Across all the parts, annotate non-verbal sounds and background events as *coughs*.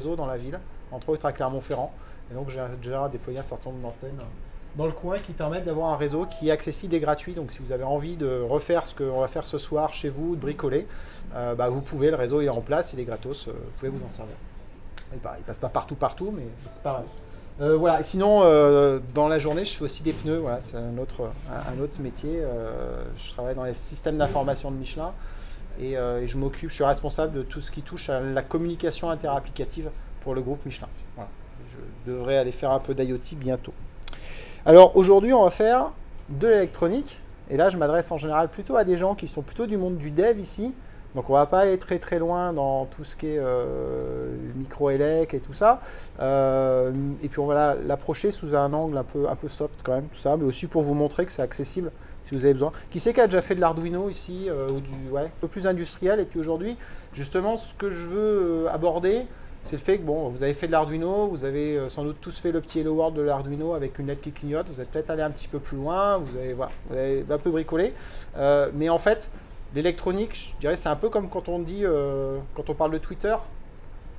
dans la ville, entre autres à Clermont-Ferrand. Et donc j'ai déjà déployé un certain nombre d'antennes dans le coin qui permettent d'avoir un réseau qui est accessible et gratuit. Donc si vous avez envie de refaire ce qu'on va faire ce soir chez vous, de bricoler, euh, bah, vous pouvez, le réseau est en place, il est gratos, euh, vous pouvez vous en servir. Il, ne passe pas partout partout, mais c'est pareil. Euh, voilà. Sinon, dans la journée, je fais aussi des pneus. Voilà, c'est un autre, un, autre métier. je travaille dans les systèmes d'information de Michelin. Euh, et, je m'occupe, je suis responsable de tout ce qui touche à la communication interapplicative pour le groupe Michelin. Je devrais aller faire un peu d'IoT bientôt. Alors aujourd'hui, on va faire de l'électronique. Et là, je m'adresse en général plutôt à des gens qui sont plutôt du monde du dev ici. Donc on va pas aller très très loin dans tout ce qui est euh, micro-élec et tout ça. Euh, et puis on va l'approcher sous un angle un peu, un peu soft quand même, tout ça, mais aussi pour vous montrer que c'est accessible si vous avez besoin. Qui c'est qui a déjà fait de l'Arduino ici, euh, ou du, ouais, un peu plus industriel Et puis aujourd'hui, justement, ce que je veux euh, aborder, c'est le fait que bon, vous avez fait de l'Arduino, vous avez euh, sans doute tous fait le petit Hello World de l'Arduino avec une lettre qui clignote, vous êtes peut-être allé un petit peu plus loin, vous avez, voilà, un peu bricolé. mais en fait, l'électronique, je dirais, c'est un peu comme quand on dit, quand on parle de Twitter.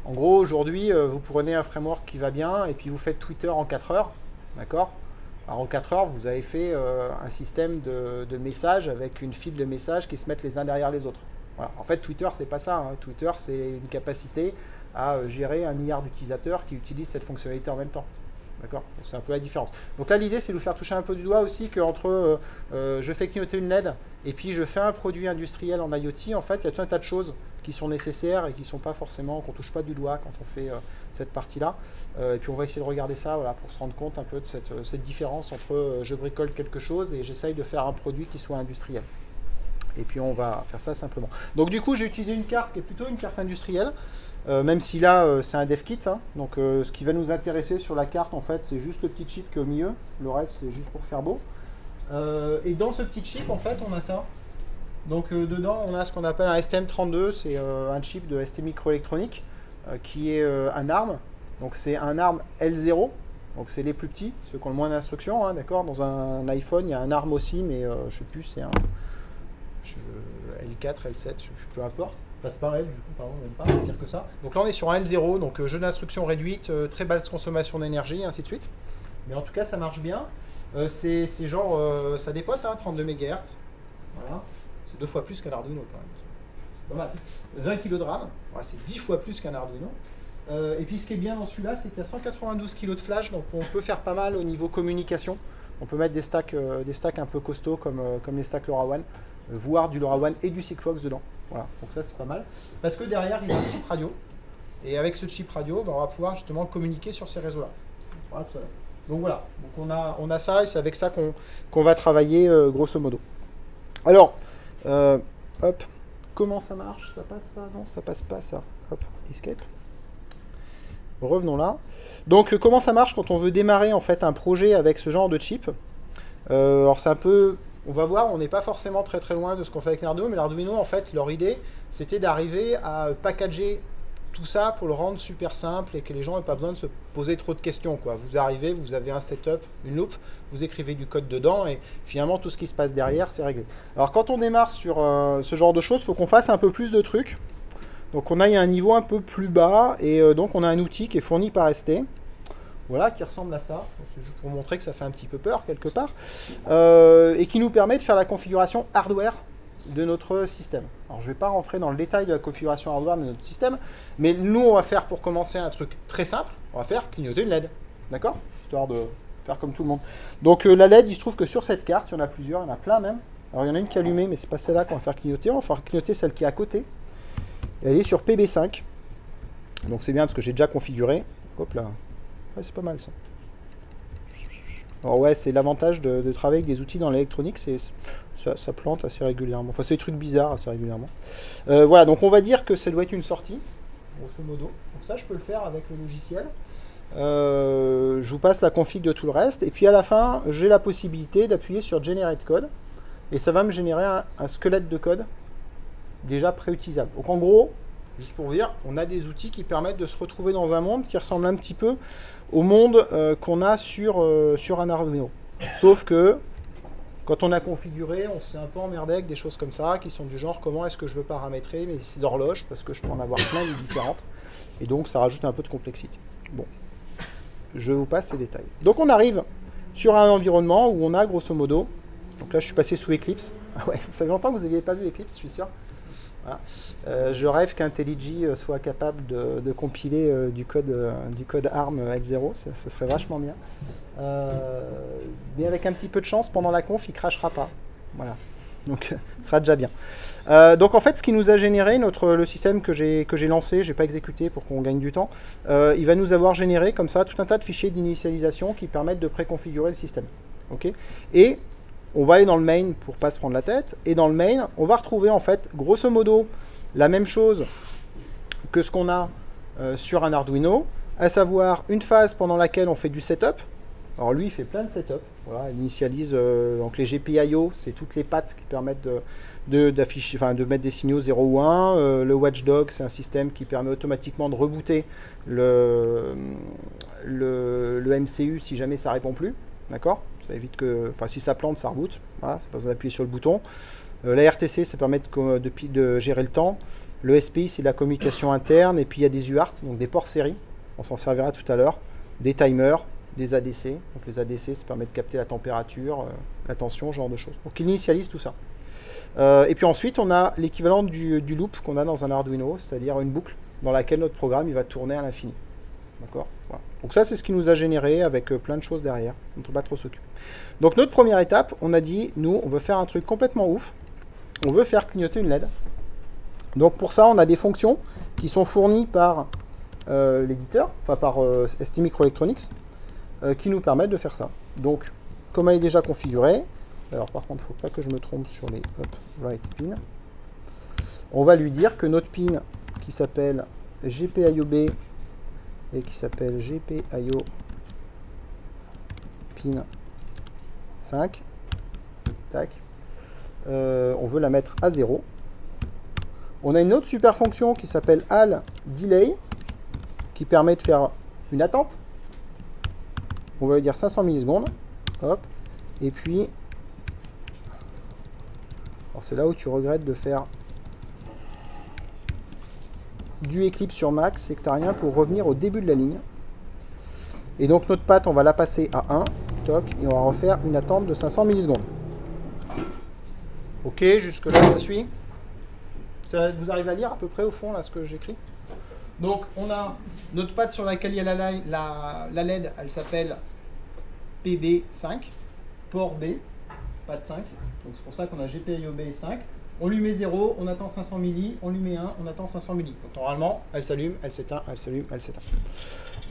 En gros, aujourd'hui, vous prenez un framework qui va bien et puis vous faites Twitter en 4 heures, d'accord? Alors en 4 heures, vous avez fait euh, un système de, messages avec une file de messages qui se mettent les uns derrière les autres. En fait, Twitter, c'est pas ça. Hein. Twitter, c'est une capacité à euh, gérer un milliard d'utilisateurs qui utilisent cette fonctionnalité en même temps. D'accord? C'est un peu la différence. Donc là, l'idée, c'est de vous faire toucher un peu du doigt aussi qu'entre euh, je fais clignoter une LED et puis je fais un produit industriel en IoT, en fait, il y a tout un tas de choses qui sont nécessaires et qui ne sont pas forcément, qu'on touche pas du doigt quand on fait cette partie-là. Euh, et puis on va essayer de regarder ça voilà, pour se rendre compte un peu de cette, euh, différence entre euh, je bricole quelque chose et j'essaye de faire un produit qui soit industriel. Et puis on va faire ça simplement. Donc du coup j'ai utilisé une carte qui est plutôt une carte industrielle, même si là c'est un dev kit. Hein. donc ce qui va nous intéresser sur la carte en fait c'est juste le petit chip qui est au milieu, le reste c'est juste pour faire beau. et dans ce petit chip en fait on a ça. Donc dedans on a ce qu'on appelle un STM32, c'est un chip de ST Microélectronique qui est un ARM donc c'est un ARM L0, donc c'est les plus petits, ceux qui ont le moins d'instructions, hein, d'accord? Dans un, iPhone, il y a un ARM aussi, mais euh, je sais plus, c'est un L4, L7, je, peu importe. Passe par L, du coup, pardon, même pas, pire que ça. Donc là, on est sur un L0, donc euh, jeu d'instruction réduite, euh, très basse consommation d'énergie, ainsi de suite. Mais en tout cas, ça marche bien. c'est genre, ça dépote, 32 MHz. Voilà. C'est deux fois plus qu'un Arduino quand même. C'est pas mal. 20 kg de RAM, c'est 10 fois plus qu'un Arduino. Euh, et puis ce qui est bien dans celui-là, c'est qu'il y a 192 kg de flash, donc on peut faire pas mal au niveau communication. On peut mettre des stacks, euh, des stacks un peu costauds comme, euh, comme les stacks LoRaWAN, voire du LoRaWAN et du Sigfox dedans. Voilà, donc ça c'est pas mal. Parce que derrière, il y a un chip radio. Et avec ce chip radio, ben, on va pouvoir justement communiquer sur ces réseaux-là. donc voilà, donc on, a, on a ça et c'est avec ça qu'on va travailler grosso modo. Alors, hop, comment ça marche Ça passe ça Non, ça passe pas ça. Hop, escape. Revenons là. Donc comment ça marche quand on veut démarrer en fait un projet avec ce genre de chip euh, Alors c'est un peu, on va voir, on n'est pas forcément très très loin de ce qu'on fait avec l'Arduino, mais l'Arduino en fait leur idée c'était d'arriver à packager tout ça pour le rendre super simple et que les gens n'aient pas besoin de se poser trop de questions. Quoi. Vous arrivez, vous avez un setup, une loupe, vous écrivez du code dedans et finalement tout ce qui se passe derrière c'est réglé. Alors quand on démarre sur euh, ce genre de choses, il faut qu'on fasse un peu plus de trucs. Donc on a un niveau un peu plus bas et euh, donc on a un outil qui est fourni par ST. Voilà, qui ressemble à ça. C'est juste pour montrer que ça fait un petit peu peur quelque part. Euh, et qui nous permet de faire la configuration hardware de notre système. Alors je ne vais pas rentrer dans le détail de la configuration hardware de notre système, mais nous on va faire pour commencer un truc très simple, on va faire clignoter une LED. D'accord? Histoire de faire comme tout le monde. Donc euh, la LED, il se trouve que sur cette carte, il y en a plusieurs, il y en a plein même. Alors il y en a une qui est allumée, mais c'est pas celle-là qu'on va faire clignoter, on va faire clignoter celle qui est à côté elle est sur PB5. Donc c'est bien parce que j'ai déjà configuré. Hop là. Ouais, c'est pas mal ça. Alors ouais, c'est l'avantage de, travailler avec des outils dans l'électronique, ça, plante assez régulièrement. Enfin, c'est des trucs bizarres assez régulièrement. Euh, voilà, donc on va dire que ça doit être une sortie, grosso modo. Donc ça, je peux le faire avec le logiciel. Euh, je vous passe la config de tout le reste. Et puis à la fin, j'ai la possibilité d'appuyer sur Generate Code. Et ça va me générer un squelette de code déjà préutilisable. Donc en gros, juste pour vous dire, on a des outils qui permettent de se retrouver dans un monde qui ressemble un petit peu au monde euh, qu'on a sur, sur Arduino. Sauf que quand on a configuré, on s'est un peu emmerdé avec des choses comme ça, qui sont du genre comment est-ce que je veux paramétrer mes d'horloge, parce que je peux en avoir plein de différentes. Et donc ça rajoute un peu de complexité. Bon, je vous passe les détails. Donc on arrive sur un environnement où on a grosso modo, donc là je suis passé sous Eclipse. *laughs* Ça fait longtemps que vous n'aviez pas vu Eclipse, je suis sûr. Euh, je rêve qu'IntelliJ euh, soit capable de, compiler euh, du, code, du code ARM X0, ça, ça serait vachement bien. Mais avec un petit peu de chance, pendant la conf, il crachera pas. Voilà. Donc, ce sera déjà bien. Donc, en fait, ce qui nous a généré, notre, le système que j'ai lancé, j'ai pas exécuté pour qu'on gagne du temps, il va nous avoir généré comme ça tout un tas de fichiers d'initialisation qui permettent de préconfigurer le système. Et on va aller dans le main pour pas se prendre la tête. Et dans le main, on va retrouver en fait, grosso modo, la même chose que ce qu'on a euh, sur un Arduino, à savoir une phase pendant laquelle on fait du setup. Alors lui, il fait plein de setup. Voilà, il initialise euh, donc les GPIO, c'est toutes les pattes qui permettent de, d'afficher, enfin, de mettre des signaux 0 ou 1. Euh, le Watchdog, c'est un système qui permet automatiquement de rebooter le MCU si jamais ça répond plus. D'accord? Ça évite que, enfin, si ça plante, ça reboot. Voilà, c'est pas besoin d'appuyer sur le bouton. Euh, la RTC, ça permet de, de, de gérer le temps. Le SPI, c'est la communication interne. Et puis il y a des UART, donc des ports série. On s'en servira tout à l'heure. Des timers, des ADC. Donc les ADC, ça permet de capter la température, euh, la tension, ce genre de choses. Donc il initialise tout ça. Euh, et puis ensuite, on a l'équivalent du, du loop qu'on a dans un Arduino, c'est-à-dire une boucle dans laquelle notre programme il va tourner à l'infini. D'accord? Voilà. Donc ça, c'est ce qui nous a généré avec euh, plein de choses derrière. On ne peut pas trop s'occuper. Donc notre première étape, on a dit, nous, on veut faire un truc complètement ouf. On veut faire clignoter une LED. Donc pour ça, on a des fonctions qui sont fournies par euh, l'éditeur, enfin par euh, euh, qui nous permettent de faire ça. Donc, comme elle est déjà configurée, alors par contre, il ne faut pas que je me trompe sur les up right pins. On va lui dire que notre pin qui s'appelle GPIOB et qui s'appelle GPIO pin 5, tac, euh, on veut la mettre à 0. On a une autre super fonction qui s'appelle al delay qui permet de faire une attente. On va lui dire 500 millisecondes. Hop. Et puis, c'est là où tu regrettes de faire du Eclipse sur Mac, c'est que tu rien pour revenir au début de la ligne. Et donc notre patte, on va la passer à 1, toc, et on va refaire une attente de 500 millisecondes. Ok, jusque là ça suit. Ça- vous arrivez à lire à peu près au fond là ce que j'écris? Donc on a notre patte sur laquelle il y a la, la, LED, elle s'appelle PB5, port B, patte 5. Donc c'est pour ça qu'on a GPIO B5. On lui met 0, on attend 500 milli, on lui met 1, on attend 500 milli. Donc normalement, elle s'allume, elle s'éteint, elle s'allume, elle s'éteint.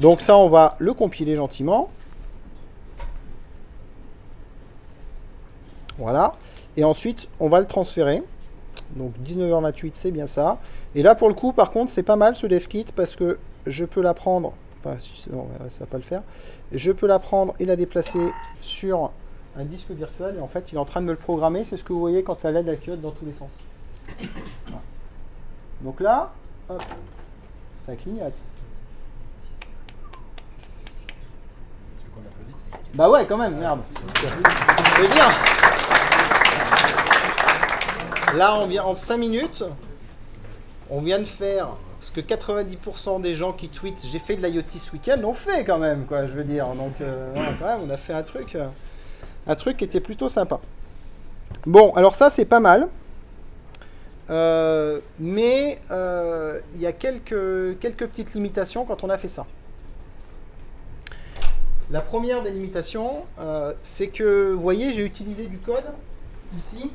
Donc ça, on va le compiler gentiment. Voilà. Et ensuite, on va le transférer. Donc 19h28, c'est bien ça. Et là, pour le coup, par contre, c'est pas mal ce dev kit parce que je peux la prendre. Enfin, si, non, ça va pas le faire. Je peux la prendre et la déplacer sur un disque virtuel. Et en fait, il est en train de me le programmer. C'est ce que vous voyez quand la LED clignote dans tous les sens. Voilà. *coughs* Donc là, hop, ça clignote. Bah ouais, quand même, merde. C'est bien. Là, on vient en 5 minutes, on vient de faire ce que 90% des gens qui tweetent j'ai fait de l'IoT ce week-end ont fait quand même, quoi, je veux dire. Donc, euh, voilà, quand même, on a fait un truc, un truc qui était plutôt sympa. Bon, alors ça, c'est pas mal. Euh, mais euh, il y a quelques, petites limitations quand on a fait ça. La première des limitations, euh, c'est que, vous voyez, j'ai utilisé du code ici,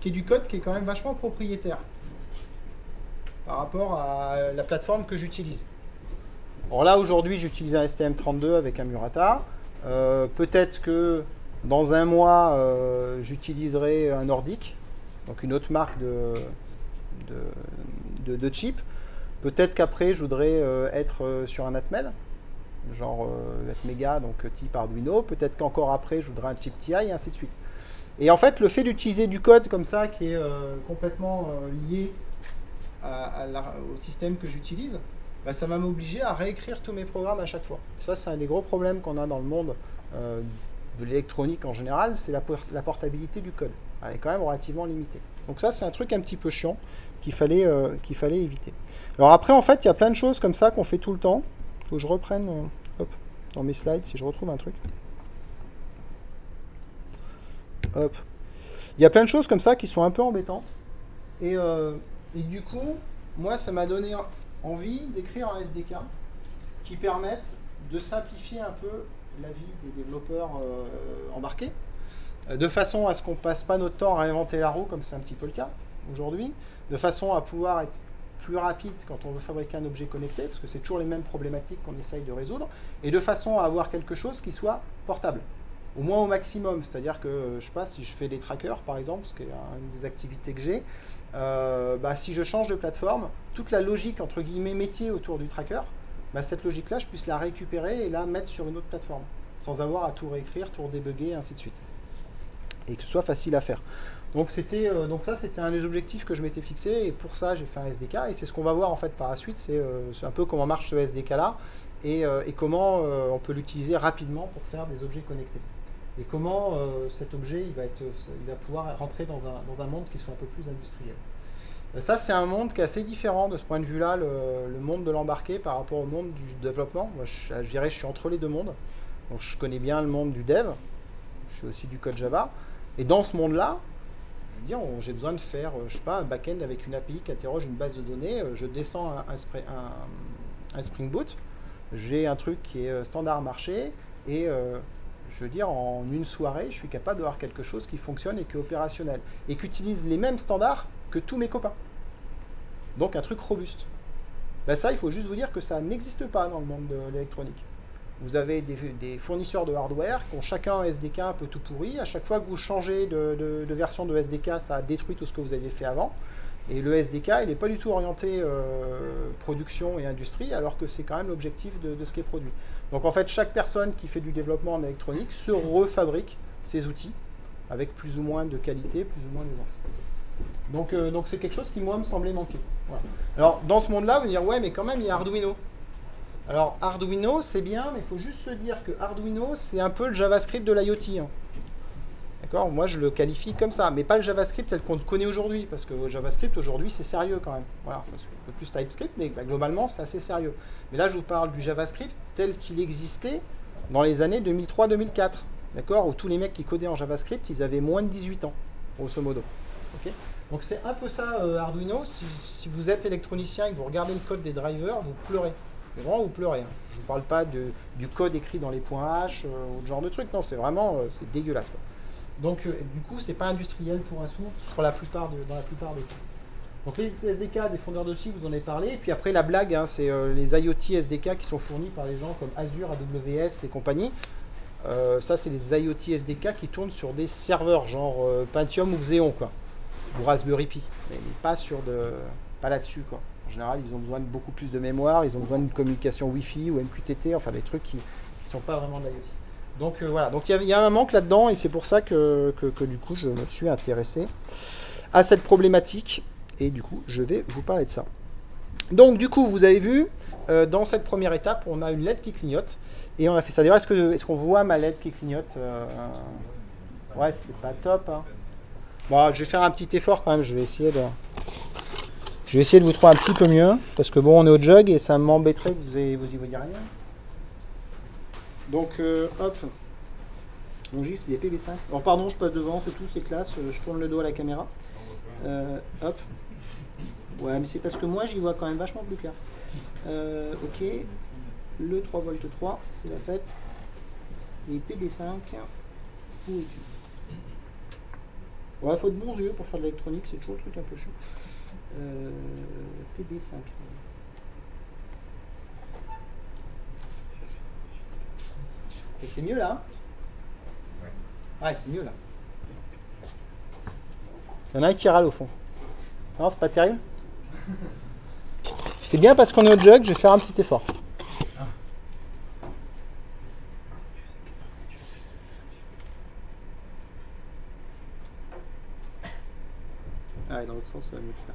qui est du code qui est quand même vachement propriétaire par rapport à la plateforme que j'utilise. Alors là, aujourd'hui, j'utilise un STM32 avec un Murata. Euh, Peut-être que dans un mois, euh, j'utiliserai un Nordic, donc une autre marque de, de, chip. Peut-être qu'après, je voudrais euh, être sur un Atmel, genre Atmega, donc type Arduino. Peut-être qu'encore après, je voudrais un chip TI, et ainsi de suite. Et en fait, le fait d'utiliser du code comme ça, qui est complètement lié au système que j'utilise, bah, ça va m'obliger à réécrire tous mes programmes à chaque fois. Ça, c'est un des gros problèmes qu'on a dans le monde euh, de l'électronique en général, c'est la, por- la portabilité du code. Elle est quand même relativement limitée. Donc ça, c'est un truc un petit peu chiant qu'il fallait, euh, fallait éviter. Alors après, en fait, il y a plein de choses comme ça qu'on fait tout le temps. Il faut que je reprenne euh, dans mes slides si je retrouve un truc. Hop. Il y a plein de choses comme ça qui sont un peu embêtantes. Et du coup, moi, ça m'a donné envie d'écrire un SDK qui permette de simplifier un peu la vie des développeurs euh, embarqués, euh, de façon à ce qu'on passe pas notre temps à réinventer la roue, comme c'est un petit peu le cas aujourd'hui, de façon à pouvoir être plus rapide quand on veut fabriquer un objet connecté, parce que c'est toujours les mêmes problématiques qu'on essaye de résoudre, et de façon à avoir quelque chose qui soit portable, au moins au maximum. C'est-à-dire que, je sais pas, si je fais des trackers, par exemple, ce qui est une des activités que j'ai, euh, bah, si je change de plateforme, toute la logique, entre guillemets, métier autour du tracker, bah, cette logique-là, je puisse la récupérer et la mettre sur une autre plateforme, sans avoir à tout réécrire, tout redébugger, et ainsi de suite. Et que ce soit facile à faire. Donc, c'était, euh, donc ça, c'était un des objectifs que je m'étais fixé, et pour ça, j'ai fait un SDK, et c'est ce qu'on va voir en fait par la suite, c'est euh, un peu comment marche ce SDK-là, et, euh, et, comment euh, on peut l'utiliser rapidement pour faire des objets connectés. Et comment euh, cet objet, il va, être, il va pouvoir rentrer dans un, dans un monde qui soit un peu plus industriel? Ça, c'est un monde qui est assez différent de ce point de vue-là, le, monde de l'embarqué par rapport au monde du développement. Moi, je, je, dirais je suis entre les deux mondes. Donc, je connais bien le monde du dev. Je suis aussi du code Java. Et dans ce monde-là, j'ai besoin de faire, je sais pas, un back-end avec une API qui interroge une base de données. Je descends un, Spring Boot. J'ai un truc qui est standard marché. Et euh, je veux dire, en une soirée, je suis capable d'avoir quelque chose qui fonctionne et qui est opérationnel. Et qui utilise les mêmes standards que tous mes copains. Donc un truc robuste. Ben ça, il faut juste vous dire que ça n'existe pas dans le monde de l'électronique. Vous avez des, fournisseurs de hardware qui ont chacun un SDK un peu tout pourri. À chaque fois que vous changez de, version de SDK, ça détruit tout ce que vous aviez fait avant. Et le SDK, il n'est pas du tout orienté euh, production et industrie, alors que c'est quand même l'objectif de, ce qui est produit. Donc en fait, chaque personne qui fait du développement en électronique se refabrique ses outils avec plus ou moins de qualité, plus ou moins d'aisance. Donc euh, donc c'est quelque chose qui moi me semblait manquer. Alors dans ce monde-là, vous dire ouais, mais quand même il y a Arduino. Alors Arduino c'est bien, mais il faut juste se dire que Arduino c'est un peu le JavaScript de l'IoT. Hein. D'accord Moi je le qualifie comme ça, mais pas le JavaScript tel qu'on le connaît aujourd'hui, parce que le JavaScript aujourd'hui c'est sérieux quand même. Voilà, un peu plus TypeScript, mais bah, globalement c'est assez sérieux. Mais là je vous parle du JavaScript tel qu'il existait dans les années 2003-2004. D'accord Où tous les mecs qui codaient en JavaScript, ils avaient moins de 18 ans, grosso modo. Okay Donc c'est un peu ça euh, Arduino. Si, vous êtes électronicien et que vous regardez le code des drivers, vous pleurez. Mais vraiment, vous pleurez. Hein. Je ne vous parle pas du code écrit dans les points H euh, ou ce genre de truc. Non, c'est vraiment euh, c'est dégueulasse. Quoi. Donc euh, du coup, c'est pas industriel pour un sou pour la plupart de, dans la plupart des cas. Donc les SDK des fondeurs de sites, vous en avez parlé. Et puis après, la blague, hein, c'est les IoT SDK qui sont fournis par des gens comme Azure, AWS et compagnie. Euh, ça, c'est les IoT SDK qui tournent sur des serveurs, genre euh, Pentium ou Xeon, quoi, ou Raspberry Pi, mais, mais pas sur de, pas là-dessus, quoi. En général, ils ont besoin de beaucoup plus de mémoire, ils ont besoin d'une communication Wi-Fi ou MQTT, enfin des trucs qui ne sont pas vraiment de l'IoT. Donc euh, voilà, donc il y, a un manque là-dedans et c'est pour ça que, que, du coup je me suis intéressé à cette problématique et du coup je vais vous parler de ça. Donc du coup vous avez vu, euh, dans cette première étape on a une LED qui clignote et on a fait ça. D'ailleurs, est-ce qu'on est qu'on voit ma LED qui clignote euh, Ouais, c'est pas top. Hein. Bon, je vais faire un petit effort quand même. Je vais essayer de. Je vais essayer de vous trouver un petit peu mieux. Parce que bon, on est au jug et ça m'embêterait que vous, ayez, vous y voyez rien. Donc, euh, hop. Longis, il est PV5. Alors, pardon, je passe devant, c'est tout, c'est classe. Euh, je tourne le dos à la caméra. Euh, hop. Ouais, mais c'est parce que moi, j'y vois quand même vachement plus clair. Euh, ok. Le 3 volt 3, c'est la fête. Les PV5. Où es-tu? Ouais, faut de bons yeux pour faire de l'électronique, c'est toujours le truc un peu chaud. PV5. Et c'est mieux là Ouais, ouais c'est mieux là. Il y en a un qui râle au fond. Non, c'est pas terrible C'est bien parce qu'on est au jug, je vais faire un petit effort. Ah, et dans l'autre sens, ça va mieux le faire.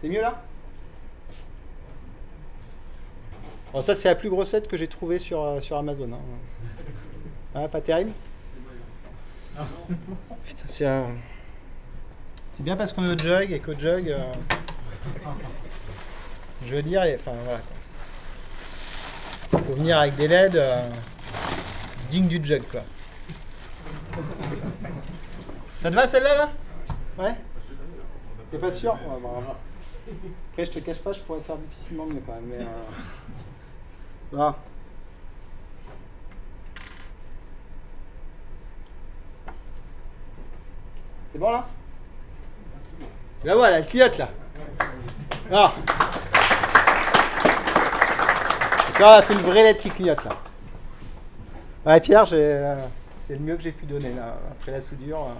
C'est mieux là? Bon, Ça, c'est la plus grosse lettre que j'ai trouvée sur, euh, sur Amazon. Hein. Ah, pas terrible Putain, c'est. C'est bien parce qu'on est au jug et qu'au jug... euh, Je veux dire, enfin voilà. quoi. Faut venir avec des LED euh, dignes du jug quoi. Ça te va celle-là là? Ouais? T'es pas sûr? Ouais, bah, je te cache pas, je pourrais faire difficilement mieux quand même. Mais, euh, C'est bon là? Tu la vois là, elle clignote là? Ah. Donc là, on a fait une vraie lettre qui clignote là. Ouais, Pierre, euh, c'est le mieux que j'ai pu donner là. Après la soudure, euh,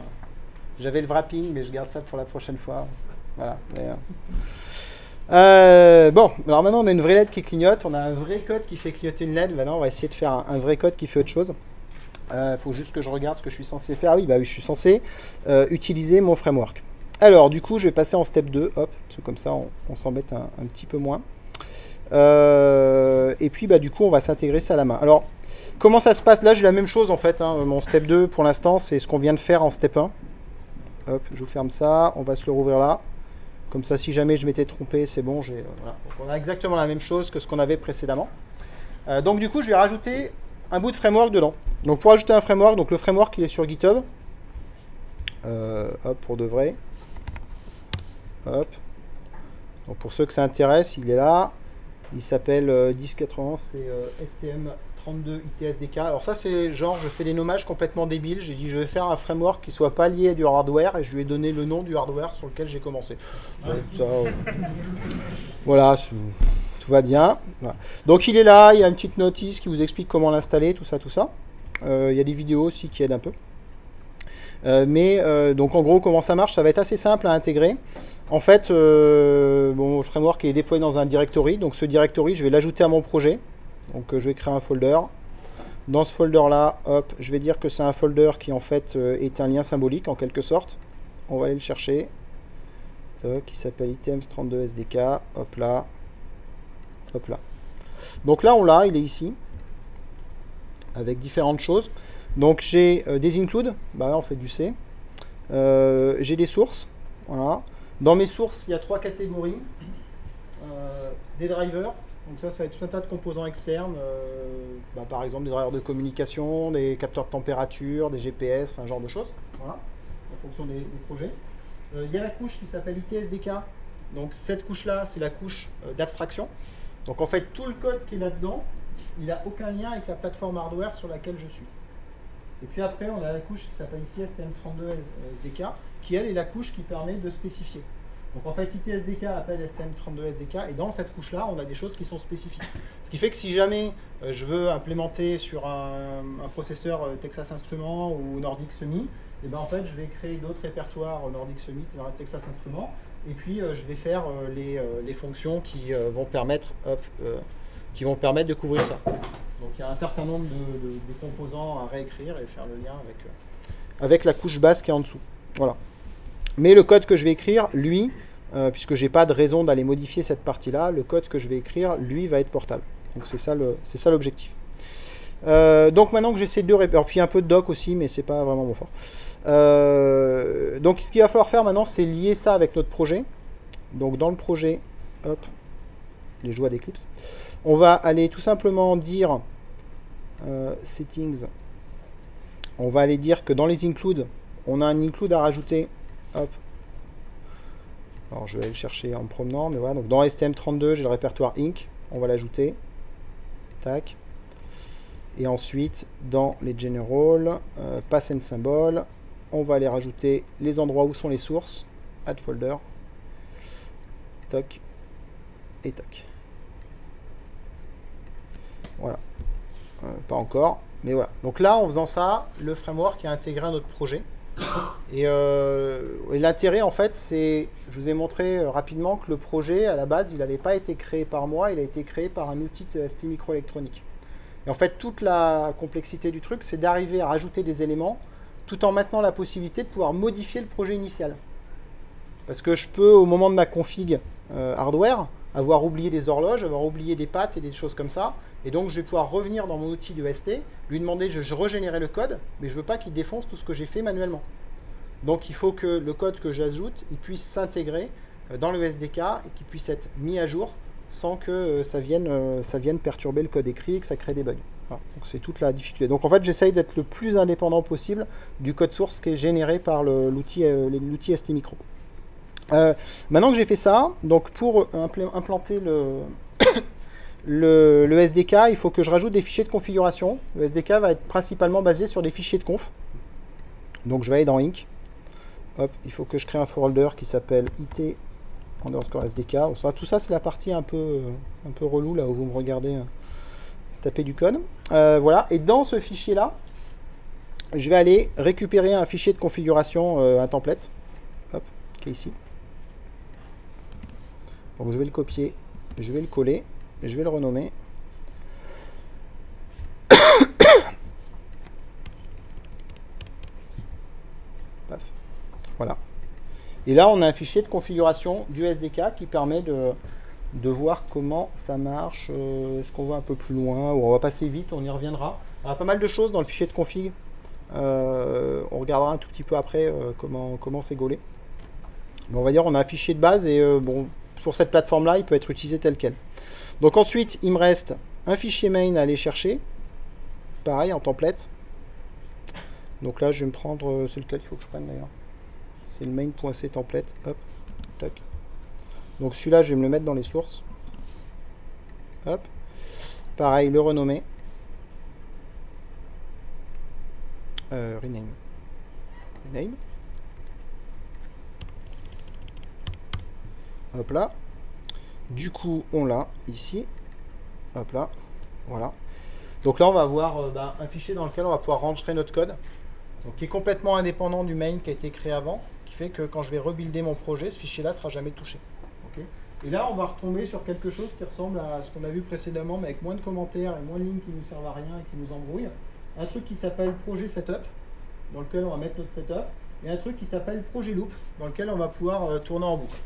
j'avais le wrapping, mais je garde ça pour la prochaine fois. Voilà. mais, euh, bon, alors maintenant on a une vraie LED qui clignote, on a un vrai code qui fait clignoter une LED. Maintenant on va essayer de faire un, vrai code qui fait autre chose. Il faut juste que je regarde ce que je suis censé faire. Ah oui, bah oui, je suis censé euh, utiliser mon framework. Alors, du coup, je vais passer en step 2, hop, parce que comme ça, on, s'embête un, petit peu moins. Euh, et puis, bah, du coup, on va s'intégrer ça à la main. Alors, comment ça se passe? Là, j'ai la même chose en fait. hein. Mon step 2, pour l'instant, c'est ce qu'on vient de faire en step 1. Hop, je vous ferme ça. On va se le rouvrir là. Comme ça, si jamais je m'étais trompé, c'est bon. euh, voilà. On a exactement la même chose que ce qu'on avait précédemment. Euh, donc, du coup, je vais rajouter un bout de framework dedans. Donc, pour ajouter un framework, donc le framework, il est sur GitHub. Euh, hop, pour de vrai. Hop. Donc pour ceux que ça intéresse, il est là. Il s'appelle euh, 1080, c'est euh, STM32 ITSDK. Alors ça c'est genre, je fais des nommages complètement débiles. J'ai dit je vais faire un framework qui soit pas lié à du hardware et je lui ai donné le nom du hardware sur lequel j'ai commencé. Ça, euh, voilà, tout va bien. Voilà. Donc il est là, il y a une petite notice qui vous explique comment l'installer, tout ça, tout ça. Euh, il y a des vidéos aussi qui aident un peu. Euh, mais euh, donc en gros comment ça marche, ça va être assez simple à intégrer. En fait, euh, bon, le framework est déployé dans un directory, donc ce directory je vais l'ajouter à mon projet. Donc euh, je vais créer un folder. Dans ce folder là, hop, je vais dire que c'est un folder qui en fait euh, est un lien symbolique en quelque sorte. On va aller le chercher. Qui s'appelle items 32 SDK. Hop là. Hop là. Donc là on l'a, il est ici. Avec différentes choses. Donc j'ai euh, des includes, bah on fait du C. J'ai des sources, voilà. Dans mes sources, il y a trois catégories. Des drivers, donc ça, ça va être tout un tas de composants externes, euh, bah, par exemple des drivers de communication, des capteurs de température, des GPS, enfin, genre de choses, voilà, en fonction des, des projets. Euh, il y a la couche qui s'appelle ITSDK, donc cette couche-là, c'est la couche euh, d'abstraction. Donc en fait, tout le code qui est là-dedans, il n'a aucun lien avec la plateforme hardware sur laquelle je suis. Et puis après, on a la couche qui s'appelle ici STM32 SDK, qui elle est la couche qui permet de spécifier. Donc en fait, ITSDK appelle STM32 SDK, et dans cette couche-là, on a des choses qui sont spécifiques. Ce qui fait que si jamais euh, je veux implémenter sur un, processeur euh, Texas Instruments ou Nordic Semi, et ben je vais créer d'autres répertoires euh, Nordic Semi, Texas Instruments, et puis je vais faire les, fonctions qui vont permettre, de couvrir ça. Donc il y a un certain nombre de, composants à réécrire et faire le lien avec, avec la couche basse qui est en dessous. Voilà. Mais le code que je vais écrire, lui, euh, puisque j'ai pas de raison d'aller modifier cette partie-là, le code que je vais écrire, lui, va être portable. Donc c'est ça l'objectif. Euh, donc maintenant que j'ai ces deux puis un peu de doc aussi, mais c'est pas vraiment mon fort. Euh, donc ce qu'il va falloir faire maintenant, c'est lier ça avec notre projet. Donc dans le projet, hop, les joies d'Eclipse, on va aller tout simplement dire euh, settings. On va aller dire que dans les includes, on a un include à rajouter. Alors je vais aller le chercher en me promenant, mais voilà. Donc dans STM32, j'ai le répertoire Inc. On va l'ajouter. Tac. Et ensuite, dans les general, euh, pass and symbol, on va aller rajouter les endroits où sont les sources. Add folder. Toc. Et toc. Voilà. Euh, pas encore, mais voilà. Donc là, en faisant ça, le framework est intégré à notre projet. Et, euh, et l'intérêt, en fait, c'est, je vous ai montré euh, rapidement que le projet, à la base, il n'avait pas été créé par moi, il a été créé par un outil de ST microélectronique. Et en fait, toute la complexité du truc, c'est d'arriver à rajouter des éléments tout en maintenant la possibilité de pouvoir modifier le projet initial. Parce que je peux, au moment de ma config euh, hardware, avoir oublié des horloges, avoir oublié des pattes et des choses comme ça. Et donc, je vais pouvoir revenir dans mon outil de ST, lui demander de régénérer le code, mais je ne veux pas qu'il défonce tout ce que j'ai fait manuellement. Donc, il faut que le code que j'ajoute, il puisse s'intégrer euh, dans le SDK et qu'il puisse être mis à jour sans que euh, ça vienne, euh, ça vienne perturber le code écrit et que ça crée des bugs. Donc c'est toute la difficulté. Donc en fait, j'essaye d'être le plus indépendant possible du code source qui est généré par l'outil ST Micro. maintenant que j'ai fait ça, donc pour implanter le, *coughs* SDK, il faut que je rajoute des fichiers de configuration. Le SDK va être principalement basé sur des fichiers de conf. Donc je vais aller dans Inc. Hop, il faut que je crée un folder qui s'appelle IT underscore SDK. tout ça, c'est la partie un peu, un relou, là où vous me regardez euh, taper du code. Euh, voilà, et dans ce fichier-là, je vais aller récupérer un fichier de configuration, euh, un template, hop, qui est ici. Donc je vais le copier, je vais le coller, je vais le renommer. *coughs* Paf. Voilà. Et là, on a un fichier de configuration du SDK qui permet de, de voir comment ça marche. Euh, est-ce qu'on va un peu plus loin on va passer vite, on y reviendra. Il y a pas mal de choses dans le fichier de config. Euh, on regardera un tout petit peu après euh, comment comment c'est gaulé. Mais on va dire on a un fichier de base et bon pour cette plateforme là il peut être utilisé tel quel. Donc ensuite il me reste un fichier main à aller chercher. Pareil en template. Donc là je vais me prendre, c'est lequel qu'il faut que je prenne d'ailleurs? C'est le main.c template. Hop, toc. Donc celui-là, je vais me le mettre dans les sources. Hop. Pareil, le renommer. Euh, rename. Rename. Hop là. Du coup, on l'a ici. Hop là. Voilà. Donc là, on va avoir euh, bah, un fichier dans lequel on va pouvoir rentrer notre code. Donc, qui est complètement indépendant du main qui a été créé avant fait que quand je vais rebuilder mon projet, ce fichier-là sera jamais touché. et là, on va retomber sur quelque chose qui ressemble à ce qu'on a vu précédemment, mais avec moins de commentaires et moins de lignes qui ne nous servent à rien et qui nous embrouillent. Un truc qui s'appelle projet setup, dans lequel on va mettre notre setup, et un truc qui s'appelle projet loop, dans lequel on va pouvoir euh, tourner en boucle.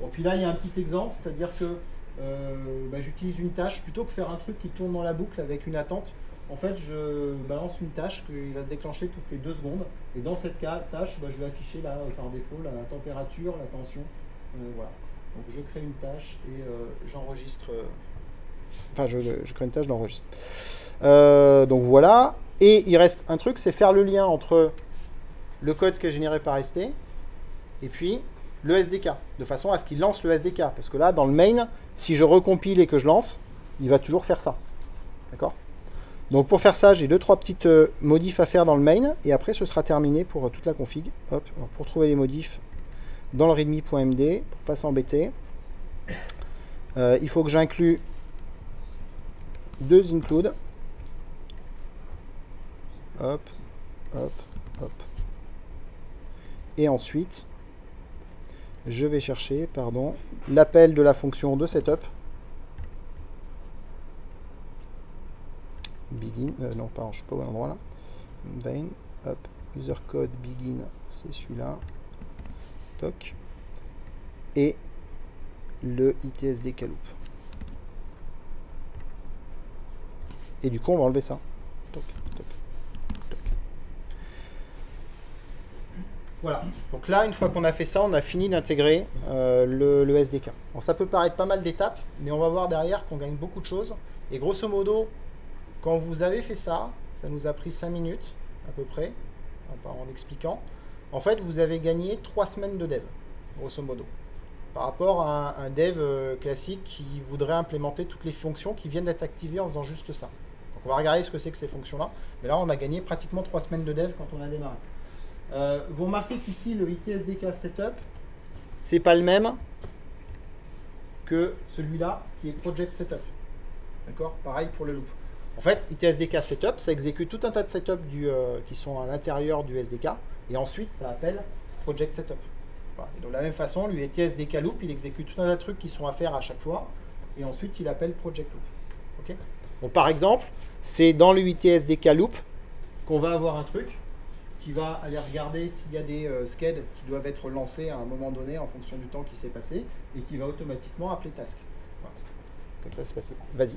Bon, puis là, il y a un petit exemple, c'est-à-dire que euh, bah, j'utilise une tâche, plutôt que faire un truc qui tourne dans la boucle avec une attente, en fait, je balance une tâche qui va se déclencher toutes les deux secondes. Et dans cette tâche, bah, je vais afficher là, par défaut la température, la tension. Euh, voilà. Donc je crée une tâche et euh, j'enregistre. Euh, enfin, je, crée une tâche, j'enregistre. donc voilà. Et il reste un truc, c'est faire le lien entre le code qui est généré par ST et puis le SDK, de façon à ce qu'il lance le SDK. Parce que là, dans le main, si je recompile et que je lance, il va toujours faire ça. D'accord? Donc pour faire ça, j'ai deux trois petites euh, modifs à faire dans le main et après ce sera terminé pour euh, toute la config. Hop, pour trouver les modifs dans le readme.md pour pas s'embêter. Euh, il faut que j'inclue deux include. Hop, hop, hop. Et ensuite, je vais chercher, pardon, l'appel de la fonction de setup. begin, euh, non pardon, je suis pas au bon endroit là, vein, hop, user code begin, c'est celui-là, toc, et le ITSD Kaloop. Et du coup, on va enlever ça. Voilà. Donc là, une fois qu'on a fait ça, on a fini d'intégrer euh, le, SDK. Bon, ça peut paraître pas mal d'étapes, mais on va voir derrière qu'on gagne beaucoup de choses. Et grosso modo, quand vous avez fait ça, ça nous a pris 5 minutes à peu près, en expliquant. En fait, vous avez gagné 3 semaines de dev, grosso modo, par rapport à un, dev euh, classique qui voudrait implémenter toutes les fonctions qui viennent d'être activées en faisant juste ça. Donc on va regarder ce que c'est que ces fonctions-là. Mais là, on a gagné pratiquement 3 semaines de dev quand on a démarré. Euh, vous remarquez qu'ici, le ITSDK Setup, c'est pas le même que celui-là qui est Project Setup. D'accord? Pareil pour le loop. En fait, ITSDK Setup, ça exécute tout un tas de setups du, euh, qui sont à l'intérieur du SDK, et ensuite ça appelle Project Setup. de la même façon, l'ITSDK Loop, il exécute tout un tas de trucs qui sont à faire à chaque fois, et ensuite il appelle Project Loop. Ok? Par exemple, c'est dans l'UITSDK Loop qu'on va avoir un truc qui va aller regarder s'il y a des euh, qui doivent être lancés à un moment donné en fonction du temps qui s'est passé, et qui va automatiquement appeler Task. Comme ça, c'est passé. Vas-y.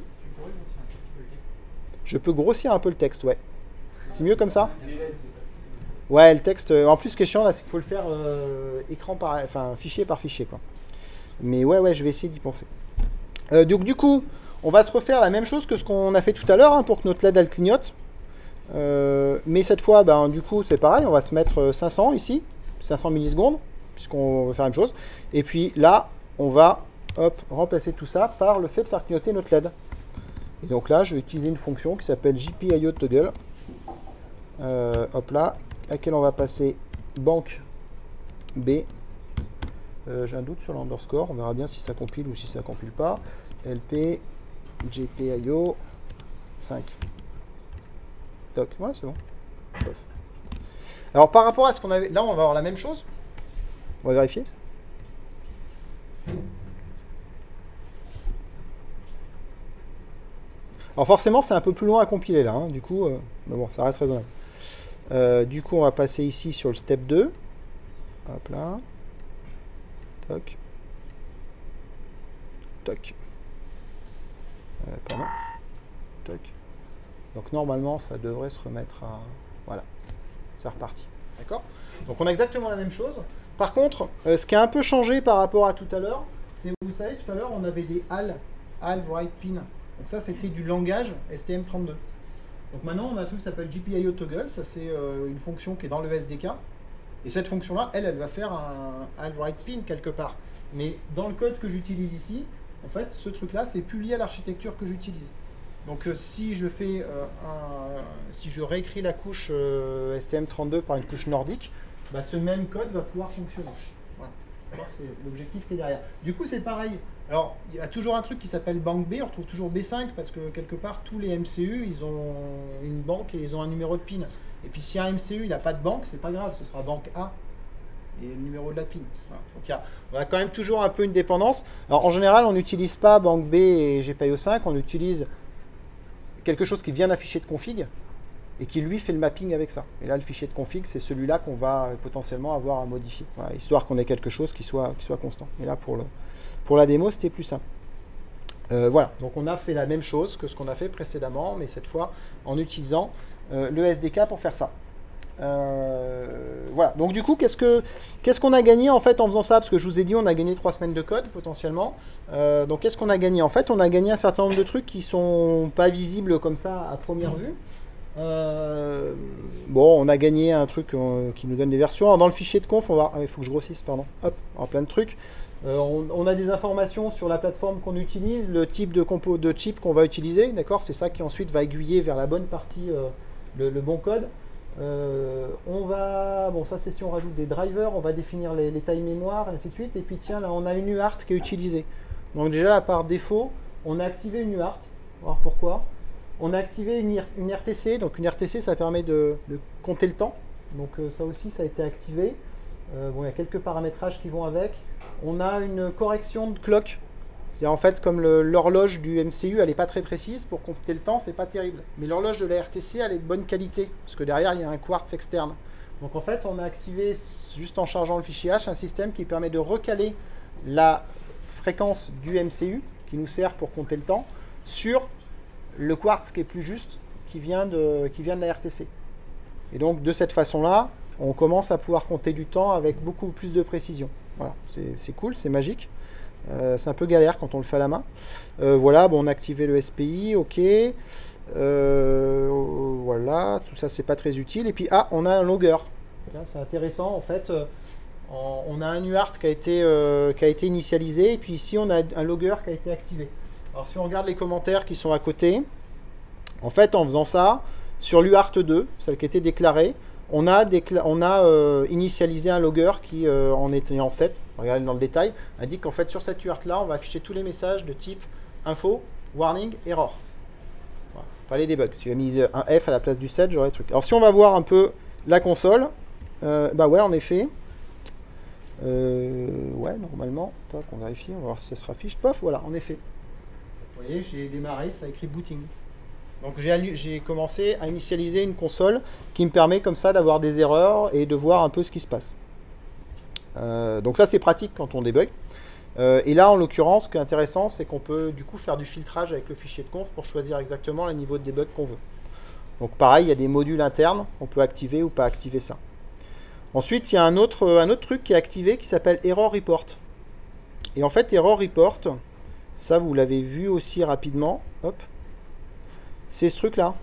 Je peux grossir un peu le texte, ouais. C'est mieux comme ça. Ouais, le texte. euh, En plus, ce qui est chiant là, c'est qu'il faut le faire euh, écran par, enfin fichier par fichier, quoi. Mais ouais, ouais, je vais essayer d'y penser. Euh, donc du coup, on va se refaire la même chose que ce qu'on a fait tout à l'heure hein, pour que notre LED elle clignote. Euh, mais cette fois, ben, du coup, c'est pareil, on va se mettre euh, 500 ici, 500 millisecondes, puisqu'on va faire la même chose. Et puis là, on va hop, remplacer tout ça par le fait de faire clignoter notre LED. Et donc là, je vais utiliser une fonction qui s'appelle JPIO Toggle. Euh, hop là, à laquelle on va passer banque B. Euh, J'ai un doute sur l'underscore, on verra bien si ça compile ou si ça compile pas. LP GPIO 5. Toc, ouais, c'est bon. Alors par rapport à ce qu'on avait, là on va avoir la même chose. On va vérifier. Alors forcément c'est un peu plus loin à compiler là, hein, du coup, euh, bon ça reste raisonnable. Euh, du coup on va passer ici sur le step 2. Hop là. Toc. Toc. Euh, pardon. Toc. Donc normalement ça devrait se remettre à... Voilà. C'est reparti. D'accord? Donc on a exactement la même chose. Par contre, euh, ce qui a un peu changé par rapport à tout à l'heure, c'est vous savez, tout à l'heure on avait des HAL, HAL write pin. Donc ça c'était du langage STM32. Donc maintenant on a un truc qui s'appelle GPIO toggle, ça c'est euh, une fonction qui est dans le SDK. Et cette fonction-là, elle, elle va faire un HAL write pin quelque part. Mais dans le code que j'utilise ici, en fait, ce truc-là, c'est plus lié à l'architecture que j'utilise. Donc euh, si je fais euh, un, si je réécris la couche euh, STM32 par une couche nordique, bah, ce même code va pouvoir fonctionner. Voilà. C'est l'objectif qui est derrière. Du coup, c'est pareil. Alors, il y a toujours un truc qui s'appelle banque B. On retrouve toujours B5 parce que quelque part, tous les MCU, ils ont une banque et ils ont un numéro de pin. Et puis, si un MCU, il n'a pas de banque, c'est pas grave, ce sera banque A et le numéro de la pin. Voilà. Donc, y a, on a quand même toujours un peu une dépendance. Alors, en général, on n'utilise pas banque B et GPIO 5, on utilise quelque chose qui vient d'un fichier de config et qui lui fait le mapping avec ça. Et là, le fichier de config, c'est celui-là qu'on va potentiellement avoir à modifier, Voilà, histoire qu'on ait quelque chose qui soit, constant. Et là, pour la démo, c'était plus simple. Euh, voilà, donc on a fait la même chose que ce qu'on a fait précédemment, mais cette fois en utilisant euh, le SDK pour faire ça. Euh, voilà, donc du coup, qu'est-ce que qu'est-ce qu'on a gagné en fait en faisant ça? Parce que je vous ai dit, on a gagné trois semaines de code potentiellement. Euh, donc qu'est-ce qu'on a gagné? En fait, on a gagné un certain nombre de trucs qui sont pas visibles comme ça à première vue. Euh, bon, on a gagné un truc qui nous donne des versions. Dans le fichier de conf, on va. Ah, il faut que je grossisse, pardon. Hop, en plein de trucs. On, a des informations sur la plateforme qu'on utilise, le type de compo de chip qu'on va utiliser, d'accord? C'est ça qui ensuite va aiguiller vers la bonne partie, le bon code. Euh, on va, bon ça c'est si on rajoute des drivers, on va définir les, les tailles mémoire, et ainsi de suite. Et puis tiens, là on a une UART qui est utilisée. Donc déjà par défaut, on a activé une UART. Voir pourquoi. On a activé une, RTC. Donc une RTC ça permet de, de compter le temps. Donc euh, ça aussi ça a été activé. Euh, bon, il y a quelques paramétrages qui vont avec. On a une correction de clock. C'est en fait comme l'horloge du MCU, elle n'est pas très précise. Pour compter le temps, c'est pas terrible. Mais l'horloge de la RTC, elle est de bonne qualité. Parce que derrière, il y a un quartz externe. Donc en fait, on a activé, juste en chargeant le fichier H, un système qui permet de recaler la fréquence du MCU, qui nous sert pour compter le temps, sur le quartz qui est plus juste, qui vient de, qui vient de la RTC. Et donc de cette façon-là, on commence à pouvoir compter du temps avec beaucoup plus de précision. Voilà, c'est cool, c'est magique. Euh, c'est un peu galère quand on le fait à la main. Euh, voilà, bon, on a activé le SPI, ok. Euh, voilà, tout ça c'est pas très utile. Et puis, ah, on a un logger. C'est intéressant en fait. on a un UART qui a, été, qui a été initialisé. Et puis ici, on a un logger qui a été activé. Alors, si on regarde les commentaires qui sont à côté, en fait, en faisant ça, sur l'UART 2, celle qui était déclarée, on a, euh, initialisé un logger qui, euh, en était en 7, regardez dans le détail, indique qu'en fait sur cette UART là, on va afficher tous les messages de type info, warning, error. Voilà. Pas les debugs. Si j'avais mis un F à la place du 7, j'aurais le truc. Alors si on va voir un peu la console, euh, bah ouais, en effet. Ouais, normalement, Tac, on vérifie, on va voir si ça se raffiche. Pof, voilà, en effet. Vous voyez, j'ai démarré, ça a écrit booting. Donc j'ai commencé à initialiser une console qui me permet comme ça d'avoir des erreurs et de voir un peu ce qui se passe. Euh, donc ça c'est pratique quand on débug. Euh, et là, en l'occurrence, ce qui est intéressant, c'est qu'on peut du coup faire du filtrage avec le fichier de conf pour choisir exactement le niveau de debug qu'on veut. Donc pareil, il y a des modules internes, on peut activer ou pas activer ça. Ensuite, il y a un autre, un autre truc qui est activé qui s'appelle Error Report. Et en fait, Error Report, ça vous l'avez vu aussi rapidement, hop, c'est ce truc-là,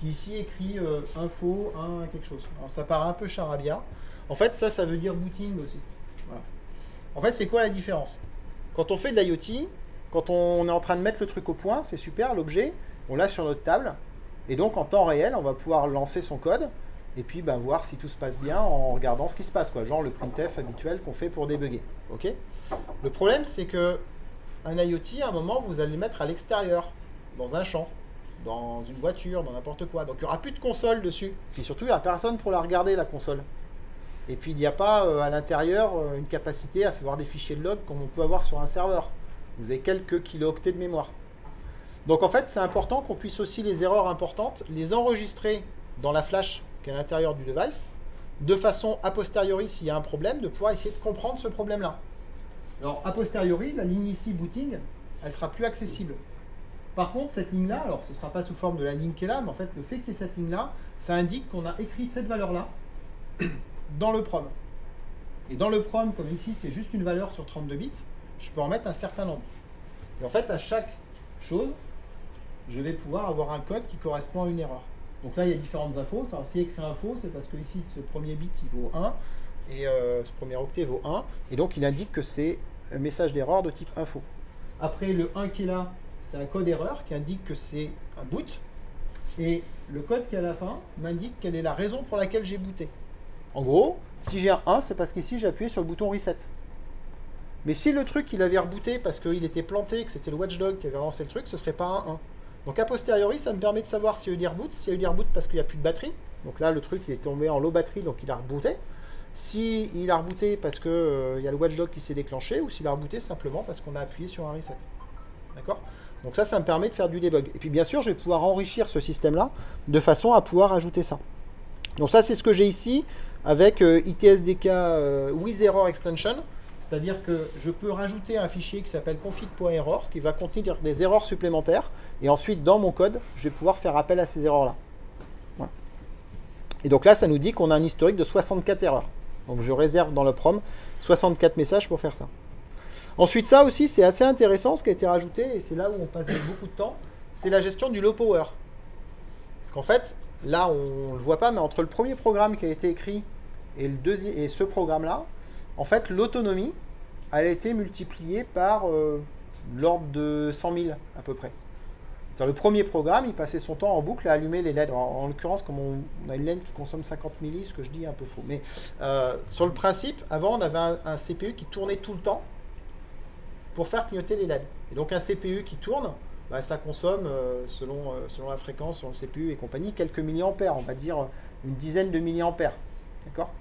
qui ici écrit euh, info, 1, quelque chose. Alors ça paraît un peu charabia. En fait, ça, ça veut dire booting aussi. En fait, c'est quoi la différence? Quand on fait de l'IoT, quand on est en train de mettre le truc au point, c'est super, l'objet, on l'a sur notre table, et donc en temps réel, on va pouvoir lancer son code, et puis ben, voir si tout se passe bien en regardant ce qui se passe, quoi. genre le printf habituel qu'on fait pour débugger. le problème, c'est que un IoT, à un moment, vous allez le mettre à l'extérieur, dans un champ, dans une voiture, dans n'importe quoi. Donc il n'y aura plus de console dessus. Puis surtout, il n'y a personne pour la regarder, la console. Et puis il n'y a pas euh, à l'intérieur euh, une capacité à faire des fichiers de log comme on peut avoir sur un serveur. Vous avez quelques kilooctets de mémoire. Donc en fait, c'est important qu'on puisse aussi les erreurs importantes les enregistrer dans la flash qui est à l'intérieur du device, de façon a posteriori, s'il y a un problème, de pouvoir essayer de comprendre ce problème-là. Alors, a posteriori, la ligne ici, booting, elle sera plus accessible. Par contre, cette ligne-là, alors ce ne sera pas sous forme de la ligne qui est là, mais en fait, le fait qu'il y ait cette ligne-là, ça indique qu'on a écrit cette valeur-là *coughs* dans le prom. Et dans le prom, comme ici, c'est juste une valeur sur 32 bits, je peux en mettre un certain nombre. Et en fait, à chaque chose, je vais pouvoir avoir un code qui correspond à une erreur. Donc là, il y a différentes infos. Alors, si écrit info, c'est parce que ici, ce premier bit, il vaut 1, et euh, ce premier octet vaut 1, et donc il indique que c'est un message d'erreur de type info. Après, le 1 qui est là, c'est un code erreur qui indique que c'est un boot, et le code qui est à la fin m'indique quelle est la raison pour laquelle j'ai booté. En gros, si j'ai un 1, c'est parce qu'ici j'ai appuyé sur le bouton reset. Mais si le truc il avait rebooté parce qu'il était planté, que c'était le watchdog qui avait lancé le truc, ce serait pas un 1. Donc a posteriori, ça me permet de savoir s'il y a eu des reboots, s'il y a eu des reboots parce qu'il n'y a plus de batterie. Donc là, le truc il est tombé en low batterie, donc il a rebooté. S'il il a rebooté parce qu'il euh, y a le watchdog qui s'est déclenché, ou s'il a rebooté simplement parce qu'on a appuyé sur un reset. D'accord? Donc ça, ça me permet de faire du debug. Et puis bien sûr, je vais pouvoir enrichir ce système-là de façon à pouvoir ajouter ça. Donc ça, c'est ce que j'ai ici avec euh, ITSDK euh, with error extension. C'est-à-dire que je peux rajouter un fichier qui s'appelle config.error qui va contenir des erreurs supplémentaires. Et ensuite, dans mon code, je vais pouvoir faire appel à ces erreurs-là. Et donc là, ça nous dit qu'on a un historique de 64 erreurs. Donc je réserve dans le prom 64 messages pour faire ça. Ensuite, ça aussi, c'est assez intéressant ce qui a été rajouté, et c'est là où on passe beaucoup de temps, c'est la gestion du low power. Parce qu'en fait, là, on ne le voit pas, mais entre le premier programme qui a été écrit et, le deuxième, et ce programme-là, en fait, l'autonomie, elle a été multipliée par euh, l'ordre de 100 000 à peu près. le premier programme, il passait son temps en boucle à allumer les LED. En, l'occurrence, comme on, a une LED qui consomme 50 milli, ce que je dis est un peu faux. Mais euh, sur le principe, avant, on avait un, CPU qui tournait tout le temps pour faire clignoter les LED. Et donc un CPU qui tourne, bah, ça consomme, euh, selon, selon la fréquence, selon le CPU et compagnie, quelques milliampères. On va dire une dizaine de milliampères. D'accord?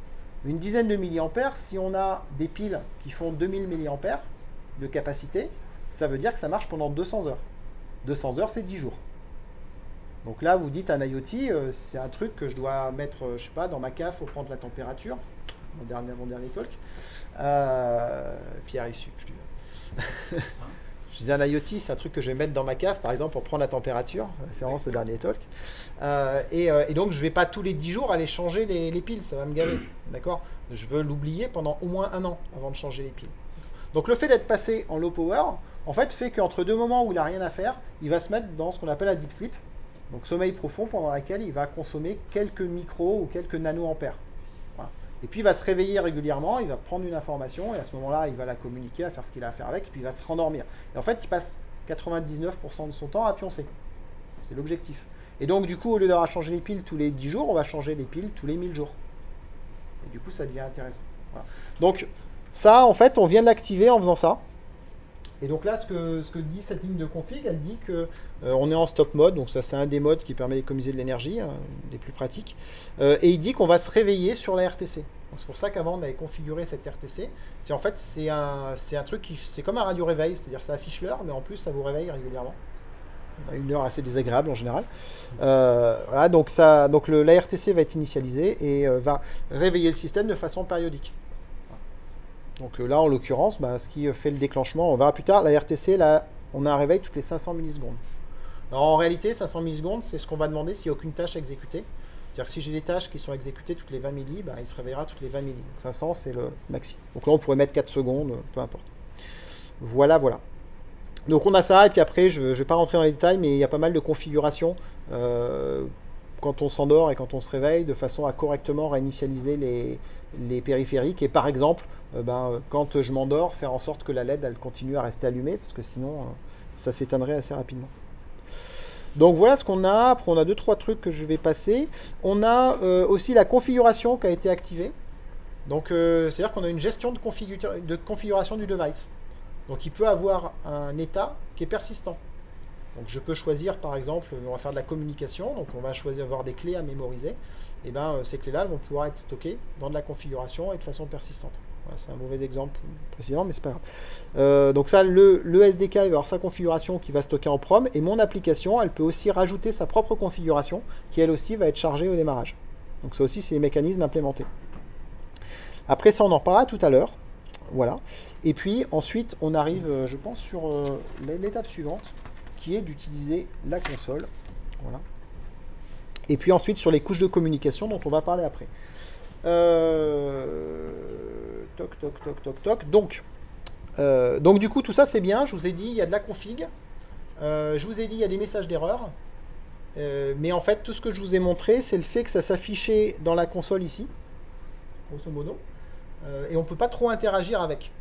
Une dizaine de milliampères, si on a des piles qui font 2000 milliampères de capacité, ça veut dire que ça marche pendant 200 heures. 200 heures, c'est 10 jours. Donc là, vous dites un IoT, euh, c'est un truc que je dois mettre, euh, je sais pas, dans ma cave pour prendre la température. Mon dernier, mon dernier talk. Euh, Pierre, il suit plus. *laughs* Je disais un IoT, c'est un truc que je vais mettre dans ma cave, par exemple, pour prendre la température, référence au dernier talk. Euh, euh, et, donc, je ne vais pas tous les 10 jours aller changer les, piles, ça va me gaver. *coughs* D'accord? Je veux l'oublier pendant au moins un an avant de changer les piles. Donc, le fait d'être passé en low power, en fait, fait qu'entre deux moments où il n'a rien à faire, il va se mettre dans ce qu'on appelle un deep sleep, donc sommeil profond, pendant lequel il va consommer quelques micros ou quelques nanoampères. Et puis il va se réveiller régulièrement, il va prendre une information et à ce moment-là, il va la communiquer, à faire ce qu'il a à faire avec, et puis il va se rendormir. Et en fait, il passe 99% de son temps à pioncer. C'est l'objectif. Et donc, du coup, au lieu d'avoir changé les piles tous les 10 jours, on va changer les piles tous les 1000 jours. Et du coup, ça devient intéressant. Donc, ça, en fait, on vient de l'activer en faisant ça. Et donc là, ce que, ce que dit cette ligne de config, elle dit que euh, on est en stop mode, donc ça c'est un des modes qui permet d'économiser de l'énergie, hein, des plus pratiques. Euh, et il dit qu'on va se réveiller sur la RTC. C'est pour ça qu'avant on avait configuré cette RTC. C'est en fait c'est un, un truc qui c'est comme un radio réveil, c'est-à-dire ça affiche l'heure, mais en plus ça vous réveille régulièrement. Une heure assez désagréable en général. Euh, voilà, donc ça, donc la RTC va être initialisée et va réveiller le système de façon périodique. Donc là, en l'occurrence, bah, ce qui fait le déclenchement, on verra plus tard, la RTC, là, on a un réveil toutes les 500 millisecondes. Alors en réalité, 500 millisecondes, c'est ce qu'on va demander s'il n'y a aucune tâche à exécuter. C'est-à-dire que si j'ai des tâches qui sont exécutées toutes les 20 millis, bah, il se réveillera toutes les 20 millis. Donc 500, c'est le maxi. Donc là, on pourrait mettre 4 secondes, peu importe. Voilà, voilà. Donc on a ça, et puis après, je ne vais pas rentrer dans les détails, mais il y a pas mal de configurations euh, quand on s'endort et quand on se réveille, de façon à correctement réinitialiser les, périphériques. Et par exemple, euh, ben, quand je m'endors, faire en sorte que la LED elle continue à rester allumée, parce que sinon, euh, ça s'éteindrait assez rapidement. Donc voilà ce qu'on a. Après, on a deux trois trucs que je vais passer. On a euh, aussi la configuration qui a été activée. Donc c'est-à-dire qu'on a une gestion de, configuration du device. Donc il peut avoir un état qui est persistant. Donc je peux choisir par exemple, on va faire de la communication, donc on va choisir avoir des clés à mémoriser. Et bien ces clés-là vont pouvoir être stockées dans de la configuration et de façon persistante c'est un mauvais exemple précisément, mais c'est pas grave. Euh, donc ça, le, SDK va avoir sa configuration qui va stocker en prom, et mon application, elle peut aussi rajouter sa propre configuration, qui elle aussi va être chargée au démarrage. Donc ça aussi, c'est les mécanismes implémentés. Après ça, on en reparlera tout à l'heure. Voilà. Et puis ensuite, on arrive, euh, je pense, sur euh, l'étape suivante, qui est d'utiliser la console. Voilà. Et puis ensuite sur les couches de communication dont on va parler après. Euh, toc, toc, toc, toc, toc. Donc, euh, donc du coup, tout ça c'est bien. Je vous ai dit, il y a de la config. Euh, je vous ai dit, il y a des messages d'erreur. mais en fait, tout ce que je vous ai montré, c'est le fait que ça s'affichait dans la console ici, grosso modo. et on ne peut pas trop interagir avec.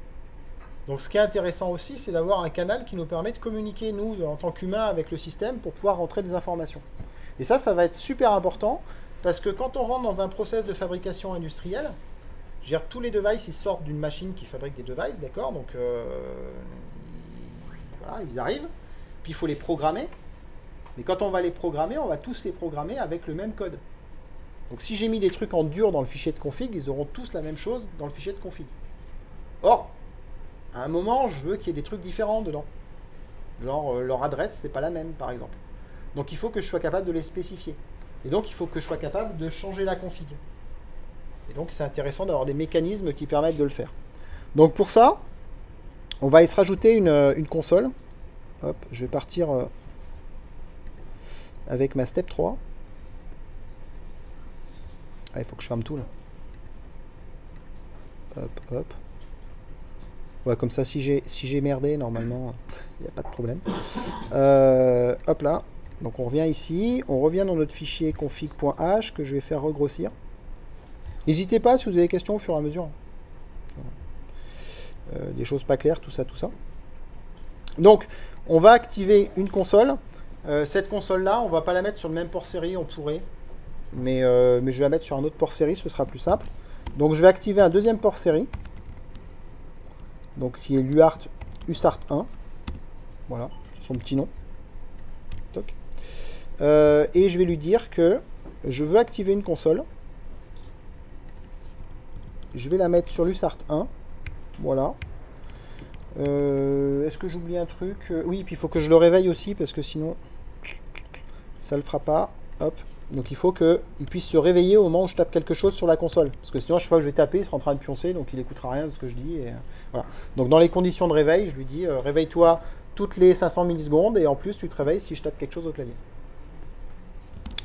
Donc ce qui est intéressant aussi, c'est d'avoir un canal qui nous permet de communiquer, nous, en tant qu'humains, avec le système pour pouvoir rentrer des informations. Et ça, ça va être super important parce que quand on rentre dans un process de fabrication industrielle, dire, tous les devices ils sortent d'une machine qui fabrique des devices, d'accord Donc euh, ils arrivent. Puis il faut les programmer. Mais quand on va les programmer, on va tous les programmer avec le même code. Donc si j'ai mis des trucs en dur dans le fichier de config, ils auront tous la même chose dans le fichier de config. Or, à un moment, je veux qu'il y ait des trucs différents dedans. Genre, euh, leur adresse, c'est pas la même, par exemple. Donc il faut que je sois capable de les spécifier. Et donc, il faut que je sois capable de changer la config. Et donc, c'est intéressant d'avoir des mécanismes qui permettent de le faire. Donc, pour ça, on va se rajouter une, console. Hop, je vais partir euh, avec ma step 3. Ah, il faut que je ferme tout là. Hop, hop. Ouais, comme ça, si j'ai si merdé, normalement, *laughs* il n'y a pas de problème. Euh, hop là. Donc on revient ici, on revient dans notre fichier config.h que je vais faire regrossir. N'hésitez pas si vous avez des questions au fur et à mesure. Euh, des choses pas claires, tout ça, tout ça. Donc, on va activer une console. Euh, cette console-là, on va pas la mettre sur le même port série, on pourrait. Mais, euh, mais je vais la mettre sur un autre port série, ce sera plus simple. Donc je vais activer un deuxième port série. Donc qui est l'UART USART 1. Voilà, son petit nom. Euh, et je vais lui dire que je veux activer une console. Je vais la mettre sur l'USART 1. Voilà. Euh, est-ce que j'oublie un truc? Euh, Oui, puis il faut que je le réveille aussi parce que sinon ça le fera pas. Hop. Donc il faut qu'il puisse se réveiller au moment où je tape quelque chose sur la console. Parce que sinon, chaque fois que je vais taper, il sera en train de pioncer, donc il n'écoutera rien de ce que je dis. Voilà. Donc dans les conditions de réveil, je lui dis réveille-toi toutes les 500 millisecondes et en plus tu te réveilles si je tape quelque chose au clavier.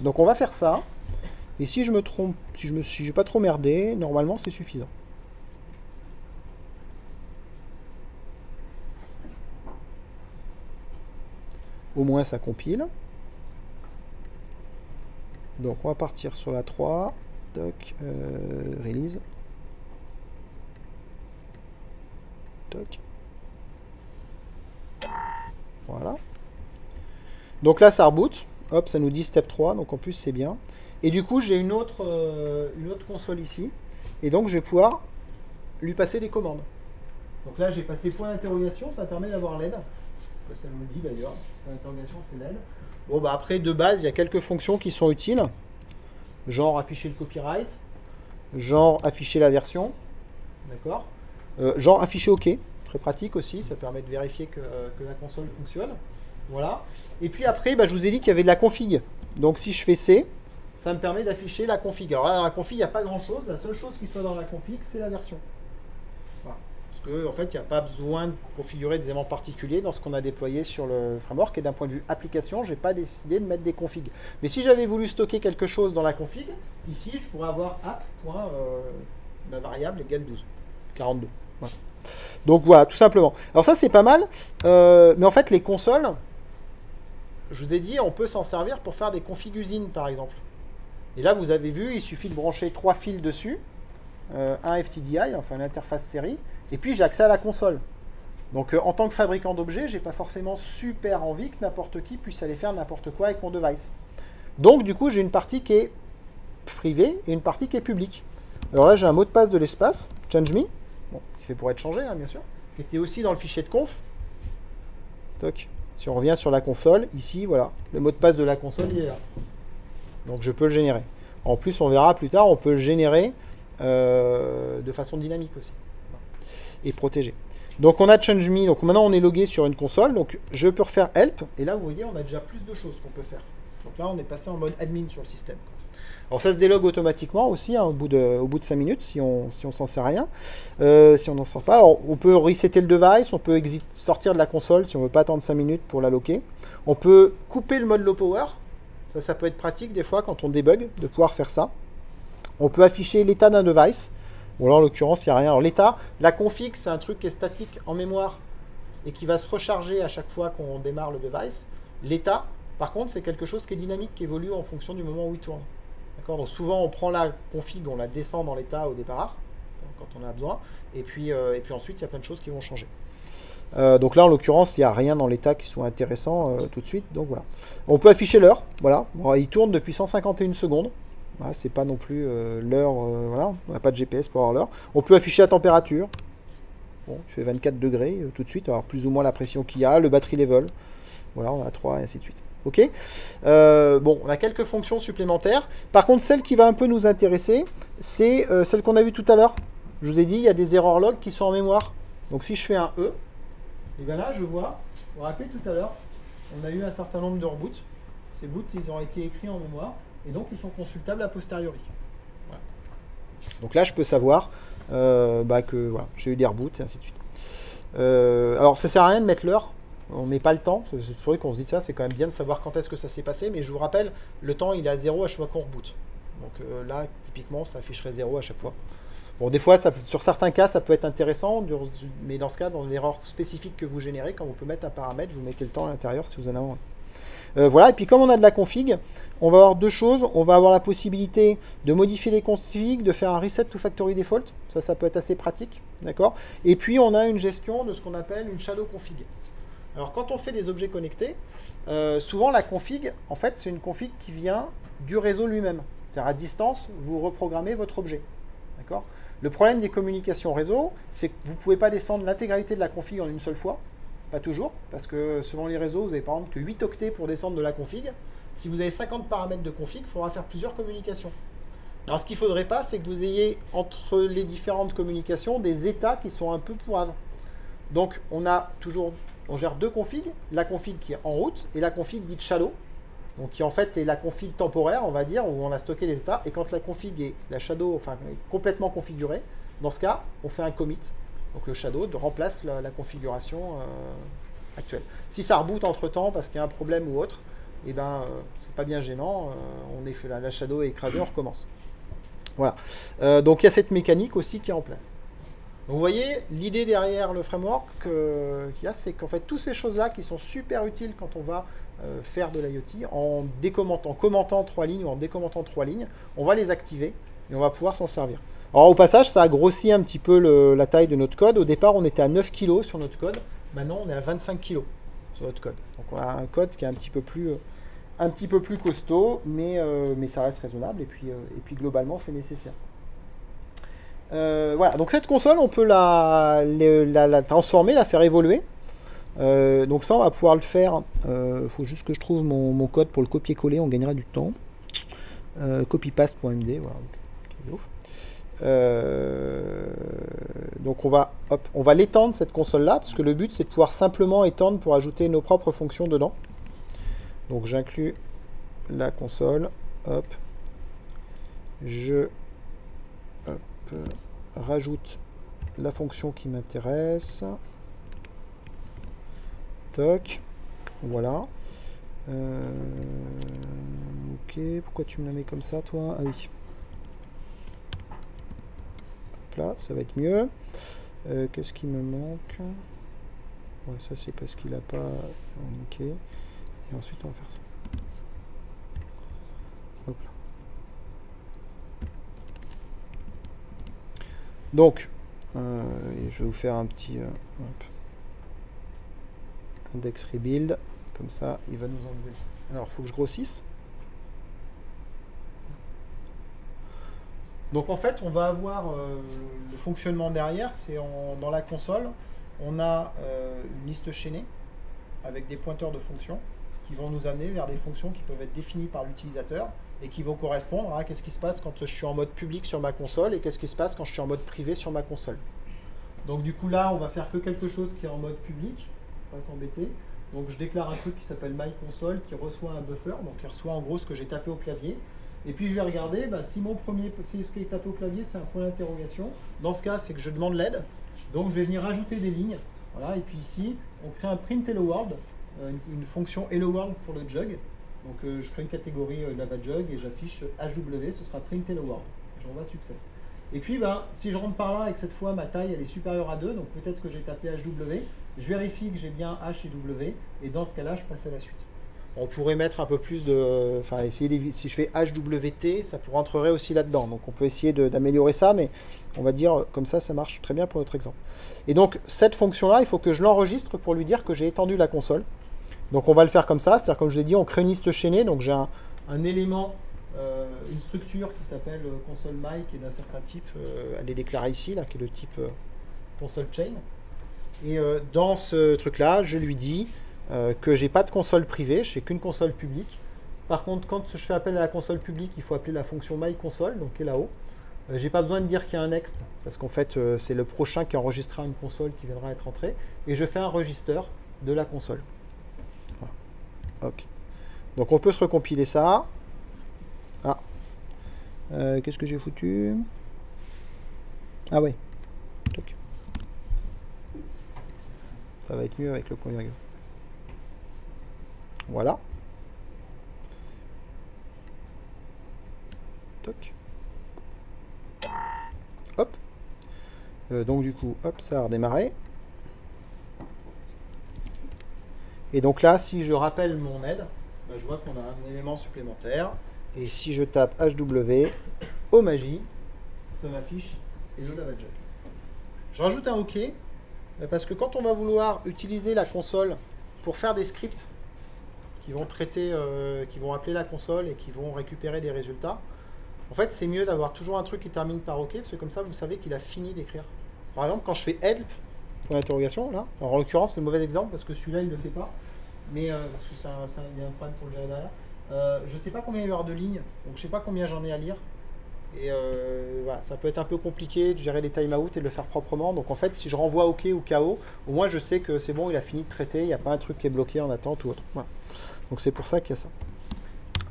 Donc on va faire ça. Et si je me trompe, si je me suis pas trop merdé, normalement c'est suffisant. Au moins ça compile. Donc on va partir sur la 3. Toc, euh, release. Toc. Voilà. Donc là ça reboot. Hop, ça nous dit step 3, donc en plus c'est bien. Et du coup, j'ai une, autre, euh, une autre console ici. Et donc, je vais pouvoir lui passer des commandes. Donc là, j'ai passé point d'interrogation, ça permet d'avoir l'aide. Ça me dit d'ailleurs, point d'interrogation, c'est l'aide. Bon, bah après, de base, il y a quelques fonctions qui sont utiles. Genre afficher le copyright, genre afficher la version, d'accord euh, Genre afficher OK, très pratique aussi, ça permet de vérifier que la console fonctionne. Voilà. Et puis après, bah, je vous ai dit qu'il y avait de la config. Donc si je fais C, ça me permet d'afficher la config. Alors là, dans la config, il n'y a pas grand chose. La seule chose qui soit dans la config, c'est la version. Parce qu'en en fait, il n'y a pas besoin de configurer des éléments particuliers dans ce qu'on a déployé sur le framework. Et d'un point de vue application, je n'ai pas décidé de mettre des configs. Mais si j'avais voulu stocker quelque chose dans la config, ici, je pourrais avoir app. Euh, ma variable égale 12. 42. Donc voilà, tout simplement. Alors ça, c'est pas mal. Euh, mais en fait, les consoles, je vous ai dit, on peut s'en servir pour faire des configs usines, par exemple. Et là, vous avez vu, il suffit de brancher trois fils dessus. Euh, un FTDI, enfin une interface série, et puis j'ai accès à la console. Donc euh, en tant que fabricant d'objets, j'ai pas forcément super envie que n'importe qui puisse aller faire n'importe quoi avec mon device. Donc du coup, j'ai une partie qui est privée et une partie qui est publique. Alors là, j'ai un mot de passe de l'espace, change me, bon, qui fait pour être changé, hein, bien sûr, qui était aussi dans le fichier de conf. Toc. Si on revient sur la console, ici, voilà, le mot de passe de la console, il est là. Donc je peux le générer. En plus, on verra plus tard, on peut le générer euh, de façon dynamique aussi. Et protéger. Donc on a change me, donc maintenant on est logué sur une console, donc je peux refaire help, et là vous voyez on a déjà plus de choses qu'on peut faire. Donc là on est passé en mode admin sur le système. Alors ça se délogue automatiquement aussi hein, au, bout de, au bout de 5 minutes si on s'en sert rien. Euh, si on n'en sort pas, alors on peut resetter le device, on peut sortir de la console si on veut pas attendre 5 minutes pour la loquer. On peut couper le mode low power, ça ça peut être pratique des fois quand on débug de pouvoir faire ça. On peut afficher l'état d'un device. Bon là en l'occurrence il n'y a rien. Alors l'état, la config c'est un truc qui est statique en mémoire et qui va se recharger à chaque fois qu'on démarre le device. L'état, par contre, c'est quelque chose qui est dynamique, qui évolue en fonction du moment où il tourne. Donc souvent on prend la config, on la descend dans l'état au départ, quand on a besoin, et puis, euh, et puis ensuite il y a plein de choses qui vont changer. Euh, donc là en l'occurrence il n'y a rien dans l'état qui soit intéressant euh, tout de suite, donc voilà. On peut afficher l'heure, voilà, il tourne depuis 151 secondes, c'est pas non plus l'heure, voilà, on n'a pas de GPS pour avoir l'heure. On peut afficher la température, bon, tu fais 24 degrés tout de suite, alors plus ou moins la pression qu'il y a, le battery level, voilà, on a 3 et ainsi de suite. Ok euh, Bon, on a quelques fonctions supplémentaires. Par contre, celle qui va un peu nous intéresser, c'est euh, celle qu'on a vue tout à l'heure. Je vous ai dit, il y a des erreurs log qui sont en mémoire. Donc si je fais un E, et bien là, je vois, vous vous rappelez tout à l'heure, on a eu un certain nombre de reboots. Ces boots, ils ont été écrits en mémoire, et donc ils sont consultables a posteriori. Donc là, je peux savoir euh, bah, que voilà, j'ai eu des reboots, et ainsi de suite. alors, ça sert à rien de mettre l'heure, on met pas le temps. C'est vrai qu'on se dit ça, c'est quand même bien de savoir quand est-ce que ça s'est passé, mais je vous rappelle, le temps il est à zéro à chaque fois qu'on reboot. Donc euh, là, typiquement, ça afficherait zéro à chaque fois. Bon, des fois, sur certains cas, ça peut être intéressant, mais dans ce cas, dans l'erreur spécifique que vous générez, quand on peut mettre un paramètre, vous mettez le temps à l'intérieur si vous en avez envie. Euh, voilà, et puis comme on a de la config, on va avoir deux choses. On va avoir la possibilité de modifier les configs, de faire un reset to factory default. Ça, ça peut être assez pratique. D'accord? Et puis, on a une gestion de ce qu'on appelle une shadow config. Alors quand on fait des objets connectés, euh, souvent la config, en fait, c'est une config qui vient du réseau lui-même. C'est-à-dire à distance, vous reprogrammez votre objet. D'accord? Le problème des communications réseau, c'est que vous ne pouvez pas descendre l'intégralité de la config en une seule fois. Pas toujours, parce que selon les réseaux, vous avez par exemple que 8 octets pour descendre de la config. Si vous avez 50 paramètres de config, il faudra faire plusieurs communications. Alors ce qu'il ne faudrait pas, c'est que vous ayez entre les différentes communications des états qui sont un peu poivres. Donc on a toujours on gère deux configs, la config qui est en route et la config dite shadow, donc qui en fait est la config temporaire, on va dire, où on a stocké les états. Et quand la config est la shadow, enfin complètement configurée, dans ce cas, on fait un commit. Donc le shadow remplace la, configuration euh, actuelle. Si ça reboot entre temps parce qu'il y a un problème ou autre, et eh ben euh, c'est pas bien gênant. Euh, on est fait la, la, shadow est écrasée, on recommence. Voilà. donc il y a cette mécanique aussi qui est en place vous voyez, l'idée derrière le framework qu'il y a, c'est qu'en fait, toutes ces choses-là qui sont super utiles quand on va euh, faire de l'IoT, en, en commentant trois lignes ou en décommentant trois lignes, on va les activer et on va pouvoir s'en servir. Alors au passage, ça a grossi un petit peu la taille de notre code. Au départ, on était à 9 kg sur notre code. Maintenant, on est à 25 kg sur notre code. Donc on a un code qui est un petit peu plus, euh, costaud, mais, euh, mais ça reste raisonnable. Et puis globalement, c'est nécessaire. Euh, voilà, donc cette console, on peut la, transformer, la faire évoluer. Euh, donc ça, on va pouvoir le faire. Il euh, faut juste que je trouve mon, code pour le copier-coller, on gagnera du temps. copypaste.md, voilà. donc on va, hop, on va l'étendre cette console là, parce que le but c'est de pouvoir simplement étendre pour ajouter nos propres fonctions dedans. Donc j'inclus la console, hop, je rajoute la fonction qui m'intéresse. Toc. Voilà. Euh, ok, pourquoi tu me la mets comme ça, toi? Ah oui. Hop là, ça va être mieux. Euh, Qu'est-ce qui me manque? Ouais, ça c'est parce qu'il a pas... Ok. Et ensuite on va faire ça. Hop là. Donc, euh, je vais vous faire un petit euh, index rebuild. Comme ça, il va nous enlever. Alors, il faut que je grossisse. Donc en fait, on va avoir euh, le fonctionnement derrière, c'est dans la console, on a une liste chaînée avec des pointeurs de fonctions qui vont nous amener vers des fonctions qui peuvent être définies par l'utilisateur et qui vont correspondre à qu'est-ce qui se passe quand je suis en mode public sur ma console et qu'est-ce qui se passe quand je suis en mode privé sur ma console. Donc du coup là, on va faire que quelque chose qui est en mode public, pas s'embêter. Donc je déclare un truc qui s'appelle myConsole qui reçoit un buffer, donc il reçoit en gros ce que j'ai tapé au clavier. Et puis je vais regarder bah, si mon premier, si ce qui est tapé au clavier c'est un point d'interrogation. Dans ce cas, c'est que je demande l'aide. Donc je vais venir ajouter des lignes. Voilà, et puis ici, on crée un print hello world, euh, une, une fonction hello world pour le jug. Donc euh, je crée une catégorie euh, Lava Jug et j'affiche HW, ce sera print hello. J'envoie success. Et puis ben, si je rentre par là et que cette fois ma taille elle est supérieure à 2, donc peut-être que j'ai tapé HW, je vérifie que j'ai bien H et W, et dans ce cas-là, je passe à la suite. On pourrait mettre un peu plus de. Enfin, essayer si je fais HWT, ça rentrerait aussi là-dedans. Donc on peut essayer d'améliorer ça, mais on va dire comme ça, ça marche très bien pour notre exemple. Et donc cette fonction-là, il faut que je l'enregistre pour lui dire que j'ai étendu la console. Donc on va le faire comme ça, c'est-à-dire comme je l'ai dit, on crée une liste chaînée, donc j'ai un, élément, euh, une structure qui s'appelle euh, console my, qui est d'un certain type, euh, elle est déclarée ici, là, qui est le type console chain. Et dans ce truc-là, je lui dis que j'ai pas de console privée, je n'ai qu'une console publique. Par contre, quand je fais appel à la console publique, il faut appeler la fonction myConsole, donc qui est là-haut. J'ai pas besoin de dire qu'il y a un next, parce qu'en fait, c'est le prochain qui enregistrera une console qui viendra être entrée. Et je fais un register de la console. Ok. Donc on peut se recompiler ça. Ah. Euh, Qu'est-ce que j'ai foutu? Ah ouais. Ça va être mieux avec le point virgule. Voilà. Toc. Hop. Euh, donc du coup, hop, ça a redémarré. Et donc là, si je rappelle mon aide, bah, je vois qu'on a un élément supplémentaire. Et si je tape HW, oh magie, ça m'affiche Hello Lavagel. Je rajoute un OK, euh, parce que quand on va vouloir utiliser la console pour faire des scripts qui vont traiter, euh, qui vont appeler la console et qui vont récupérer des résultats, en fait, c'est mieux d'avoir toujours un truc qui termine par OK, parce que comme ça, vous savez qu'il a fini d'écrire. Par exemple, quand je fais help, point d'interrogation, là, alors en l'occurrence, c'est mauvais exemple parce que celui-là, il ne le fait pas, mais euh, parce que ça, il y a un problème pour le gérer derrière. Euh, je ne sais pas combien il y avoir de lignes, donc je sais pas combien j'en ai à lire. Et euh, voilà, ça peut être un peu compliqué de gérer les timeouts et de le faire proprement. Donc en fait, si je renvoie OK ou KO, au moins je sais que c'est bon, il a fini de traiter, il n'y a pas un truc qui est bloqué en attente ou autre. Voilà. Donc c'est pour ça qu'il y a ça.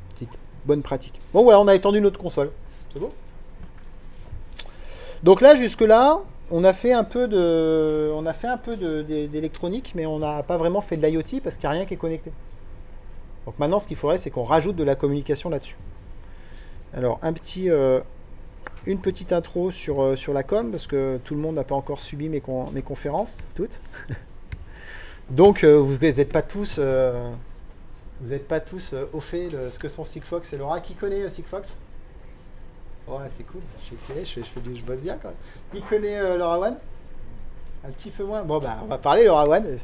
Petite bonne pratique. Bon voilà, on a étendu notre console. C'est beau Donc là, jusque-là, on a fait un peu de, d'électronique, mais on n'a pas vraiment fait de l'IoT parce qu'il n'y a rien qui est connecté. Donc maintenant, ce qu'il faudrait, c'est qu'on rajoute de la communication là-dessus. Alors, un petit, euh, une petite intro sur, euh, sur la com, parce que tout le monde n'a pas encore subi mes, mes conférences, toutes. *laughs* Donc, euh, vous n'êtes pas tous, vous n'êtes pas tous au fait de ce que sont Sigfox et Laura. Qui connaît Sigfox? Ouais, c'est cool. Je fais, je, fais, je, du- je bosse bien quand même. Qui connaît euh, LoRaWAN Un petit peu moins. Bon, bah, on va parler LoRaWAN euh,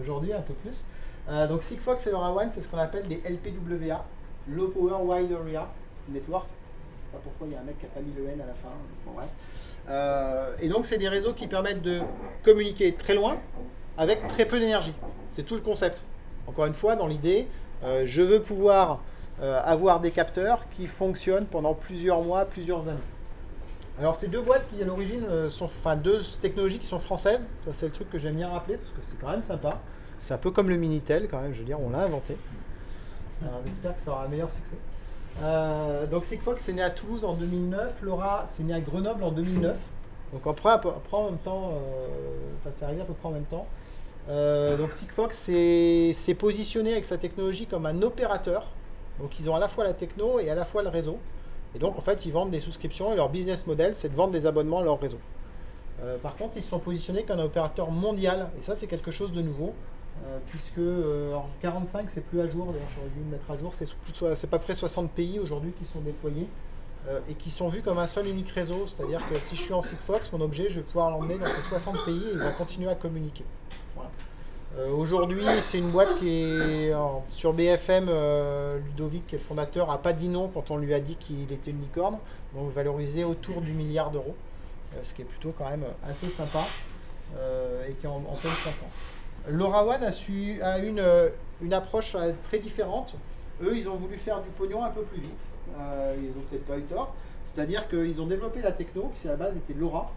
aujourd'hui un peu plus. Euh, donc, Sigfox et LoRaWAN, c'est ce qu'on appelle des LPWA, Low Power Wide Area Network. Je sais pas pourquoi il y a un mec qui a pas mis le N à la fin. Euh, et donc, c'est des réseaux qui permettent de communiquer très loin avec très peu d'énergie. C'est tout le concept. Encore une fois, dans l'idée, euh, je veux pouvoir euh, avoir des capteurs qui fonctionnent pendant plusieurs mois, plusieurs années. Alors, ces deux boîtes qui, à l'origine, euh, sont, enfin, deux technologies qui sont françaises. Ça, c'est le truc que j'aime bien rappeler parce que c'est quand même sympa. C'est un peu comme le Minitel, quand même. Je veux dire, on l'a inventé. Alors, on espère que ça aura un meilleur succès. Euh, donc Sigfox c'est né à Toulouse en 2009, Laura c'est né à Grenoble en 2009. Donc après, à peu- après en même temps, euh, enfin c'est arrivé à peu près en même temps. Euh, donc Sigfox s'est positionné avec sa technologie comme un opérateur. Donc ils ont à la fois la techno et à la fois le réseau. Et donc en fait ils vendent des souscriptions et leur business model c'est de vendre des abonnements à leur réseau. Euh, par contre ils se sont positionnés comme un opérateur mondial et ça c'est quelque chose de nouveau. euh, puisque euh, alors 45 c'est plus à jour, d'ailleurs j'aurais dû le mettre à jour, c'est c'est pas près 60 pays aujourd'hui qui sont déployés et qui sont vus comme un seul unique réseau. C'est-à-dire que si je suis en Sigfox, mon objet, je vais pouvoir l'emmener dans ces 60 pays et il va continuer à communiquer. Voilà. Euh, Aujourd'hui, c'est une boîte qui est sur BFM. euh, Ludovic, qui est le fondateur, n'a pas dit non quand on lui a dit qu'il était une licorne, donc valorisé autour du milliard d'euros, euh, ce qui est plutôt quand même assez sympa et qui est en, pleine croissance. LoRaWAN a, su, a une, une approche très différente. Eux, ils ont voulu faire du pognon un peu plus vite. Ils ont peut-être pas eu tort. C'est-à-dire qu'ils ont développé la techno qui, à la base, était LoRa.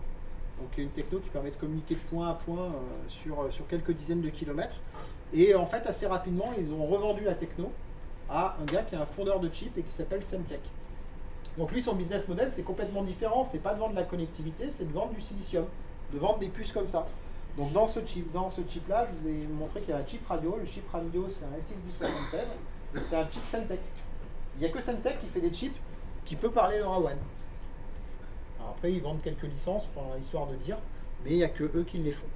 Donc, une techno qui permet de communiquer de point à point euh, sur, sur quelques dizaines de kilomètres. Et en fait, assez rapidement, ils ont revendu la techno à un gars qui est un fondeur de chip et qui s'appelle Semtech. Donc lui, son business model, c'est complètement différent. C'est pas de vendre la connectivité, c'est de vendre du silicium, de vendre des puces comme ça. Donc dans ce chip, là, je vous ai montré qu'il y a un chip radio. Le chip radio, c'est un SX276 et c'est un chip Semtech. Il n'y a que Semtech qui fait des chips qui peut parler LoRaWAN. Alors après, ils vendent quelques licences, histoire de dire, mais il n'y a que eux qui les font.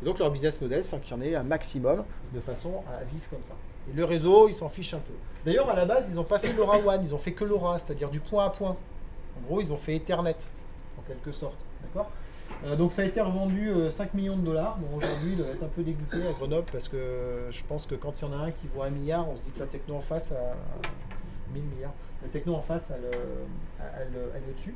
Et donc leur business model, c'est qu'il y en ait un maximum de façon à vivre comme ça. Et le réseau, ils s'en fichent un peu. D'ailleurs, à la base, ils n'ont pas fait LoRaWAN, ils ont fait que LoRa, c'est-à-dire du point à point. En gros, ils ont fait Ethernet, en quelque sorte. D'accord? Euh, Donc ça a été revendu euh, 5 millions de dollars. Bon, aujourd'hui, il doit être un peu dégoûté à Grenoble parce que je pense que quand il y en a un qui vaut un milliard, on se dit que la techno en face a 1000 milliards. La techno en face, elle, euh, elle, au-dessus.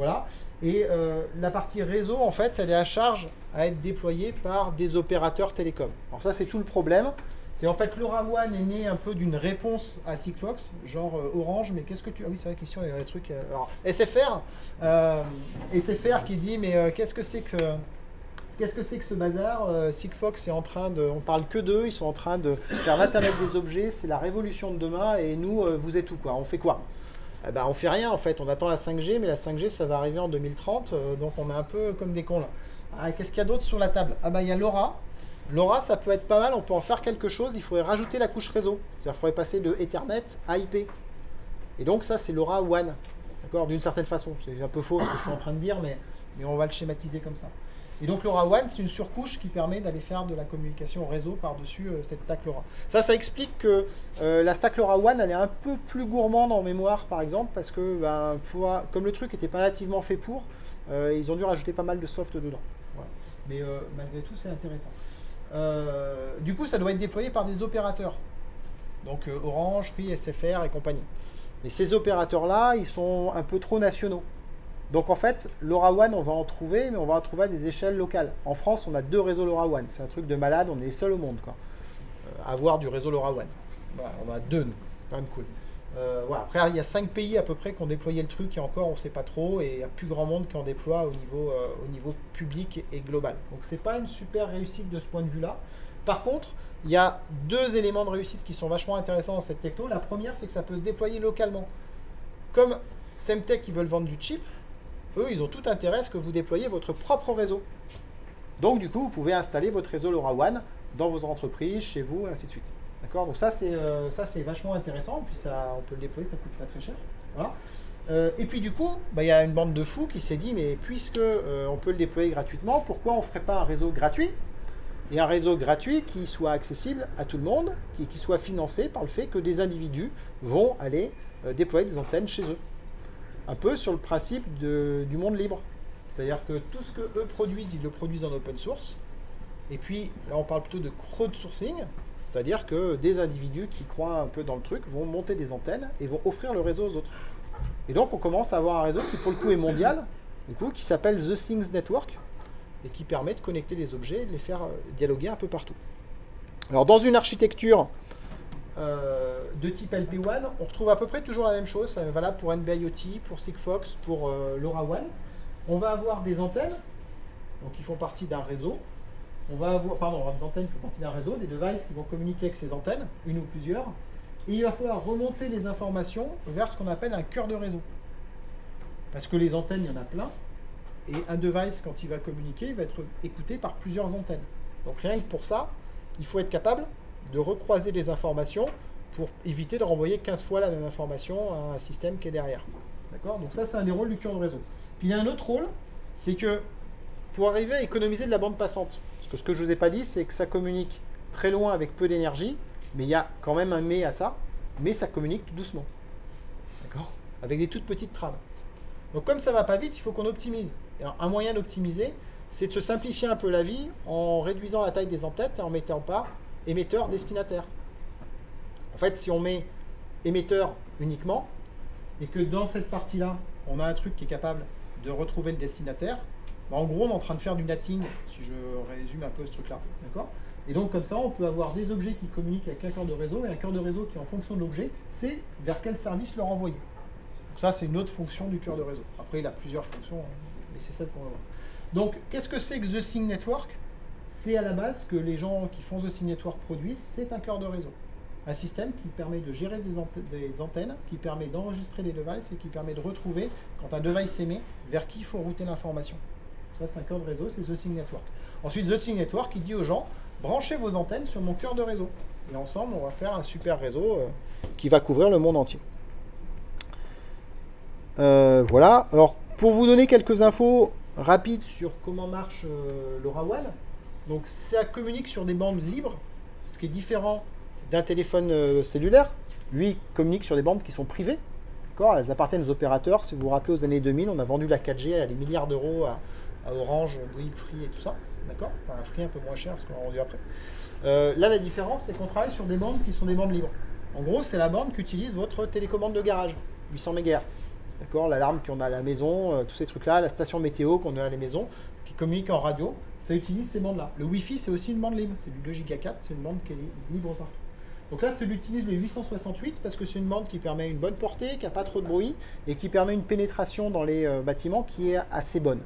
Voilà. Et euh, la partie réseau, en fait, elle est à charge à être déployée par des opérateurs télécoms. Alors ça, c'est tout le problème. C'est en fait LoRaWAN est né un peu d'une réponse à Sigfox, genre euh, Orange, mais qu'est-ce que tu... Ah oui, c'est question, il y a des trucs... euh, Alors, SFR, SFR qui dit, mais qu'est-ce que c'est que... Qu'est-ce que c'est que ce bazar Sigfox est en train de... On parle que d'eux, ils sont en train de faire l'Internet des objets, c'est la révolution de demain, et nous, vous êtes où, quoi? On fait quoi? Eh ben, on fait rien en fait, on attend la 5G, mais la 5G ça va arriver en 2030, euh, donc on est un peu comme des cons là. Ah, Qu'est-ce qu'il y a d'autre sur la table? Ah bah il y a LoRa. LoRa ça peut être pas mal, on peut en faire quelque chose, il faudrait rajouter la couche réseau. C'est-à-dire qu'il faudrait passer de Ethernet à IP. Et donc ça c'est LoRa One. D'accord? D'une certaine façon. C'est un peu faux ce que je suis en train de dire, mais, mais on va le schématiser comme ça. Et donc LoRaWAN, c'est une surcouche qui permet d'aller faire de la communication réseau par-dessus euh, cette stack LoRa. Ça, ça explique que euh, la stack LoRaWAN, elle est un peu plus gourmande en mémoire, par exemple, parce que ben, comme le truc n'était pas nativement fait pour, euh, ils ont dû rajouter pas mal de soft dedans. Mais malgré tout, c'est intéressant. Du coup, ça doit être déployé par des opérateurs. Donc Orange, Free, SFR et compagnie. Et ces opérateurs-là, ils sont un peu trop nationaux. Donc en fait, LoRaWAN, on va en trouver, mais on va en trouver à des échelles locales. En France, on a deux réseaux LoRaWAN. C'est un truc de malade, on est les seuls au monde quoi. Euh, à avoir du réseau LoRaWAN. Voilà, on a deux, quand même cool. Euh, voilà. Après, il y a cinq pays à peu près qui ont déployé le truc et encore, on ne sait pas trop. Et il y a plus grand monde qui en déploie au niveau, euh, au niveau public et global. Donc c'est pas une super réussite de ce point de vue-là. Par contre, il y a deux éléments de réussite qui sont vachement intéressants dans cette techno. La première, c'est que ça peut se déployer localement. Comme Semtech qui veulent vendre du chip, eux, ils ont tout intérêt à ce que vous déployiez votre propre réseau. Donc, du coup, vous pouvez installer votre réseau LoRaWAN dans vos entreprises, chez vous, et ainsi de suite. D'accord? Donc, ça, c'est euh, vachement intéressant. Puis, ça, on peut le déployer, ça coûte pas très cher. Voilà. Euh, et puis, du coup, bah, il y a une bande de fous qui s'est dit mais puisque euh, on peut le déployer gratuitement, pourquoi on ne ferait pas un réseau gratuit? Et un réseau gratuit qui soit accessible à tout le monde, qui, qui soit financé par le fait que des individus vont aller euh, déployer des antennes chez eux. Un peu sur le principe du monde libre. C'est-à-dire que tout ce que eux produisent, ils le produisent en open source. Et puis, là, on parle plutôt de crowdsourcing, c'est-à-dire que des individus qui croient un peu dans le truc vont monter des antennes et vont offrir le réseau aux autres. Et donc, on commence à avoir un réseau qui, pour le coup, est mondial, du coup, qui s'appelle The Things Network, et qui permet de connecter les objets et de les faire euh, dialoguer un peu partout. Alors, dans une architecture euh, de type LP1, on retrouve à peu près toujours la même chose. Ça est valable pour NB-IoT, pour Sigfox, pour euh, LoRaWAN. On va avoir des antennes, donc qui font partie d'un réseau. On va avoir, pardon, des antennes qui font partie d'un réseau, des devices qui vont communiquer avec ces antennes, une ou plusieurs. Et il va falloir remonter les informations vers ce qu'on appelle un cœur de réseau. Parce que les antennes, il y en a plein. Et un device, quand il va communiquer, il va être écouté par plusieurs antennes. Donc rien que pour ça, il faut être capable de recroiser les informations pour éviter de renvoyer 15 fois la même information à un système qui est derrière. D'accord? Donc ça, c'est un des rôles du cœur de réseau. Puis il y a un autre rôle, c'est que pour arriver à économiser de la bande passante, parce que ce que je ne vous ai pas dit, c'est que ça communique très loin avec peu d'énergie, mais il y a quand même un mais à ça, mais ça communique tout doucement. D'accord? Avec des toutes petites trames. Donc comme ça va pas vite, il faut qu'on optimise. Un moyen d'optimiser, c'est de se simplifier un peu la vie en réduisant la taille des entêtes et en mettant pas émetteur, destinataire. En fait, si on met émetteur uniquement, et que dans cette partie-là, on a un truc qui est capable de retrouver le destinataire, bah, en gros, on est en train de faire du natting, si je résume un peu ce truc-là. D'accord? Et donc, comme ça, on peut avoir des objets qui communiquent avec un cœur de réseau, et un cœur de réseau qui, en fonction de l'objet, sait vers quel service le renvoyer. Donc ça, c'est une autre fonction du cœur de réseau. Après, il a plusieurs fonctions, hein, mais c'est celle qu'on va voir. Donc, qu'est-ce que c'est que The Sync Network? C'est à la base que les gens qui font The Network produisent, c'est un cœur de réseau. Un système qui permet de gérer des, antennes, qui permet d'enregistrer les devices et qui permet de retrouver, quand un device s'émet, vers qui il faut router l'information. Ça, c'est un cœur de réseau, c'est The Network. Ensuite, The Sync Network, qui dit aux gens, branchez vos antennes sur mon cœur de réseau. Et ensemble, on va faire un super réseau euh, qui va couvrir le monde entier. Euh, voilà. Alors, pour vous donner quelques infos rapides sur comment marche euh, LoRaWAN, donc ça communique sur des bandes libres, ce qui est différent d'un téléphone euh, cellulaire. Lui communique sur des bandes qui sont privées. Elles appartiennent aux opérateurs. Si vous vous rappelez, aux années 2000, on a vendu la 4G à des milliards d'euros à, Orange, Bouygues, Free et tout ça. D'accord? Enfin, Free un peu moins cher, ce qu'on a vendu après. Euh, là, la différence, c'est qu'on travaille sur des bandes qui sont des bandes libres. En gros, c'est la bande qu'utilise votre télécommande de garage, 800 MHz. D'accord? L'alarme qu'on a à la maison, euh, tous ces trucs-là, la station météo qu'on a à la maison, qui communique en radio, ça utilise ces bandes-là. Le Wi-Fi, c'est aussi une bande libre. C'est du 2 Go 4, c'est une bande qui est libre partout. Donc là, c'est utilise le 868 parce que c'est une bande qui permet une bonne portée, qui n'a pas trop de bruit et qui permet une pénétration dans les euh, bâtiments qui est assez bonne.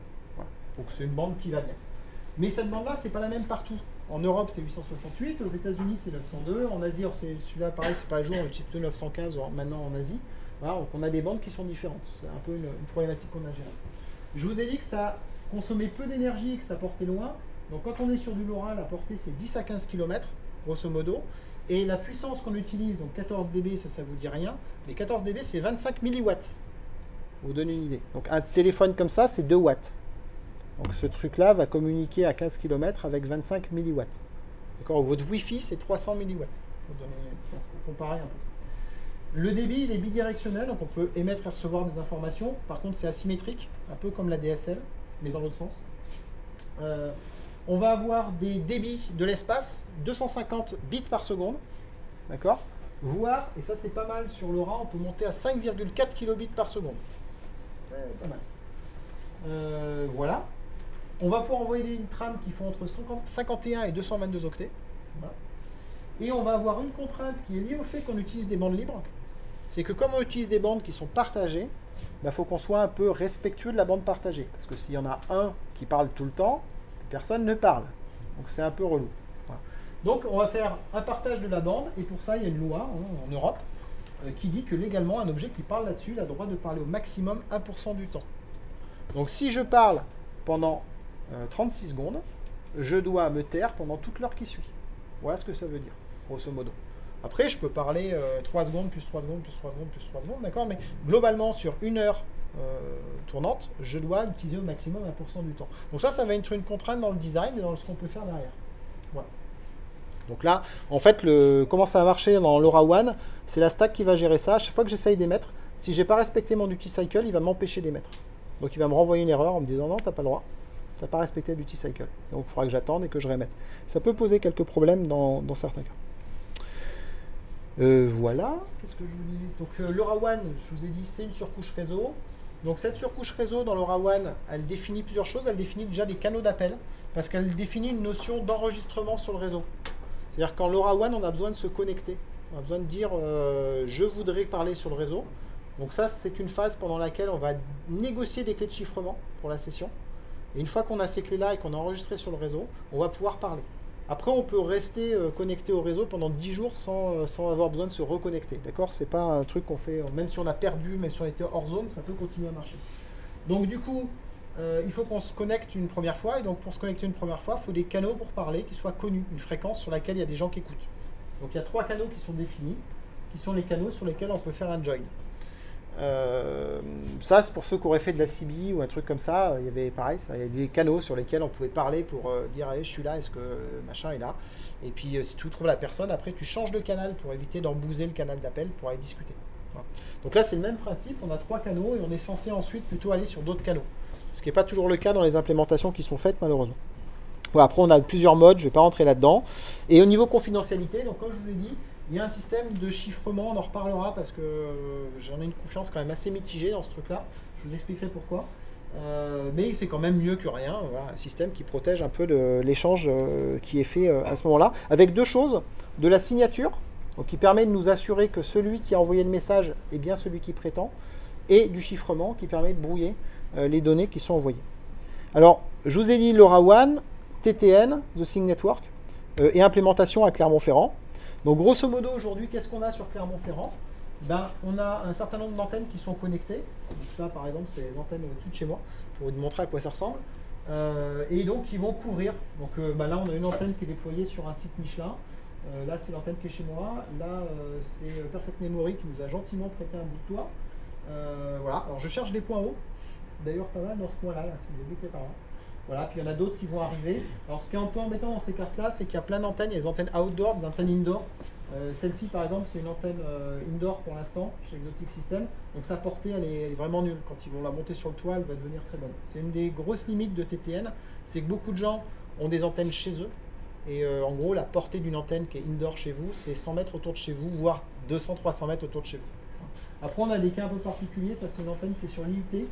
Donc c'est une bande qui va bien. Mais cette bande-là, c'est pas la même partout. En Europe, c'est 868, aux États-Unis, c'est 902, en Asie, celui-là, pareil, c'est pas à jour, on utilise plutôt 915 maintenant en Asie. Donc on a des bandes qui sont différentes. C'est un peu une, problématique qu'on a gérée. Je vous ai dit que ça consommait peu d'énergie et que ça portait loin. Donc quand on est sur du LoRa, la portée c'est 10 à 15 km, grosso modo. Et la puissance qu'on utilise, donc 14 dB, ça, ça vous dit rien, mais 14 dB, c'est 25 milliwatts. Pour vous donner une idée. Donc un téléphone comme ça, c'est 2 watts. Donc ce truc-là va communiquer à 15 km avec 25 milliwatts. D'accord? Votre Wi-Fi, c'est 300 milliwatts. Pour, comparer un peu. Le débit, il est bidirectionnel, donc on peut émettre et recevoir des informations. Par contre, c'est asymétrique, un peu comme la DSL, mais dans l'autre sens. Euh, on va avoir des débits de l'espace, 250 bits par seconde, d'accord? Voire, et ça c'est pas mal sur LoRa, on peut monter à 5,4 kilobits par seconde. pas mal. Euh, voilà. On va pouvoir envoyer des trames qui font entre 51 et 222 octets. Et on va avoir une contrainte qui est liée au fait qu'on utilise des bandes libres. C'est que comme on utilise des bandes qui sont partagées, il bah, faut qu'on soit un peu respectueux de la bande partagée. Parce que s'il y en a un qui parle tout le temps, personne ne parle. Donc c'est un peu relou. Donc on va faire un partage de la bande, et pour ça il y a une loi hein, en Europe euh, qui dit que légalement un objet qui parle là-dessus a le droit de parler au maximum 1% du temps. Donc si je parle pendant 36 euh, secondes, je dois me taire pendant toute l'heure qui suit. Voilà ce que ça veut dire, grosso modo. Après, je peux parler 3 euh, secondes, plus 3 secondes, plus 3 secondes, plus 3 secondes, d'accord Mais globalement, sur une heure euh, tournante, je dois utiliser au maximum 1% du temps. Donc ça, ça va être une contrainte dans le design et dans ce qu'on peut faire derrière. Voilà. Donc là, en fait, comment ça va marcher dans LoRaWAN C'est la stack qui va gérer ça. À chaque fois que j'essaye d'émettre, si je n'ai pas respecté mon duty cycle, il va m'empêcher d'émettre. Donc il va me renvoyer une erreur en me disant non, tu n'as pas le droit. Tu n'as pas respecté le duty cycle. Donc il faudra que j'attende et que je remette. Ça peut poser quelques problèmes dans, certains cas. Euh, voilà. Qu'est-ce que je vous dis Donc euh, LoRaWAN, je vous ai dit, c'est une surcouche réseau. Donc cette surcouche réseau dans LoRaWAN, elle définit plusieurs choses. Elle définit déjà des canaux d'appel, parce qu'elle définit une notion d'enregistrement sur le réseau. C'est-à-dire qu'en LoRaWAN, on a besoin de se connecter. On a besoin de dire euh, je voudrais parler sur le réseau. Donc ça, c'est une phase pendant laquelle on va négocier des clés de chiffrement pour la session. Et une fois qu'on a ces clés-là et qu'on a enregistré sur le réseau, on va pouvoir parler. Après, on peut rester euh, connecté au réseau pendant 10 jours euh, sans, avoir besoin de se reconnecter. D'accord? C'est pas un truc qu'on fait, même si on a perdu, même si on était hors zone, ça peut continuer à marcher. Donc du coup, euh, il faut qu'on se connecte une première fois. Et donc, pour se connecter une première fois, il faut des canaux pour parler qui soient connus, une fréquence sur laquelle il y a des gens qui écoutent. Donc, il y a trois canaux qui sont définis, qui sont les canaux sur lesquels on peut faire un join. Euh, ça, c'est pour ceux qui auraient fait de la CB ou un truc comme ça. Il y avait pareil, il y a des canaux sur lesquels on pouvait parler pour euh, dire Allez, je suis là, est-ce que machin est là Et puis, euh, si tu trouves la personne, après, tu changes de canal pour éviter d'embouser le canal d'appel pour aller discuter. Donc là, c'est le même principe. On a trois canaux et on est censé ensuite plutôt aller sur d'autres canaux. Ce qui n'est pas toujours le cas dans les implémentations qui sont faites, malheureusement. Après, on a plusieurs modes, je ne vais pas rentrer là-dedans. Et au niveau confidentialité, donc comme je vous ai dit, il y a un système de chiffrement, on en reparlera parce que euh, j'en ai une confiance quand même assez mitigée dans ce truc-là. Je vous expliquerai pourquoi. Euh, mais c'est quand même mieux que rien. Voilà, un système qui protège un peu de l'échange euh, qui est fait à ce moment-là. Avec deux choses. De la signature, donc qui permet de nous assurer que celui qui a envoyé le message est bien celui qui prétend. Et du chiffrement qui permet de brouiller les données qui sont envoyées. Alors, je vous ai dit LoRaWAN, TTN, The Thing Network, et implémentation à Clermont-Ferrand. Donc grosso modo aujourd'hui, qu'est-ce qu'on a sur Clermont-Ferrand? Ben, On a un certain nombre d'antennes qui sont connectées. Donc ça par exemple c'est l'antenne au-dessus de chez moi, pour vous montrer à quoi ça ressemble. Euh, et donc ils vont couvrir. Donc euh, ben là on a une antenne qui est déployée sur un site Michelin. Euh, là c'est l'antenne qui est chez moi. Là c'est Perfect Memory qui nous a gentiment prêté un bout de toit. Voilà, alors je cherche des points hauts. D'ailleurs pas mal dans ce coin-là, là, si vous avez par là. Voilà, puis il y en a d'autres qui vont arriver. Alors ce qui est un peu embêtant dans ces cartes-là, c'est qu'il y a plein d'antennes. Il y a des antennes outdoor, des antennes indoor. Euh, Celle-ci, par exemple, c'est une antenne euh, indoor pour l'instant chez Exotic System. Donc sa portée, elle est, vraiment nulle. Quand ils vont la monter sur le toit, elle va devenir très bonne. C'est une des grosses limites de TTN, c'est que beaucoup de gens ont des antennes chez eux. Et euh, en gros, la portée d'une antenne qui est indoor chez vous, c'est 100 mètres autour de chez vous, voire 200-300 mètres autour de chez vous. Après, on a des cas un peu particuliers. Ça, c'est une antenne qui est sur l'IUT.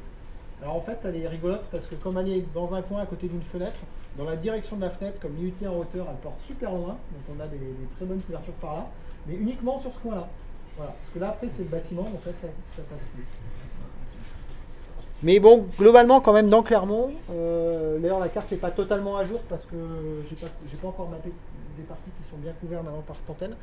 Alors en fait, elle est rigolote parce que comme elle est dans un coin à côté d'une fenêtre, dans la direction de la fenêtre, comme l'IUT en hauteur, elle porte super loin, donc on a des, très bonnes couvertures par là, mais uniquement sur ce coin-là. Voilà, parce que là après c'est le bâtiment, donc ça, ça passe plus. Mais bon, globalement quand même dans Clermont, euh, d'ailleurs la carte n'est pas totalement à jour parce que j'ai pas, pas encore mappé des parties qui sont bien couvertes maintenant par cette antenne.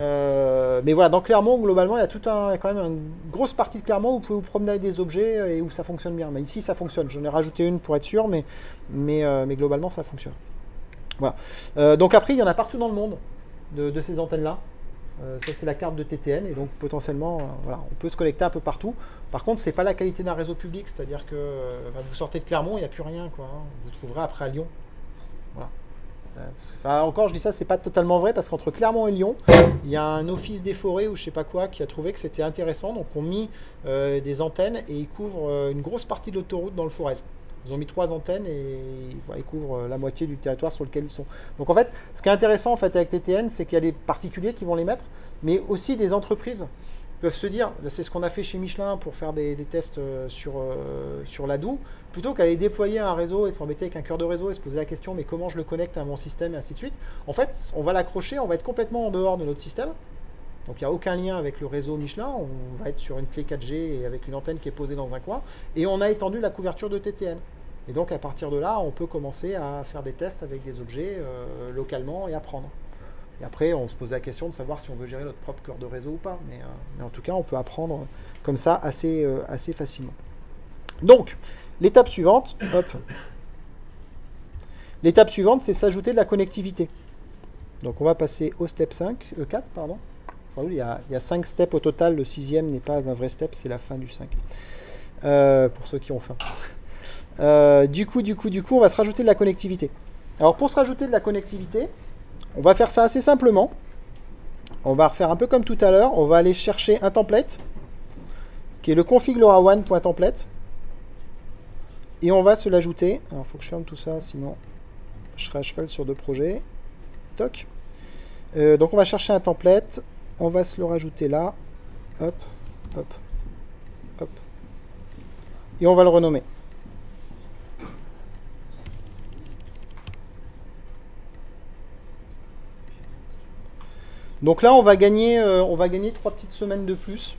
Euh, mais voilà, dans Clermont, globalement, il y a tout un, quand même une grosse partie de Clermont où vous pouvez vous promener avec des objets et où ça fonctionne bien. Mais ici, ça fonctionne. J'en ai rajouté une pour être sûr, mais, mais, euh, mais globalement, ça fonctionne. Voilà. Euh, donc après, il y en a partout dans le monde de, ces antennes-là. Euh, ça, c'est la carte de TTN, et donc potentiellement, euh, voilà, on peut se connecter un peu partout. Par contre, c'est pas la qualité d'un réseau public, c'est-à-dire que euh, vous sortez de Clermont, il n'y a plus rien, quoi. hein. Vous trouverez après à Lyon. Voilà. Enfin, encore, je dis ça, c'est pas totalement vrai parce qu'entre Clermont et Lyon, il y a un office des forêts ou je sais pas quoi qui a trouvé que c'était intéressant. Donc, on mis euh, des antennes et ils couvrent euh, une grosse partie de l'autoroute dans le Forez. Ils ont mis trois antennes et ils couvrent euh, la moitié du territoire sur lequel ils sont. Donc, en fait, ce qui est intéressant en fait avec TTN, c'est qu'il y a des particuliers qui vont les mettre, mais aussi des entreprises peuvent se dire, c'est ce qu'on a fait chez Michelin pour faire des, tests euh, sur, euh, sur plutôt qu'aller déployer un réseau et s'embêter avec un cœur de réseau et se poser la question, mais comment je le connecte à mon système et ainsi de suite. En fait, on va l'accrocher, on va être complètement en dehors de notre système. Donc il n'y a aucun lien avec le réseau Michelin, on va être sur une clé 4G et avec une antenne qui est posée dans un coin, et on a étendu la couverture de TTN. Et donc à partir de là, on peut commencer à faire des tests avec des objets euh, localement et apprendre. Et après, on se pose la question de savoir si on veut gérer notre propre cœur de réseau ou pas. Mais, euh, mais en tout cas, on peut apprendre comme ça assez, euh, assez facilement. Donc, l'étape suivante. L'étape suivante, c'est s'ajouter de la connectivité. Donc, on va passer au step 5, euh, 4, pardon. Il, y a, il y a 5 steps au total. Le sixième n'est pas un vrai step, c'est la fin du 5. Euh, pour ceux qui ont faim. Euh, du coup, du coup, du coup, on va se rajouter de la connectivité. Alors, pour se rajouter de la connectivité, on va faire ça assez simplement. On va refaire un peu comme tout à l'heure. On va aller chercher un template qui est le config LoRaWAN.template et on va se l'ajouter. Alors, il faut que je ferme tout ça, sinon je serai à cheval sur deux projets. Euh, donc, on va chercher un template. On va se le rajouter là. Hop, hop, hop. Et on va le renommer. Donc là, on va gagner, euh, on va gagner trois petites semaines de plus.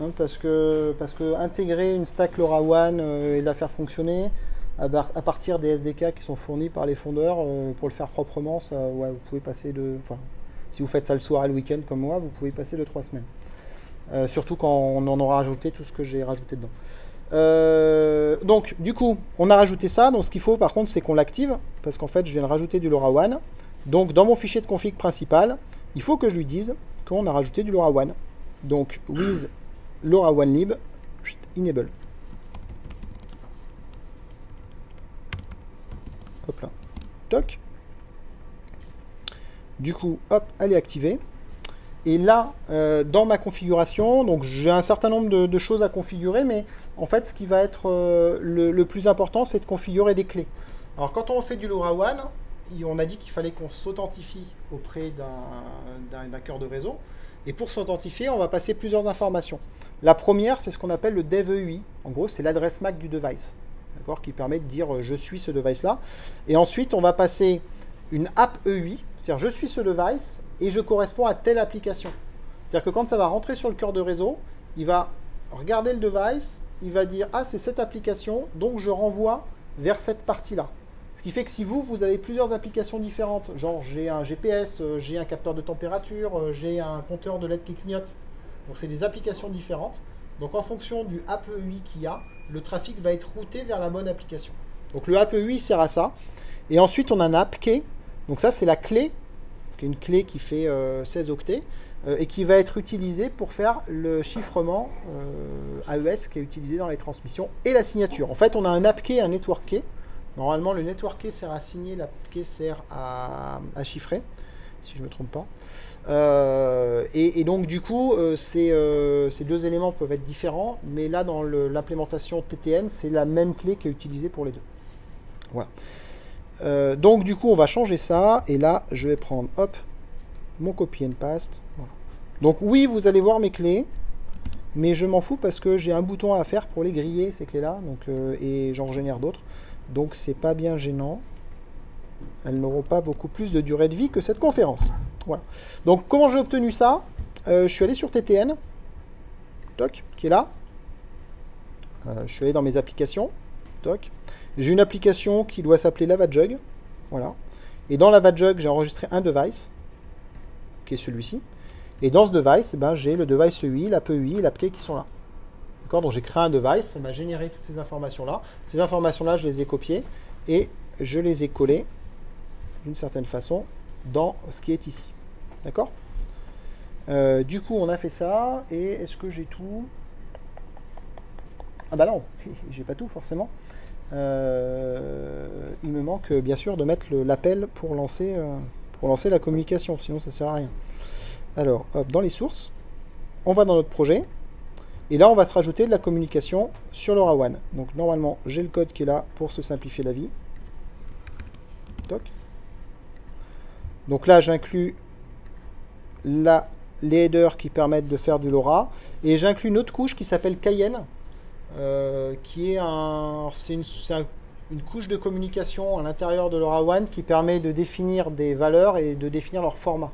hein, parce, que, parce que intégrer une stack LoRaWAN euh, et la faire fonctionner à, partir des SDK qui sont fournis par les fondeurs, euh, pour le faire proprement, ça, vous pouvez passer de. Si vous faites ça le soir et le week-end comme moi, vous pouvez passer de trois semaines. Surtout quand on en aura rajouté tout ce que j'ai rajouté dedans. Donc, du coup, on a rajouté ça. Donc, ce qu'il faut, par contre, c'est qu'on l'active. Parce qu'en fait, je viens de rajouter du LoRaWAN. Donc, dans mon fichier de config principal, il faut que je lui dise qu'on a rajouté du LoRaWAN. Donc, with LoRaWAN lib, enable. Hop là. Toc. Du coup, hop, elle est activée. Et là, euh, dans ma configuration, j'ai un certain nombre de, de, choses à configurer, mais en fait, ce qui va être euh, le, le, plus important, c'est de configurer des clés. Alors, quand on fait du LoRaWAN, on a dit qu'il fallait qu'on s'authentifie auprès d'un cœur de réseau. Et pour s'authentifier, on va passer plusieurs informations. La première, c'est ce qu'on appelle le DevEui. En gros, c'est l'adresse MAC du device, qui permet de dire euh, je suis ce device-là. Et ensuite, on va passer une app EUI, c'est-à-dire je suis ce device et je corresponds à telle application. C'est-à-dire que quand ça va rentrer sur le cœur de réseau, il va regarder le device, il va dire ah c'est cette application, donc je renvoie vers cette partie-là. Qui fait que si vous, vous avez plusieurs applications différentes, genre j'ai un GPS, euh, j'ai un capteur de température, euh, j'ai un compteur de LED qui clignote, donc c'est des applications différentes. Donc en fonction du APEI qu'il y a, le trafic va être routé vers la bonne application. Donc le APEI sert à ça. Et ensuite on a un AppKey. Donc ça c'est la clé, qui est une clé qui fait 16 euh, octets, et qui va être utilisée pour faire le chiffrement AES qui est utilisé dans les transmissions et la signature. En fait on a un AppKey et un Network Key. Normalement, le network key sert à signer, la key sert à, chiffrer, si je ne me trompe pas. Euh, et, donc, du coup, euh, euh, ces, deux éléments peuvent être différents, mais là, dans l'implémentation TTN, c'est la même clé qui est utilisée pour les deux. Voilà. donc, du coup, on va changer ça, et là, je vais prendre, hop, mon copy and paste. Donc, oui, vous allez voir mes clés, mais je m'en fous parce que j'ai un bouton à faire pour les griller, ces clés-là, et j'en génère d'autres. Donc c'est pas bien gênant. Elles n'auront pas beaucoup plus de durée de vie que cette conférence. Voilà. Donc comment j'ai obtenu ça? Euh, Je suis allé sur TTN, qui est là. Euh, je suis allé dans mes applications. J'ai une application qui doit s'appeler LavaJug, voilà. Et dans LavaJug, j'ai enregistré un device, qui est celui-ci. Et dans ce device, ben, j'ai le device UI, l'app UI et l'app qui sont là. Donc j'ai créé un device, ça m'a généré toutes ces informations-là. Ces informations-là, je les ai copiées et je les ai collées d'une certaine façon dans ce qui est ici. D'accord? Euh, Du coup, on a fait ça. Et est-ce que j'ai tout? Ah bah non, *laughs* j'ai pas tout forcément. Euh, il me manque bien sûr de mettre l'appel pour lancer, euh, pour lancer la communication, sinon ça sert à rien. Alors, hop, dans les sources, on va dans notre projet. Et là, on va se rajouter de la communication sur LoRaWAN. Donc normalement, j'ai le code qui est là pour se simplifier la vie. Donc là, j'inclus les headers qui permettent de faire du LoRa. Et j'inclus une autre couche qui s'appelle Cayenne, euh, qui est, un, une, une, couche de communication à l'intérieur de LoRaWAN qui permet de définir des valeurs et de définir leur format.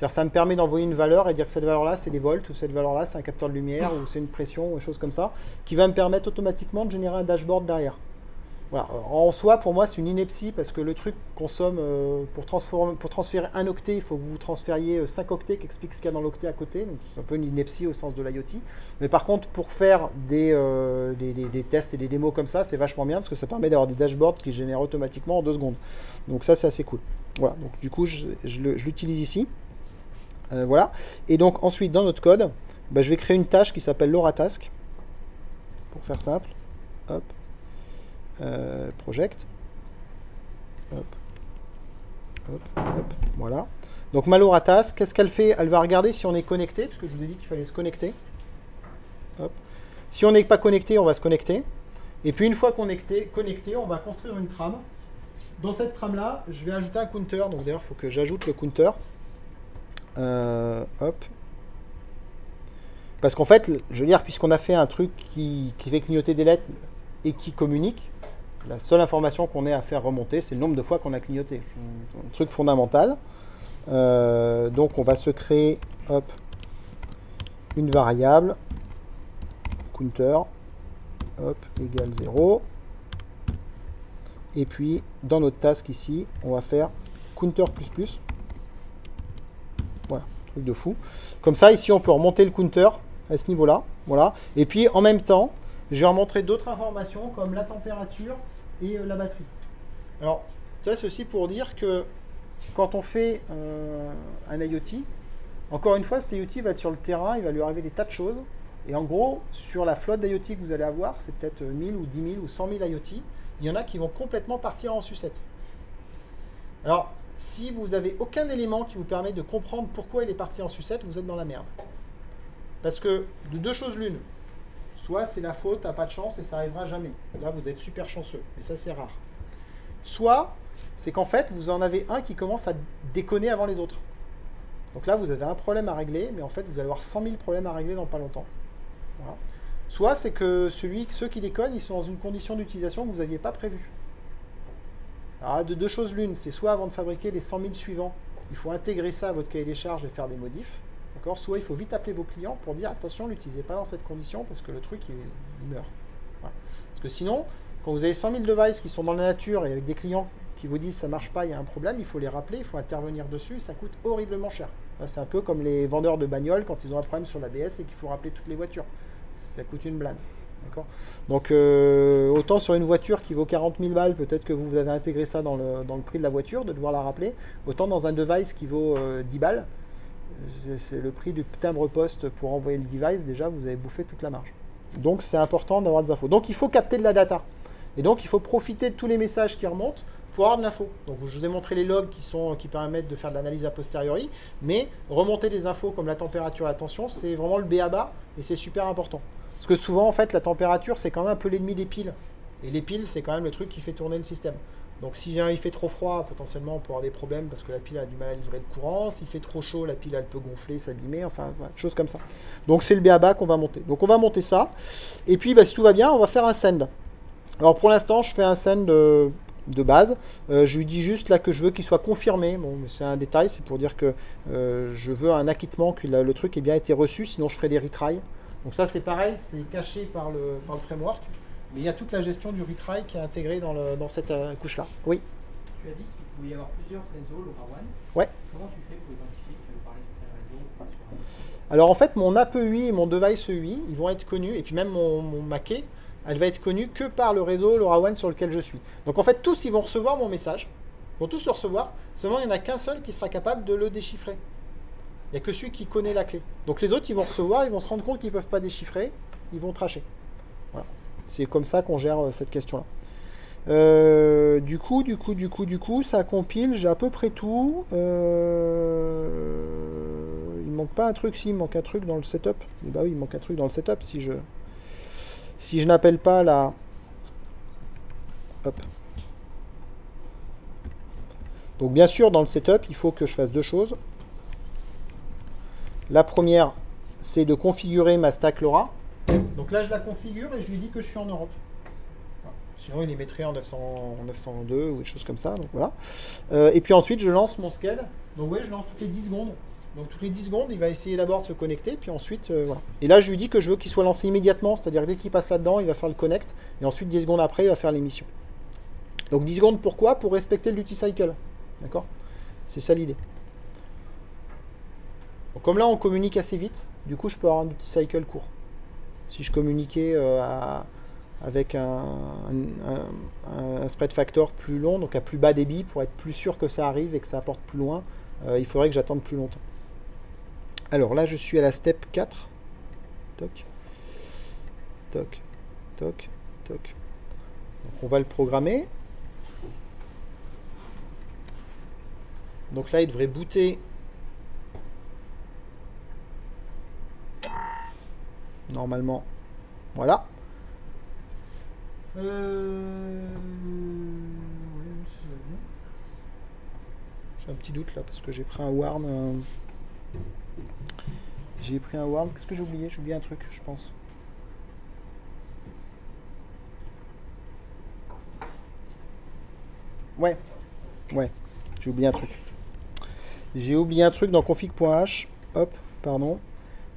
C'est-à-dire ça me permet d'envoyer une valeur et dire que cette valeur-là, c'est des volts, ou cette valeur-là, c'est un capteur de lumière, ou c'est une pression, ou des choses comme ça, qui va me permettre automatiquement de générer un dashboard derrière. Voilà. En soi, pour moi, c'est une ineptie parce que le truc consomme, euh, pour, pour, transférer un octet, il faut que vous transfériez 5 euh, octets qui expliquent ce qu'il y a dans l'octet à côté. C'est un peu une ineptie au sens de l'IoT. Mais par contre, pour faire euh, des, des, tests et des démos comme ça, c'est vachement bien parce que ça permet d'avoir des dashboards qui génèrent automatiquement en 2 secondes. Donc ça, c'est assez cool. Voilà. Donc du coup, je l'utilise ici. Euh, voilà. Et donc ensuite, dans notre code, bah, je vais créer une tâche qui s'appelle LoRaTask. Pour faire simple. Hop. Euh, project. Hop. Hop. Hop. Voilà. Donc ma LoRaTask, qu'est-ce qu'elle fait? Elle va regarder si on est connecté, parce que je vous ai dit qu'il fallait se connecter. Hop. Si on n'est pas connecté, on va se connecter. Et puis une fois connecté, connecté, on va construire une trame. Dans cette trame-là, je vais ajouter un counter. Donc d'ailleurs, il faut que j'ajoute le counter. Euh. Parce qu'en fait, je veux dire, puisqu'on a fait un truc qui, fait clignoter des lettres et qui communique, la seule information qu'on ait à faire remonter, c'est le nombre de fois qu'on a clignoté. Un truc fondamental. Euh, donc on va se créer une variable counter hop, égale 0. Et puis dans notre task ici, on va faire counter plus plus truc de fou. Comme ça, ici, on peut remonter le counter à ce niveau-là. Voilà. Et puis, en même temps, je vais leur montrer d'autres informations comme la température et euh, la batterie. Alors, ça, ceci pour dire que quand on fait euh, un IoT, encore une fois, cet IoT va être sur le terrain, il va lui arriver des tas de choses. Et en gros, sur la flotte d'IoT que vous allez avoir, c'est peut-être 1000 ou 10 000 ou 100 000 IoT, il y en a qui vont complètement partir en sucette. Alors, si vous n'avez aucun élément qui vous permet de comprendre pourquoi il est parti en sucette, vous êtes dans la merde. Parce que de deux choses l'une, soit c'est la faute, t'as pas de chance et ça arrivera jamais. Là, vous êtes super chanceux, mais ça c'est rare. Soit c'est qu'en fait, vous en avez un qui commence à déconner avant les autres. Donc là, vous avez un problème à régler, mais en fait, vous allez avoir 100 000 problèmes à régler dans pas longtemps. Soit c'est que celui, ceux qui déconnent, ils sont dans une condition d'utilisation que vous n'aviez pas prévue. Alors, de deux choses l'une, c'est soit avant de fabriquer les 100 000 suivants, il faut intégrer ça à votre cahier des charges et faire des modifs. Soit il faut vite appeler vos clients pour dire attention, l'utilisez pas dans cette condition parce que le truc il, meurt. Parce que sinon, quand vous avez 100 000 devices qui sont dans la nature et avec des clients qui vous disent ça marche pas, il y a un problème, il faut les rappeler, il faut intervenir dessus et ça coûte horriblement cher. C'est un peu comme les vendeurs de bagnoles quand ils ont un problème sur l'ABS et qu'il faut rappeler toutes les voitures. Ça coûte une blinde. Donc, euh, autant sur une voiture qui vaut 40 000 balles, peut-être que vous, avez intégré ça dans le, prix de la voiture, de devoir la rappeler. Autant dans un device qui vaut euh, 10 balles, c'est- le prix du timbre-poste pour envoyer le device, déjà, vous avez bouffé toute la marge. Donc, c'est important d'avoir des infos. Donc, il faut capter de la data. Et donc, il faut profiter de tous les messages qui remontent pour avoir de l'info. Donc, je vous ai montré les logs qui, sont, qui permettent de faire de l'analyse a posteriori, mais remonter des infos comme la température et la tension, c'est vraiment le B.A.B.A. et c'est super important. Parce que souvent, en fait, la température, c'est quand même un peu l'ennemi des piles. Et les piles, c'est quand même le truc qui fait tourner le système. Donc, si il fait trop froid, potentiellement, on peut avoir des problèmes parce que la pile a du mal à livrer le courant. S'il fait trop chaud, la pile, elle peut gonfler, s'abîmer, enfin, voilà, choses comme ça. Donc, c'est le B.A.B.A. qu'on va monter. Donc, on va monter ça. Et puis, bah, si tout va bien, on va faire un send. Alors, pour l'instant, je fais un send de, base. Euh, je lui dis juste là que je veux qu'il soit confirmé. Bon, mais c'est un détail, c'est pour dire que euh, je veux un acquittement, que le truc ait bien été reçu, sinon je ferai des retries. Donc ça c'est pareil, c'est caché par le, par le framework, mais il y a toute la gestion du retry qui est intégrée dans, le- dans cette euh, couche-là. Oui. Tu as dit qu'il pouvait y avoir plusieurs réseaux LoRaWAN. Ouais. Comment tu fais pour identifier que tu veux parler sur tel réseau ou pas un Alors en fait, mon API et mon device EUI, ils vont être connus, et puis même mon, mon Maquet, elle va être connue que par le réseau LoRaWAN sur lequel je suis. Donc en fait, tous ils vont recevoir mon message, ils vont tous le recevoir, seulement il n'y en a qu'un seul qui sera capable de le déchiffrer. Il n'y a que celui qui connaît la clé. Donc les autres, ils vont recevoir, ils vont se rendre compte qu'ils ne peuvent pas déchiffrer, ils vont tracher. Voilà. C'est comme ça qu'on gère euh, cette question-là. Euh, du coup, du coup, du coup, du coup, ça compile, j'ai à peu près tout. Euh, il manque pas un truc, si, il manque un truc dans le setup. Bah oui, il manque un truc dans le setup si je si je n'appelle pas la hop. Donc bien sûr, dans le setup, il faut que je fasse deux choses. La première, c'est de configurer ma stack LoRa. Donc là, je la configure et je lui dis que je suis en Europe. Sinon, il les mettrait en, 900 en 902 ou des choses comme ça. Donc voilà. Euh, et puis ensuite, je lance mon scale. Donc ouais, je lance toutes les 10 secondes. Donc toutes les 10 secondes, il va essayer d'abord de se connecter, puis ensuite, euh. Et là, je lui dis que je veux qu'il soit lancé immédiatement, c'est-à-dire dès qu'il passe là-dedans, il va faire le connect, et ensuite 10 secondes après, il va faire l'émission. Donc 10 secondes, pourquoi? Pour respecter le duty cycle. D'accord? C'est ça l'idée. Comme là, on communique assez vite, du coup, je peux avoir un duty cycle court. Si je communiquais euh, avec un spread factor plus long, donc à plus bas débit, pour être plus sûr que ça arrive et que ça apporte plus loin, euh, il faudrait que j'attende plus longtemps. Alors là, je suis à la step 4. Toc. Toc. Toc. Toc. Donc on va le programmer. Donc là, il devrait booter. Normalement. Voilà. Euh... J'ai un petit doute là parce que j'ai pris un warn. euh, J'ai pris un warn. Qu'est-ce que j'ai oublié? J'ai oublié un truc, je pense. Ouais. Ouais. J'ai oublié un truc. J'ai oublié un truc dans config.h. Hop, pardon.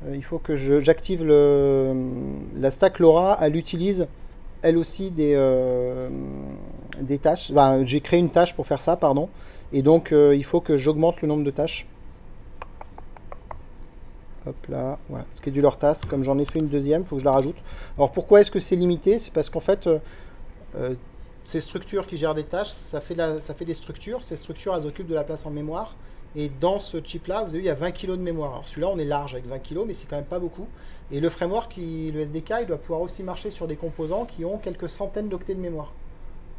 Euh, il faut que j'active la stack LoRa. Elle utilise elle aussi des, euh, des tâches. Enfin, J'ai créé une tâche pour faire ça, pardon. Et donc, euh, il faut que j'augmente le nombre de tâches. Hop là, voilà. Scheduler task, comme j'en ai fait une deuxième, il faut que je la rajoute. Alors pourquoi est-ce que c'est limité? C'est parce qu'en fait, ces structures qui gèrent des tâches, ça fait des structures. Ces structures, elles occupent de la place en mémoire. Et dans ce chip-là, vous avez vu, il y a 20 kg de mémoire. Alors celui-là, on est large avec 20 kg, mais c'est quand même pas beaucoup. Et le framework, le SDK, il doit pouvoir aussi marcher sur des composants qui ont quelques centaines d'octets de mémoire.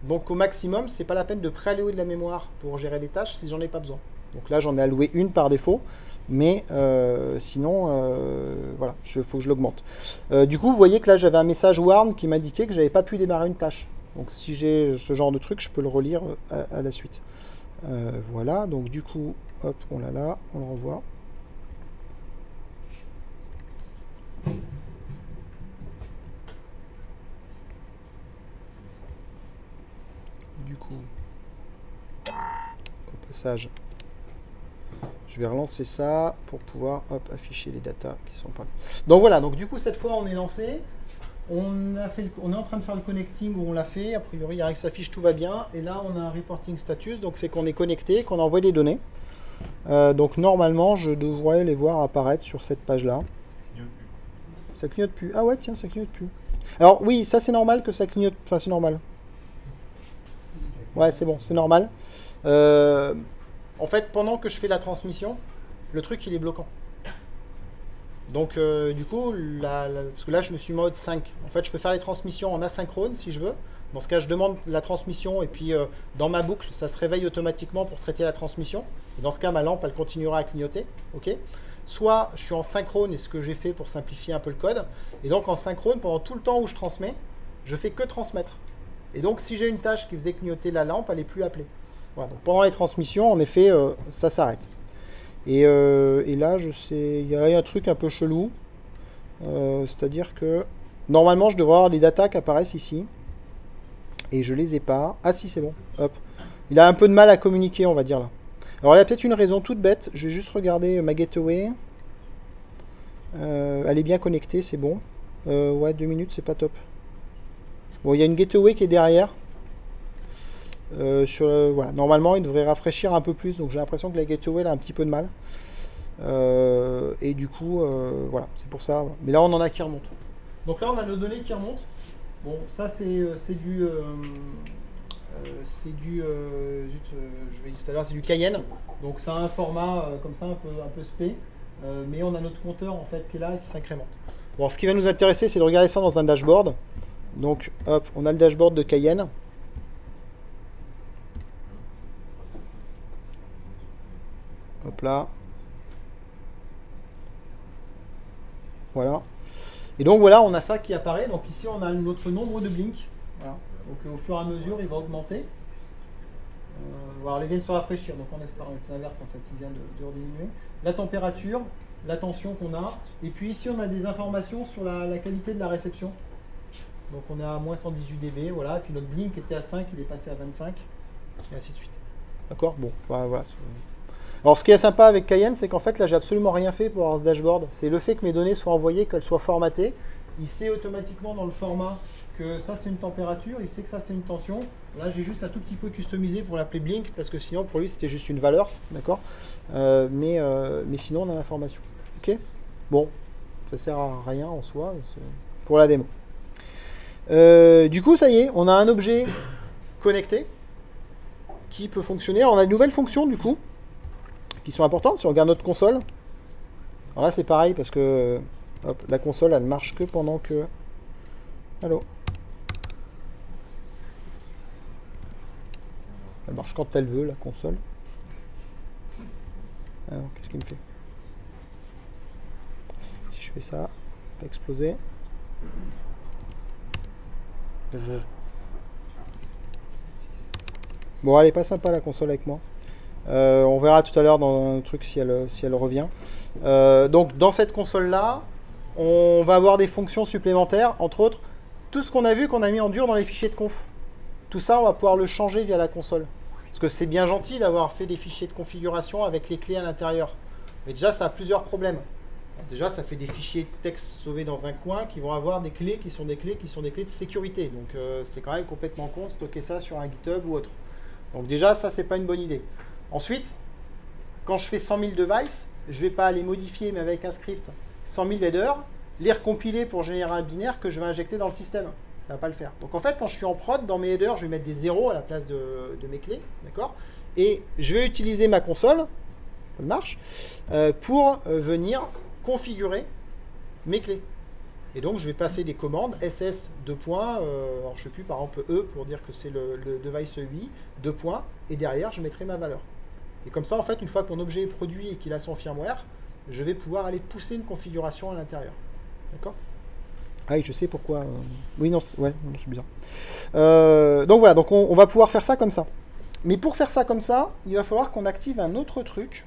Donc au maximum, c'est pas la peine de préallouer de la mémoire pour gérer les tâches si j'en ai pas besoin. Donc là, j'en ai alloué une par défaut, mais euh, sinon, euh, voilà, il faut que je l'augmente. Euh, du coup, vous voyez que là, j'avais un message warn qui m'indiquait que j'avais pas pu démarrer une tâche. Donc si j'ai ce genre de truc, je peux le relire à, la suite. Voilà, donc du coup, hop, on l'a là, on le renvoie. Du coup, au passage, je vais relancer ça pour pouvoir hop, afficher les datas qui sont pas. Donc voilà, donc du coup cette fois on est lancé. On, est en train de faire le connecting où on l'a fait. A priori, il y a rien qui s'affiche, tout va bien. Et là, on a un reporting status. Donc, c'est qu'on est connecté, qu'on a envoyé les données. Euh, donc, normalement, je devrais les voir apparaître sur cette page-là. Ça clignote plus. Ah ouais, tiens, ça clignote plus. Alors, oui, ça, c'est normal que ça clignote. Enfin, c'est normal. Ouais, c'est bon, c'est normal. Euh, en fait, pendant que je fais la transmission, le truc, il est bloquant. Donc, euh, du coup, parce que là, je me suis mode 5. En fait, je peux faire les transmissions en asynchrone si je veux. Dans ce cas, je demande la transmission et puis euh, dans ma boucle, ça se réveille automatiquement pour traiter la transmission. Et dans ce cas, ma lampe, elle continuera à clignoter. ok? Soit je suis en synchrone, et ce que j'ai fait pour simplifier un peu le code. Et donc, en synchrone, pendant tout le temps où je transmets, je fais que transmettre. Et donc, si j'ai une tâche qui faisait clignoter la lampe, elle n'est plus appelée. Donc pendant les transmissions, en effet, euh, ça s'arrête. Et, euh, et là, je sais, il y a un truc un peu chelou. C'est-à-dire que normalement, je devrais avoir les datas qui apparaissent ici. Et je les ai pas. Ah si, c'est bon. Hop. Il a un peu de mal à communiquer, on va dire là. Alors, il a peut-être une raison toute bête. Je vais juste regarder ma gateway. Euh, elle est bien connectée, c'est bon. Euh, ouais, deux minutes, c'est pas top. Bon, il y a une gateway qui est derrière. Euh, voilà. Normalement, il devrait rafraîchir un peu plus, donc j'ai l'impression que la gateway elle a un petit peu de mal. Euh, et du coup, euh, voilà, c'est pour ça. Mais là, on en a qui remontent. Donc là, on a nos données qui remontent. Bon, ça, c'est du. euh, c'est du. euh, euh, je tout à l'heure, c'est du Cayenne. Donc, ça a un format comme ça, un peu, un spé. Mais on a notre compteur en fait qui est là et qui s'incrémente. Bon, ce qui va nous intéresser, c'est de regarder ça dans un dashboard. Donc, hop, on a le dashboard de Cayenne. Hop là. Voilà. Et donc voilà, on a ça qui apparaît. Donc ici, on a notre nombre de blinks. Voilà. Donc au fur et à mesure, il va augmenter. Euh, voilà, les viennent se rafraîchir. Donc on c'est l'inverse en fait, il vient de, de diminuer. La température, la tension qu'on a. Et puis ici, on a des informations sur la, qualité de la réception. Donc on est à moins 118 dB, voilà. Et puis notre blink était à 5, il est passé à 25. Et ainsi de suite. D'accord? Bon, voilà. Alors, ce qui est sympa avec Cayenne, c'est qu'en fait, là, j'ai absolument rien fait pour avoir ce dashboard. C'est le fait que mes données soient envoyées, qu'elles soient formatées. Il sait automatiquement dans le format que ça, c'est une température. Il sait que ça, c'est une tension. Là, j'ai juste un tout petit peu customisé pour l'appeler Blink, parce que sinon, pour lui, c'était juste une valeur. D'accord? Euh, mais, euh, mais sinon, on a l'information. Ok? Bon, ça sert à rien en soi. Pour la démo. Euh, du coup, ça y est, on a un objet connecté qui peut fonctionner. On a une nouvelle fonction, du coup qui sont importantes. Si on regarde notre console, alors là c'est pareil parce que hop, la console elle marche que pendant que. Allô? Elle marche quand elle veut la console. Alors qu'est-ce qu'il me fait? Si je fais ça, pas exploser. Bon, elle est pas sympa la console avec moi. Euh, on verra tout à l'heure dans un truc si elle, revient. Euh, donc dans cette console-là, on va avoir des fonctions supplémentaires, entre autres, tout ce qu'on a vu qu'on a mis en dur dans les fichiers de conf. Tout ça, on va pouvoir le changer via la console. Parce que c'est bien gentil d'avoir fait des fichiers de configuration avec les clés à l'intérieur. Mais déjà, ça a plusieurs problèmes. Déjà, ça fait des fichiers de texte sauvés dans un coin qui vont avoir des clés qui sont des clés qui sont des clés de sécurité. Donc euh, c'est quand même complètement con de stocker ça sur un GitHub ou autre. Donc déjà, ça, c'est pas une bonne idée. Ensuite, quand je fais 100 000 devices, je ne vais pas les modifier, mais avec un script 100 000 headers, les recompiler pour générer un binaire que je vais injecter dans le système. Ça ne va pas le faire. Donc en fait, quand je suis en prod, dans mes headers, je vais mettre des zéros à la place de, mes clés, d'accord? Et je vais utiliser ma console, ça marche, euh, pour euh, venir configurer mes clés. Et donc, je vais passer des commandes ss 2 points, euh, alors je sais plus, par exemple E pour dire que c'est le, device UI, 2 points, et derrière, je mettrai ma valeur. Et comme ça, en fait, une fois que mon objet est produit et qu'il a son firmware, je vais pouvoir aller pousser une configuration à l'intérieur. D'accord? Ah oui, je sais pourquoi. euh, Oui, non, c'est- ouais, c'est bizarre. Euh, donc voilà, donc on, va pouvoir faire ça comme ça. Mais pour faire ça comme ça, il va falloir qu'on active un autre truc.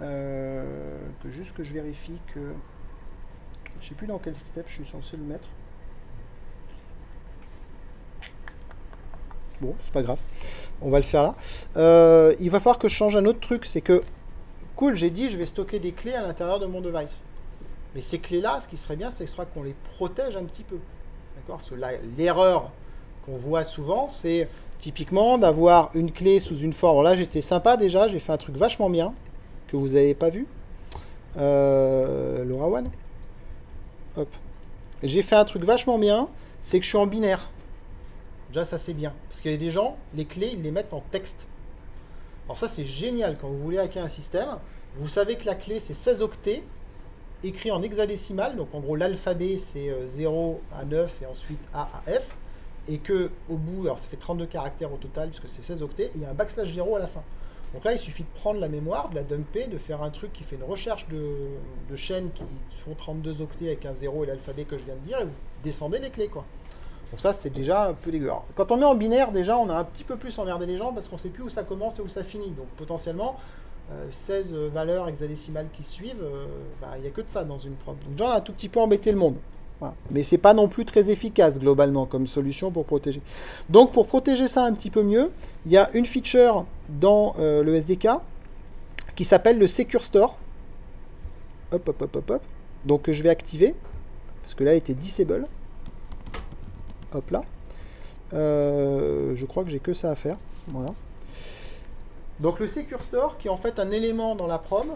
Euh, que juste que je vérifie que. Je sais plus dans quel step je suis censé le mettre. Bon, c'est pas grave. On va le faire là. Euh, il va falloir que je change un autre truc. C'est que, cool, j'ai dit, je vais stocker des clés à l'intérieur de mon device. Mais ces clés-là, ce qui serait bien, c'est qu'on les protège un petit peu. D'accord? L'erreur qu'on voit souvent, c'est typiquement d'avoir une clé sous une forme. Là, j'étais sympa déjà, j'ai fait un truc vachement bien, que vous n'avez pas vu. Euh, Laura One. Hop. J'ai fait un truc vachement bien, c'est que je suis en binaire. Déjà, ça c'est bien. Parce qu'il y a des gens, les clés, ils les mettent en texte. Alors ça, c'est génial quand vous voulez hacker un système. Vous savez que la clé, c'est 16 octets, écrit en hexadécimal. Donc en gros, l'alphabet, c'est euh, 0 à 9 et ensuite A à F. Et que au bout, alors ça fait 32 caractères au total, puisque c'est 16 octets, et il y a un backslash 0 à la fin. Donc là, il suffit de prendre la mémoire, de la dumper, de faire un truc qui fait une recherche de, de chaînes qui font 32 octets avec un 0 et l'alphabet que je viens de dire, et vous descendez les clés, quoi. Donc ça, c'est déjà un peu dégueu. Quand on met en binaire, déjà, on a un petit peu plus emmerdé les gens parce qu'on sait plus où ça commence et où ça finit. Donc potentiellement, euh, 16 valeurs hexadécimales qui suivent, euh, bah, il n'y a que de ça dans une prod. Donc déjà, on a un tout petit peu embêté le monde. Voilà. Mais c'est pas non plus très efficace globalement comme solution pour protéger. Donc pour protéger ça un petit peu mieux, il y a une feature dans euh, le SDK qui s'appelle le Secure Store. Hop, hop, hop, hop, hop. Donc je vais activer parce que là, il était disable. Hop là. Euh, je crois que j'ai que ça à faire. Voilà. Donc le Secure Store, qui est en fait un élément dans la prom,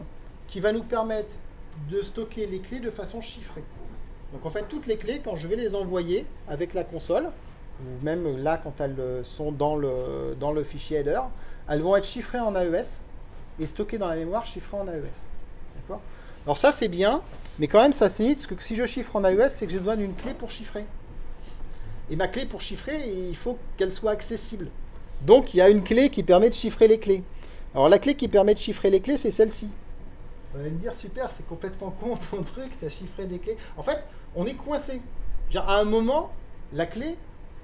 qui va nous permettre de stocker les clés de façon chiffrée. Donc en fait, toutes les clés, quand je vais les envoyer avec la console, ou même là quand elles euh, sont dans le, fichier header, elles vont être chiffrées en AES et stockées dans la mémoire chiffrées en AES. D'accord? Alors ça c'est bien, mais quand même ça c'est parce que si je chiffre en AES, c'est que j'ai besoin d'une clé pour chiffrer. Et ma clé pour chiffrer, il faut qu'elle soit accessible. Donc il y a une clé qui permet de chiffrer les clés. Alors la clé qui permet de chiffrer les clés, c'est celle-ci. Vous allez me dire, super, c'est complètement con ton truc, tu as chiffré des clés. En fait, on est coincé. À un moment, la clé,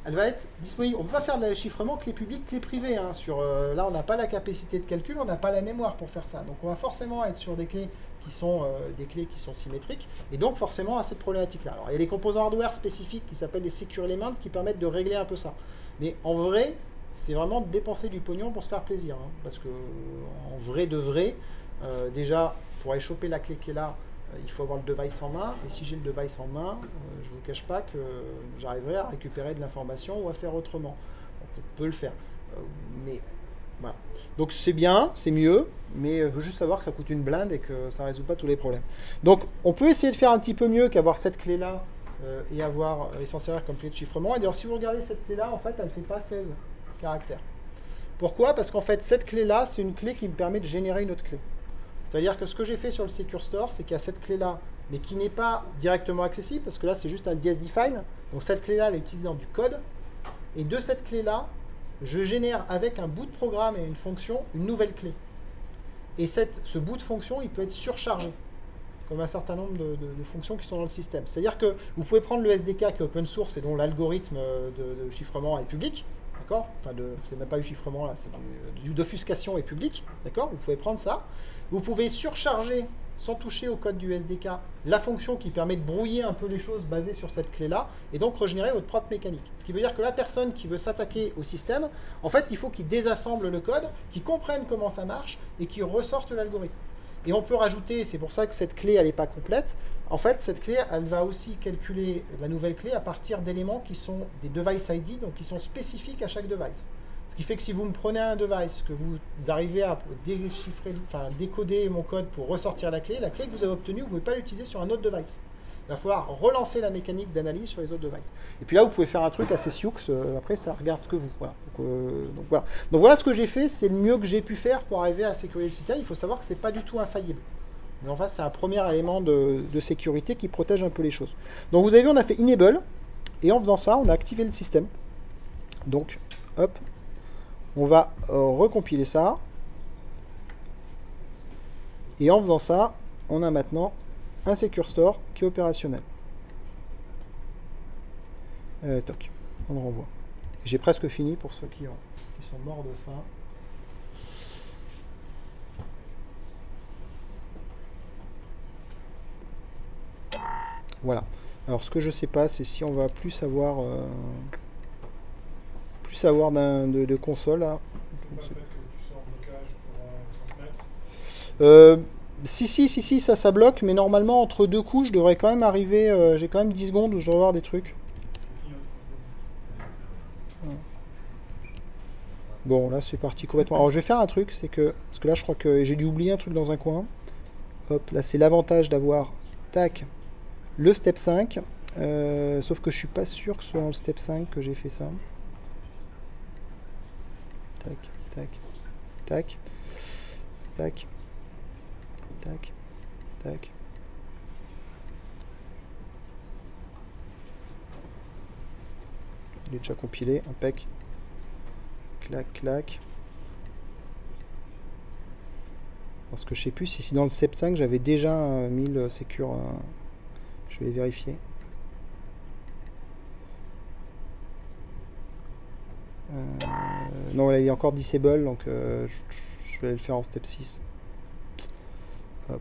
elle va être disponible. On ne peut pas faire de chiffrement clé publique, clé privée. hein. Sur, euh, là, on n'a pas la capacité de calcul, on n'a pas la mémoire pour faire ça. Donc on va forcément être sur des clés qui sont euh, des clés qui sont symétriques, et donc forcément à cette problématique-là. Alors il y a des composants hardware spécifiques qui s'appellent les secure elements qui permettent de régler un peu ça. Mais en vrai, c'est vraiment dépenser du pognon pour se faire plaisir. hein. parce que en vrai de vrai, euh, déjà, pour aller la clé qui est là, euh, il faut avoir le device en main. Et si j'ai le device en main, euh, je vous cache pas que j'arriverai à récupérer de l'information ou à faire autrement. On peut le faire. Euh, mais voilà. Donc c'est bien, c'est mieux, mais il faut juste savoir que ça coûte une blinde et que ça ne résout pas tous les problèmes. Donc on peut essayer de faire un petit peu mieux qu'avoir cette clé-là euh, et avoir et s'en servir comme clé de chiffrement. Et d'ailleurs, si vous regardez cette clé-là, en fait, elle ne fait pas 16 caractères. Pourquoi? Parce qu'en fait, cette clé-là, c'est une clé qui me permet de générer une autre clé. C'est-à-dire que ce que j'ai fait sur le Secure Store, c'est qu'il y a cette clé-là, mais qui n'est pas directement accessible, parce que là, c'est juste un DSD file. Donc cette clé-là, elle est utilisée dans du code. Et de cette clé-là, je génère avec un bout de programme et une fonction une nouvelle clé. Et cette, ce bout de fonction, il peut être surchargé, comme un certain nombre de, fonctions qui sont dans le système. C'est-à-dire que vous pouvez prendre le SDK qui est open source et dont l'algorithme euh, de, chiffrement est public, d'accord? Enfin, c'est même pas du chiffrement là, c'est du- d'offuscation est public, d'accord? Vous pouvez prendre ça. Vous pouvez surcharger, sans toucher au code du SDK, la fonction qui permet de brouiller un peu les choses basées sur cette clé-là, et donc régénérer votre propre mécanique. Ce qui veut dire que la personne qui veut s'attaquer au système, en fait, il faut qu'il désassemble le code, qu'il comprenne comment ça marche, et qu'il ressorte l'algorithme. Et on peut rajouter, c'est pour ça que cette clé, elle n'est pas complète. En fait, cette clé, elle va aussi calculer la nouvelle clé à partir d'éléments qui sont des device ID, donc qui sont spécifiques à chaque device. Ce qui fait que si vous me prenez un device, que vous arrivez à décoder mon code pour ressortir la clé, la clé que vous avez obtenue, vous ne pouvez pas l'utiliser sur un autre device. Il va falloir relancer la mécanique d'analyse sur les autres devices. Et puis là, vous pouvez faire un truc assez sioux, euh, après ça regarde que vous. Euh, donc voilà. Donc voilà ce que j'ai fait, c'est le mieux que j'ai pu faire pour arriver à sécuriser le système. Il faut savoir que c'est pas du tout infaillible. Mais enfin, c'est un premier élément de sécurité qui protège un peu les choses. Donc vous avez vu, on a fait enable, et en faisant ça, on a activé le système. Donc, hop, on va euh, recompiler ça. Et en faisant ça, on a maintenant un Secure Store qui est opérationnel. Euh, toc, on le renvoie. J'ai presque fini pour ceux qui, ont, qui sont morts de faim. Voilà. Alors ce que je sais pas, c'est si on va plus avoir euh, plus avoir de, de console là. Euh, si, si, si, si, ça, ça bloque, mais normalement, entre deux coups, je devrais quand même arriver. euh, J'ai quand même 10 secondes où je devrais avoir des trucs. Bon, là, c'est parti complètement. Alors, je vais faire un truc, c'est que. Parce que là, je crois que j'ai dû oublier un truc dans un coin. Hop, là, c'est l'avantage d'avoir. Tac. Le step 5. Euh, sauf que je suis pas sûr que ce soit dans le step 5 que j'ai fait ça. Tac, tac, tac, tac, tac, tac. Il est déjà compilé, impec. Clac, clac. Parce que je sais plus si, dans le step 5 j'avais déjà euh, mis le secure. euh, je vais vérifier. Non, là, il est encore disable, donc euh, je, vais le faire en step 6. Hop.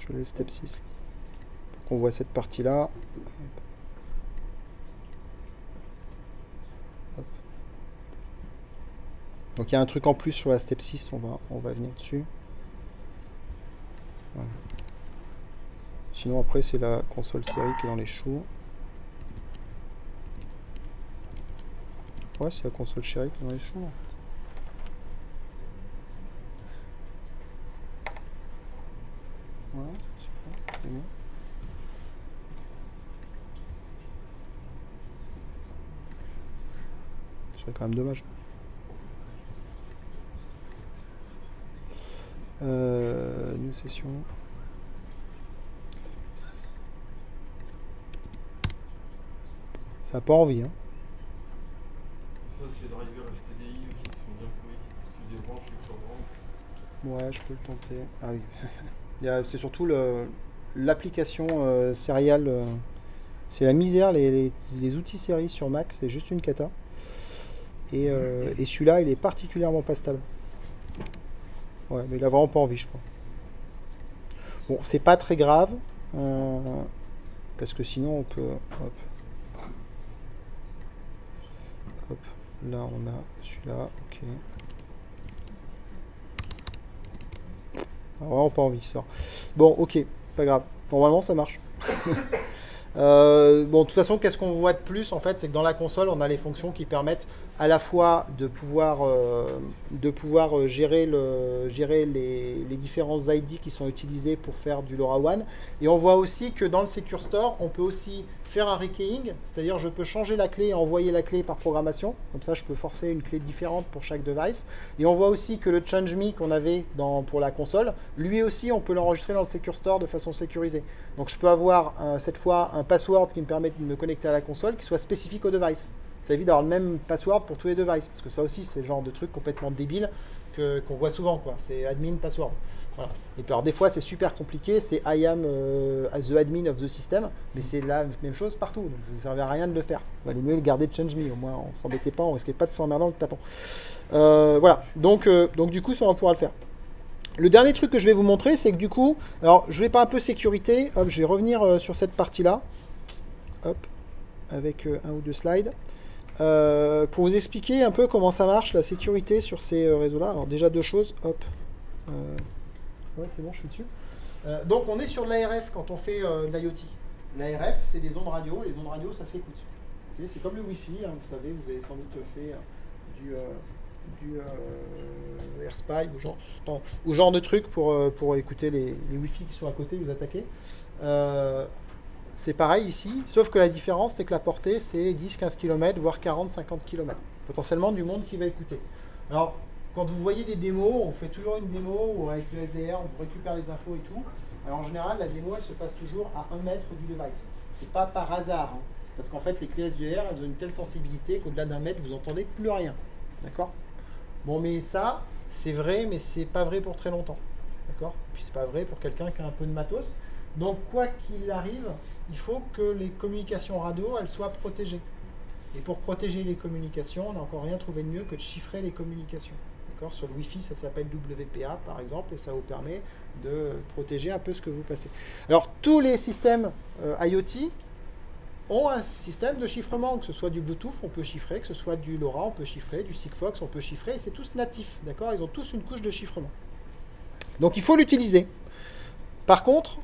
Je vais le step 6. Pour qu'on voit cette partie-là. Donc il y a un truc en plus sur la step 6, on va, on va venir dessus. Sinon après c'est la console série qui est dans les choux. Ouais, c'est la console chérie qui est dans les choux. là. Ouais, super, c'est bien. Serait quand même dommage. Euh, session. Ça n'a pas envie, hein. Ça, c'est driver FTDI aussi qui sont bien pourris. Tu débranches, tu rebranches. Ouais, je peux le tenter. Ah oui. *laughs* C'est surtout l'application euh, Serial. euh, c'est la misère, les, outils série sur Mac, c'est juste une cata. Et, euh, et celui-là, il est particulièrement pas stable. Ouais, mais il a vraiment pas envie, je crois. Bon, c'est pas très grave. euh, parce que sinon, on peut. Hop. Hop. Là, on a celui-là. Ok. Vraiment pas envie, ça. Bon, ok, pas grave. Normalement, ça marche. *laughs* Euh, bon, de toute façon, qu'est-ce qu'on voit de plus en fait C'est que dans la console, on a les fonctions qui permettent à la fois de pouvoir, euh, de pouvoir euh, gérer, le, gérer les, les différents ID qui sont utilisés pour faire du LoRaWAN. Et on voit aussi que dans le Secure Store, on peut aussi faire un rekeying, c'est-à-dire je peux changer la clé et envoyer la clé par programmation. Comme ça, je peux forcer une clé différente pour chaque device. Et on voit aussi que le change me qu'on avait pour la console, lui aussi, on peut l'enregistrer dans le Secure Store de façon sécurisée. Donc je peux avoir euh, cette fois un password qui me permet de me connecter à la console qui soit spécifique au device. Ça évite d'avoir le même password pour tous les devices, parce que ça aussi, c'est le genre de truc complètement débile qu'on voit souvent. C'est admin password. Voilà. Et puis alors des fois, c'est super compliqué, c'est I am euh, the admin of the system, mais c'est la même chose partout, donc ça ne servait à rien de le faire. Il valait mieux le garder de change me, au moins on s'embêtait pas, on risquait pas de s'emmerder en le tapant. Euh, voilà, donc, euh, donc du coup, ça on va pouvoir le faire. Le dernier truc que je vais vous montrer, c'est que du coup, alors je vais pas un peu sécurité, hop, je vais revenir sur cette partie-là, hop, avec un ou deux slides, pour vous expliquer un peu comment ça marche la sécurité sur ces euh, réseaux-là. Alors déjà deux choses, hop, c'est bon, je suis dessus. Euh, donc on est sur l'ARF quand on fait euh, de l'IoT. L'ARF, c'est des ondes radio, les ondes radio, ça s'écoute. C'est comme le Wi-Fi, hein, vous savez, vous avez sans doute fait euh, du, euh, du euh, AirSpy ou genre, ou genre de truc pour, pour écouter les, Wi-Fi qui sont à côté, vous attaquer. C'est pareil ici, sauf que la différence, c'est que la portée, c'est 10-15 km, voire 40-50 km. Potentiellement du monde qui va écouter. Alors, quand vous voyez des démos, on fait toujours une démo avec le SDR, on récupère les infos et tout. Alors, en général, la démo, elle se passe toujours à 1 mètre du device. C'est pas par hasard. hein. C'est parce qu'en fait, les clés SDR, elles ont une telle sensibilité qu'au-delà d'un mètre, vous entendez plus rien. D'accord? Bon, mais ça, c'est vrai, mais c'est pas vrai pour très longtemps. D'accord? Puis c'est pas vrai pour quelqu'un qui a un peu de matos. Donc, quoi qu'il arrive, il faut que les communications radio, elles soient protégées. Et pour protéger les communications, on n'a encore rien trouvé de mieux que de chiffrer les communications. Sur le Wi-Fi, ça s'appelle WPA par exemple, et ça vous permet de protéger un peu ce que vous passez. Alors, tous les systèmes euh, IoT ont un système de chiffrement, que ce soit du Bluetooth, on peut chiffrer, que ce soit du LoRa, on peut chiffrer, du Sigfox, on peut chiffrer, et c'est tous natifs, d'accord? Ils ont tous une couche de chiffrement. Donc, il faut l'utiliser. Par contre,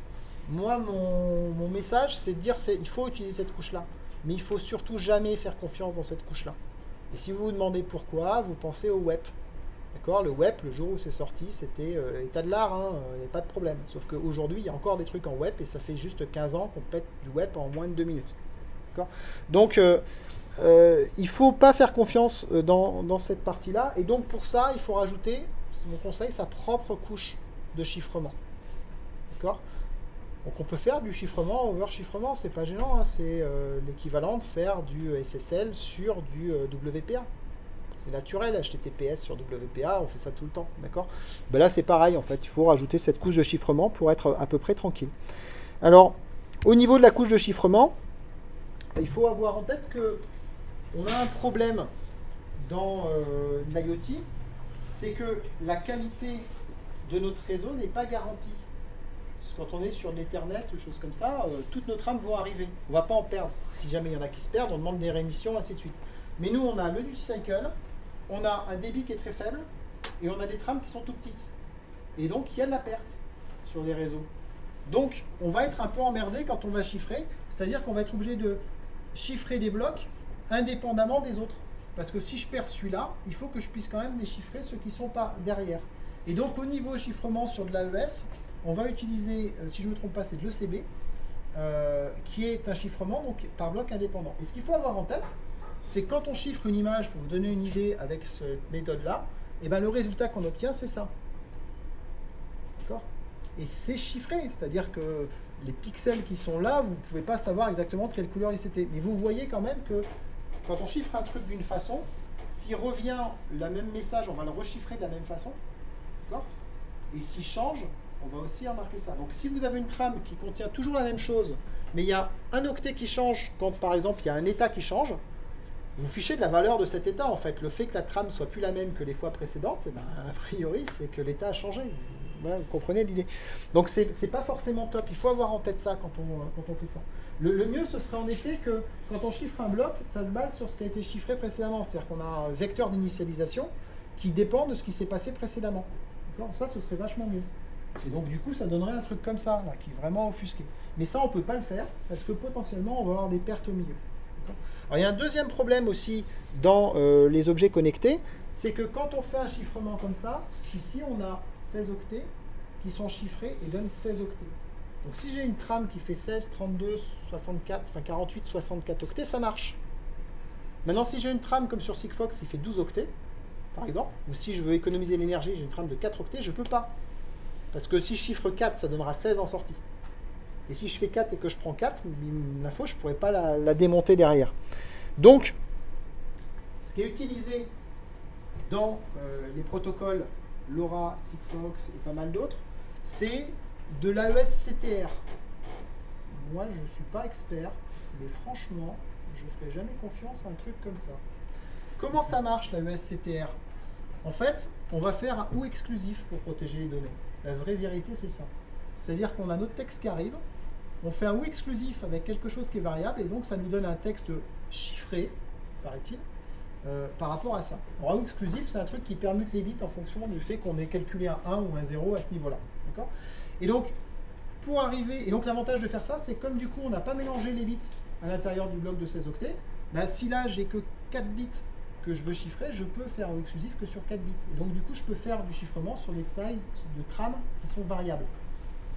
moi, mon, message, c'est de dire il faut utiliser cette couche-là. Mais il faut surtout jamais faire confiance dans cette couche-là. Et si vous vous demandez pourquoi, vous pensez au web. D'accord Le web, le jour où c'est sorti, c'était euh, état de l'art, il n'y a pas de problème. Sauf qu'aujourd'hui, il y a encore des trucs en web et ça fait juste 15 ans qu'on pète du web en moins de 2 minutes. Donc, euh, euh, il ne faut pas faire confiance dans, cette partie-là. Et donc, pour ça, il faut rajouter, c'est mon conseil, sa propre couche de chiffrement. D'accord? Donc on peut faire du chiffrement, over-chiffrement, c'est pas gênant, hein, c'est l'équivalent de faire du SSL sur du WPA. C'est naturel, HTTPS sur WPA, on fait ça tout le temps, d'accord? Ben Là c'est pareil, en fait, il faut rajouter cette couche de chiffrement pour être à peu près tranquille. Alors, au niveau de la couche de chiffrement, il faut avoir en tête que on a un problème dans euh, l'IoT, c'est que la qualité de notre réseau n'est pas garantie. Quand on est sur l'Ethernet ou choses comme ça, euh, toutes nos trames vont arriver. On ne va pas en perdre. Si jamais il y en a qui se perdent, on demande des réémissions, ainsi de suite. Mais nous, on a le duty cycle, on a un débit qui est très faible, et on a des trames qui sont tout petites. Et donc, il y a de la perte sur les réseaux. Donc, on va être un peu emmerdé quand on va chiffrer, c'est-à-dire qu'on va être obligé de chiffrer des blocs indépendamment des autres. Parce que si je perds celui-là, il faut que je puisse quand même déchiffrer ceux qui ne sont pas derrière. Et donc, au niveau chiffrement sur de l'AES, on va utiliser, euh, si je ne me trompe pas, c'est de l'ECB, euh, qui est un chiffrement donc, par bloc indépendant. Et ce qu'il faut avoir en tête, c'est quand on chiffre une image, pour vous donner une idée avec cette méthode-là, et ben le résultat qu'on obtient, c'est ça. D'accord? Et c'est chiffré, c'est-à-dire que les pixels qui sont là, vous ne pouvez pas savoir exactement de quelle couleur ils étaient. Mais vous voyez quand même que quand on chiffre un truc d'une façon, s'il revient le même message, on va le rechiffrer de la même façon. D'accord? Et s'il change, on va aussi remarquer ça. Donc si vous avez une trame qui contient toujours la même chose, mais il y a un octet qui change quand par exemple il y a un état qui change, vous fichez de la valeur de cet état en fait. Le fait que la trame soit plus la même que les fois précédentes, eh ben, a priori c'est que l'état a changé. Vous comprenez l'idée. Donc c'est pas forcément top. Il faut avoir en tête ça quand on, euh, quand on fait ça. Le, mieux ce serait en effet que quand on chiffre un bloc, ça se base sur ce qui a été chiffré précédemment. C'est-à-dire qu'on a un vecteur d'initialisation qui dépend de ce qui s'est passé précédemment. Ça, ce serait vachement mieux. Et donc du coup, ça donnerait un truc comme ça, là, qui est vraiment offusqué. Mais ça, on peut pas le faire, parce que potentiellement, on va avoir des pertes au milieu. Alors il y a un deuxième problème aussi dans euh, les objets connectés, c'est que quand on fait un chiffrement comme ça, ici on a 16 octets qui sont chiffrés et donnent 16 octets. Donc si j'ai une trame qui fait 16, 32, 64, enfin 48, 64 octets, ça marche. Maintenant, si j'ai une trame comme sur Sigfox qui fait 12 octets, par exemple, ou si je veux économiser l'énergie, j'ai une trame de 4 octets, je ne peux pas. Parce que si je chiffre 4, ça donnera 16 en sortie. Et si je fais 4 et que je prends 4, l'info, je ne pourrais pas la, la démonter derrière. Donc, ce qui est utilisé dans euh, les protocoles LoRa, Sigfox et pas mal d'autres, c'est de l'AES-CTR. Moi, je ne suis pas expert, mais franchement, je ne ferai jamais confiance à un truc comme ça. Comment ça marche l'AES-CTR En fait, on va faire un ou exclusif pour protéger les données. La vraie vérité, c'est ça. C'est-à-dire qu'on a notre texte qui arrive, on fait un ou exclusif avec quelque chose qui est variable, et donc ça nous donne un texte chiffré, paraît-il, euh, par rapport à ça. Un ou exclusif, c'est un truc qui permute les bits en fonction du fait qu'on ait calculé un 1 ou un 0 à ce niveau-là. D'accord? Et donc, pour arriver, et donc l'avantage de faire ça, c'est comme du coup on n'a pas mélangé les bits à l'intérieur du bloc de 16 octets, bah, si là j'ai que 4 bits que je veux chiffrer, je peux faire au exclusif que sur 4 bits. Et donc du coup, je peux faire du chiffrement sur des tailles de trame qui sont variables.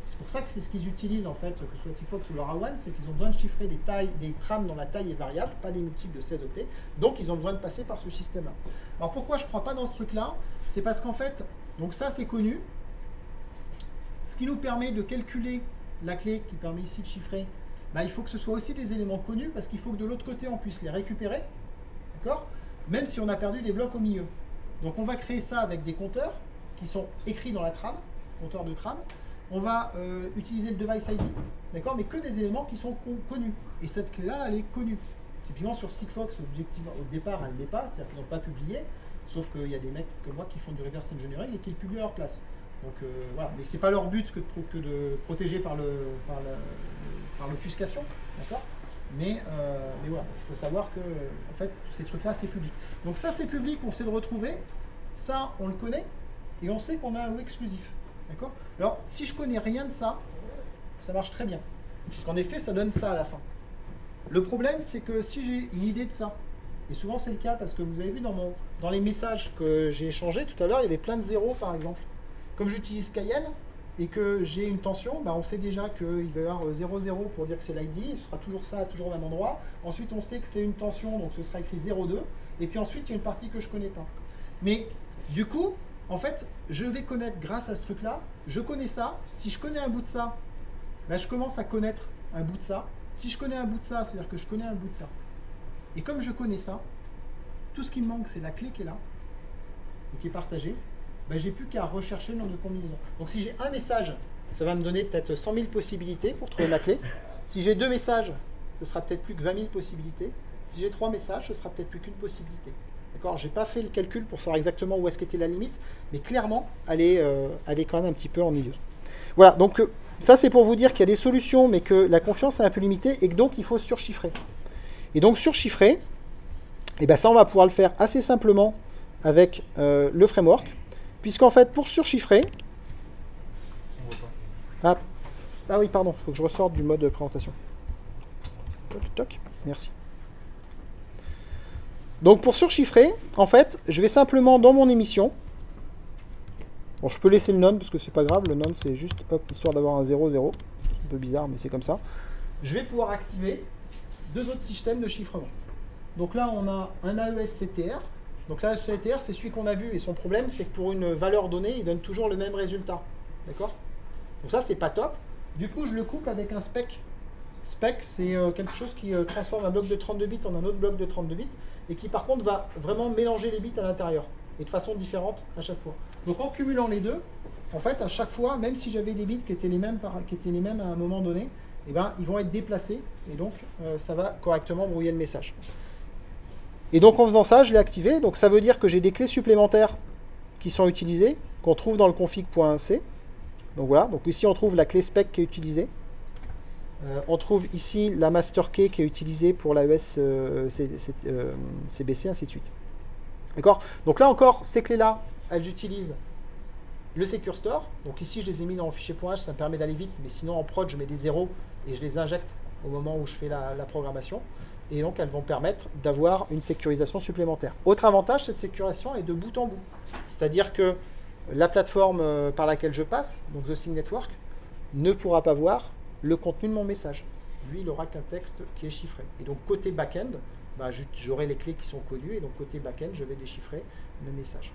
C'est pour ça que c'est ce qu'ils utilisent en fait, que ce soit Sigfox ou LoRaWAN, c'est qu'ils ont besoin de chiffrer des tailles, des trames dont la taille est variable, pas des multiples de 16 octets. Donc ils ont besoin de passer par ce système-là. Alors pourquoi je ne crois pas dans ce truc-là? C'est parce qu'en fait, donc ça c'est connu. Ce qui nous permet de calculer la clé qui permet ici de chiffrer, bah, il faut que ce soit aussi des éléments connus parce qu'il faut que de l'autre côté on puisse les récupérer, d'accord? Même si on a perdu des blocs au milieu. Donc on va créer ça avec des compteurs qui sont écrits dans la trame, compteurs de trame on va euh, utiliser le device ID, d'accord, mais que des éléments qui sont connus. Et cette clé-là, elle est connue. Typiquement sur Sigfox, au départ, elle ne l'est pas, c'est-à-dire qu'ils n'ont pas publié, sauf qu'il y a des mecs comme moi qui font du reverse engineering et qui le publient à leur place. Donc euh, voilà, mais c'est pas leur but que de, protéger par le l'offuscation, d'accord mais, euh, mais voilà, il faut savoir que en fait tous ces trucs-là c'est public. Donc ça c'est public, on sait le retrouver, ça on le connaît et on sait qu'on a un exclusif. D'accord Alors, si je connais rien de ça, ça marche très bien. Puisqu'en effet, ça donne ça à la fin. Le problème, c'est que si j'ai une idée de ça, et souvent c'est le cas parce que vous avez vu dans, mon, les messages que j'ai échangés tout à l'heure, il y avait plein de zéros par exemple. Comme j'utilise Cayenne et que j'ai une tension, bah on sait déjà qu'il va y avoir 0,0 pour dire que c'est l'ID, ce sera toujours ça, toujours au même endroit. Ensuite, on sait que c'est une tension, donc ce sera écrit 0,2. Et puis ensuite, il y a une partie que je ne connais pas. Mais du coup, en fait, je vais connaître grâce à ce truc-là, je connais ça, si je connais un bout de ça, ben, je commence à connaître un bout de ça. Si je connais un bout de ça, c'est-à-dire que je connais un bout de ça. Et comme je connais ça, tout ce qui me manque, c'est la clé qui est là, et qui est partagée, ben, j'ai plus qu'à rechercher le nombre de combinaisons. Donc si j'ai un message, ça va me donner peut-être 100 000 possibilités pour trouver la clé. Si j'ai deux messages, ce sera peut-être plus que 20 000 possibilités. Si j'ai trois messages, ce sera peut-être plus qu'une possibilité. D'accord J'ai pas fait le calcul pour savoir exactement où est-ce qu'était la limite, mais clairement, elle est, euh, elle est quand même un petit peu en milieu. Voilà, donc euh, ça c'est pour vous dire qu'il y a des solutions, mais que la confiance est un peu limitée et que donc il faut surchiffrer. Et donc surchiffrer, et eh ben ça on va pouvoir le faire assez simplement avec euh, le framework, puisqu'en fait pour surchiffrer, ah, ah oui pardon, il faut que je ressorte du mode présentation. Toc, toc, merci. Donc pour surchiffrer, en fait, je vais simplement dans mon émission. Bon, je peux laisser le non parce que c'est pas grave. Le non, c'est juste hop, histoire d'avoir un 0, 0. Un peu bizarre, mais c'est comme ça. Je vais pouvoir activer deux autres systèmes de chiffrement. Donc là, on a un AES CTR. Donc l'AES CTR, c'est celui qu'on a vu. Et son problème, c'est que pour une valeur donnée, il donne toujours le même résultat. D'accord? Donc ça, c'est pas top. Du coup, je le coupe avec un spec. Spec, c'est euh, quelque chose qui euh, transforme un bloc de 32 bits en un autre bloc de 32 bits et qui par contre va vraiment mélanger les bits à l'intérieur et de façon différente à chaque fois. Donc en cumulant les deux, en fait à chaque fois, même si j'avais des bits qui étaient les mêmes, qui étaient les mêmes à un moment donné, eh ben, ils vont être déplacés et donc euh, ça va correctement brouiller le message. Et donc en faisant ça, je l'ai activé. Donc ça veut dire que j'ai des clés supplémentaires qui sont utilisées, qu'on trouve dans le config.c. Donc voilà, donc ici on trouve la clé spec qui est utilisée. Euh, on trouve ici la master key qui est utilisée pour l'AES euh, CBC, ainsi de suite. D'accord? Donc là encore, ces clés-là, elles utilisent le Secure Store. Donc ici, je les ai mis dans fichier .h, ça me permet d'aller vite, mais sinon en prod, je mets des zéros et je les injecte au moment où je fais la, programmation. Et donc, elles vont permettre d'avoir une sécurisation supplémentaire. Autre avantage, cette sécurisation est de bout en bout. C'est-à-dire que la plateforme euh, par laquelle je passe, donc The Sting Network, ne pourra pas voir le contenu de mon message. Lui, il n'aura qu'un texte qui est chiffré. Et donc, côté back-end, bah, j'aurai les clés qui sont connues, et donc côté back-end, je vais déchiffrer mes messages.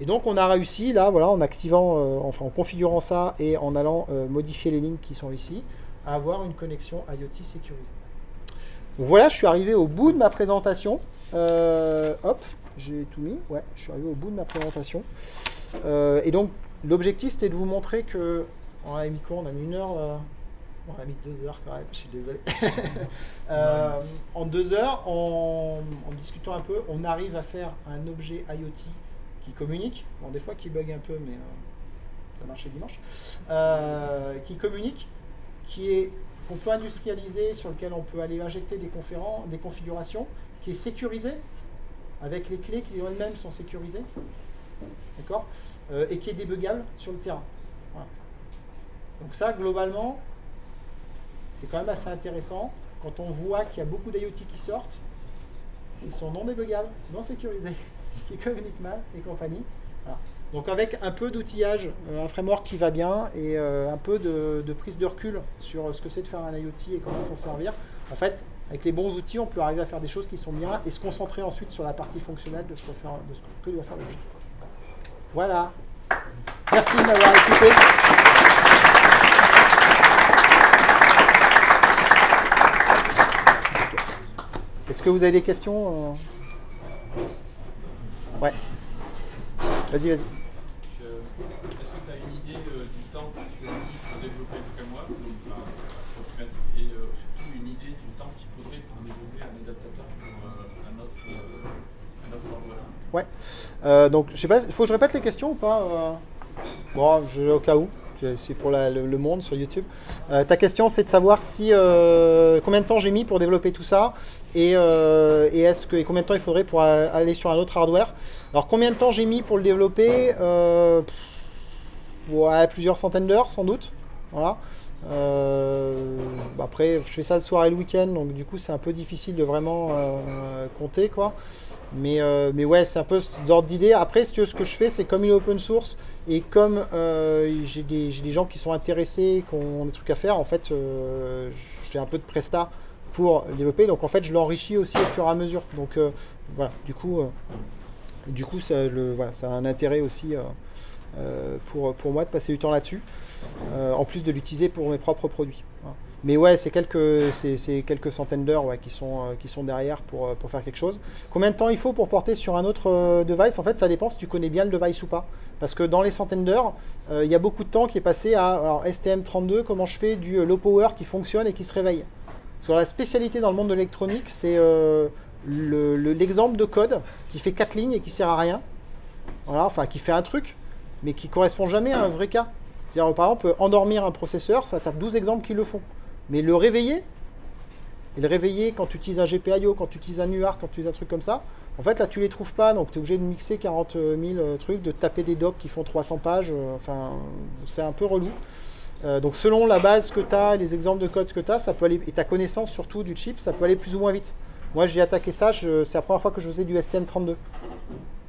Et donc, on a réussi, là, voilà, en activant, euh, enfin, en configurant ça et en allant euh, modifier les lignes qui sont ici, à avoir une connexion IoT sécurisée. Donc voilà, je suis arrivé au bout de ma présentation. Euh, hop, j'ai tout mis. Ouais, je suis arrivé au bout de ma présentation. et donc, l'objectif, c'était de vous montrer que, mis quoi On a mis une heure on a mis deux heures quand même, je suis désolé. *laughs* Euh, en deux heures, en, discutant un peu, on arrive à faire un objet IoT qui communique. Bon, des fois qui bug un peu, mais euh, ça marchait dimanche. Euh, qui communique, qui est qu'on peut industrialiser, sur lequel on peut aller injecter des, conférences, des configurations, qui est sécurisé, avec les clés qui elles-mêmes sont sécurisées, d'accord? Et qui est débugable sur le terrain. Donc ça, globalement, c'est quand même assez intéressant quand on voit qu'il y a beaucoup d'IoT qui sortent qui sont non débuggables, non sécurisés, *laughs* qui communiquent mal et compagnie. Donc avec un peu d'outillage, euh, un framework qui va bien et euh, un peu de, prise de recul sur ce que c'est de faire un IoT et comment s'en servir, en fait, avec les bons outils, on peut arriver à faire des choses qui sont bien et se concentrer ensuite sur la partie fonctionnelle de ce, de ce que doit faire l'objet. Voilà. Merci de m'avoir écouté. Est-ce que vous avez des questions euh Ouais. Vas-y, vas-y. Je- Est-ce que tu as une idée euh, du temps que tu as mis pour développer le framework donc, enfin, approximatif, et euh, surtout une idée du temps qu'il faudrait pour développer un adaptateur pour euh, un autre, euh, un autre hardware Ouais. Euh, donc, je sais pas, il faut que je répète les questions ou pas euh? Bon, je, au cas où. C'est- pour le, monde sur YouTube. Euh, ta question, c'est de savoir si euh, combien de temps j'ai mis pour développer tout ça et, euh, est-ce que combien de temps il faudrait pour aller sur un autre hardware. Alors, combien de temps j'ai mis pour le développer? Euh, plusieurs centaines d'heures sans doute. Voilà. Euh, après, je fais ça le soir et le week-end, donc du coup, c'est un peu difficile de vraiment euh, compter quoi. Mais, euh, mais ouais, c'est un peu ce ordre d'idée. Après, ce que je fais, c'est comme il est open source et comme j'ai des, j'ai gens qui sont intéressés, qui ont des trucs à faire, en fait, euh, je fais un peu de presta pour développer. Donc en fait, je l'enrichis aussi au fur et à mesure. Donc voilà, du coup, du coup ça, ça a un intérêt aussi pour, pour moi de passer du temps là-dessus, euh, en plus de l'utiliser pour mes propres produits. Mais ouais, c'est quelques, c'est quelques centaines d'heures qui, sont, euh, qui sont derrière pour, euh, pour faire quelque chose. Combien de temps il faut pour porter sur un autre euh, device? En fait, ça dépend si tu connais bien le device ou pas. Parce que dans les centaines d'heures, euh, il y a beaucoup de temps qui est passé à alors, STM32, comment je fais du euh, low power qui fonctionne et qui se réveille. Parce que la spécialité dans le monde de l'électronique, c'est euh, le- le- l'exemple de code qui fait quatre lignes et qui sert à rien. Voilà, enfin qui fait un truc, mais qui correspond jamais à un vrai cas. C'est-à-dire, par exemple, endormir un processeur, ça tape 12 exemples qui le font. Mais le réveiller, le réveiller quand tu utilises un GPIO, quand tu utilises un UART, quand tu utilises un truc comme ça, en fait là tu les trouves pas, donc tu es obligé de mixer 40 000 euh, trucs, de taper des docs qui font 300 pages, euh, enfin c'est un peu relou. Euh, donc selon la base que tu as, les exemples de code que tu as, ça peut aller, et ta connaissance surtout du chip, ça peut aller plus ou moins vite. Moi j'ai attaqué ça, c'est la première fois que je faisais du STM32.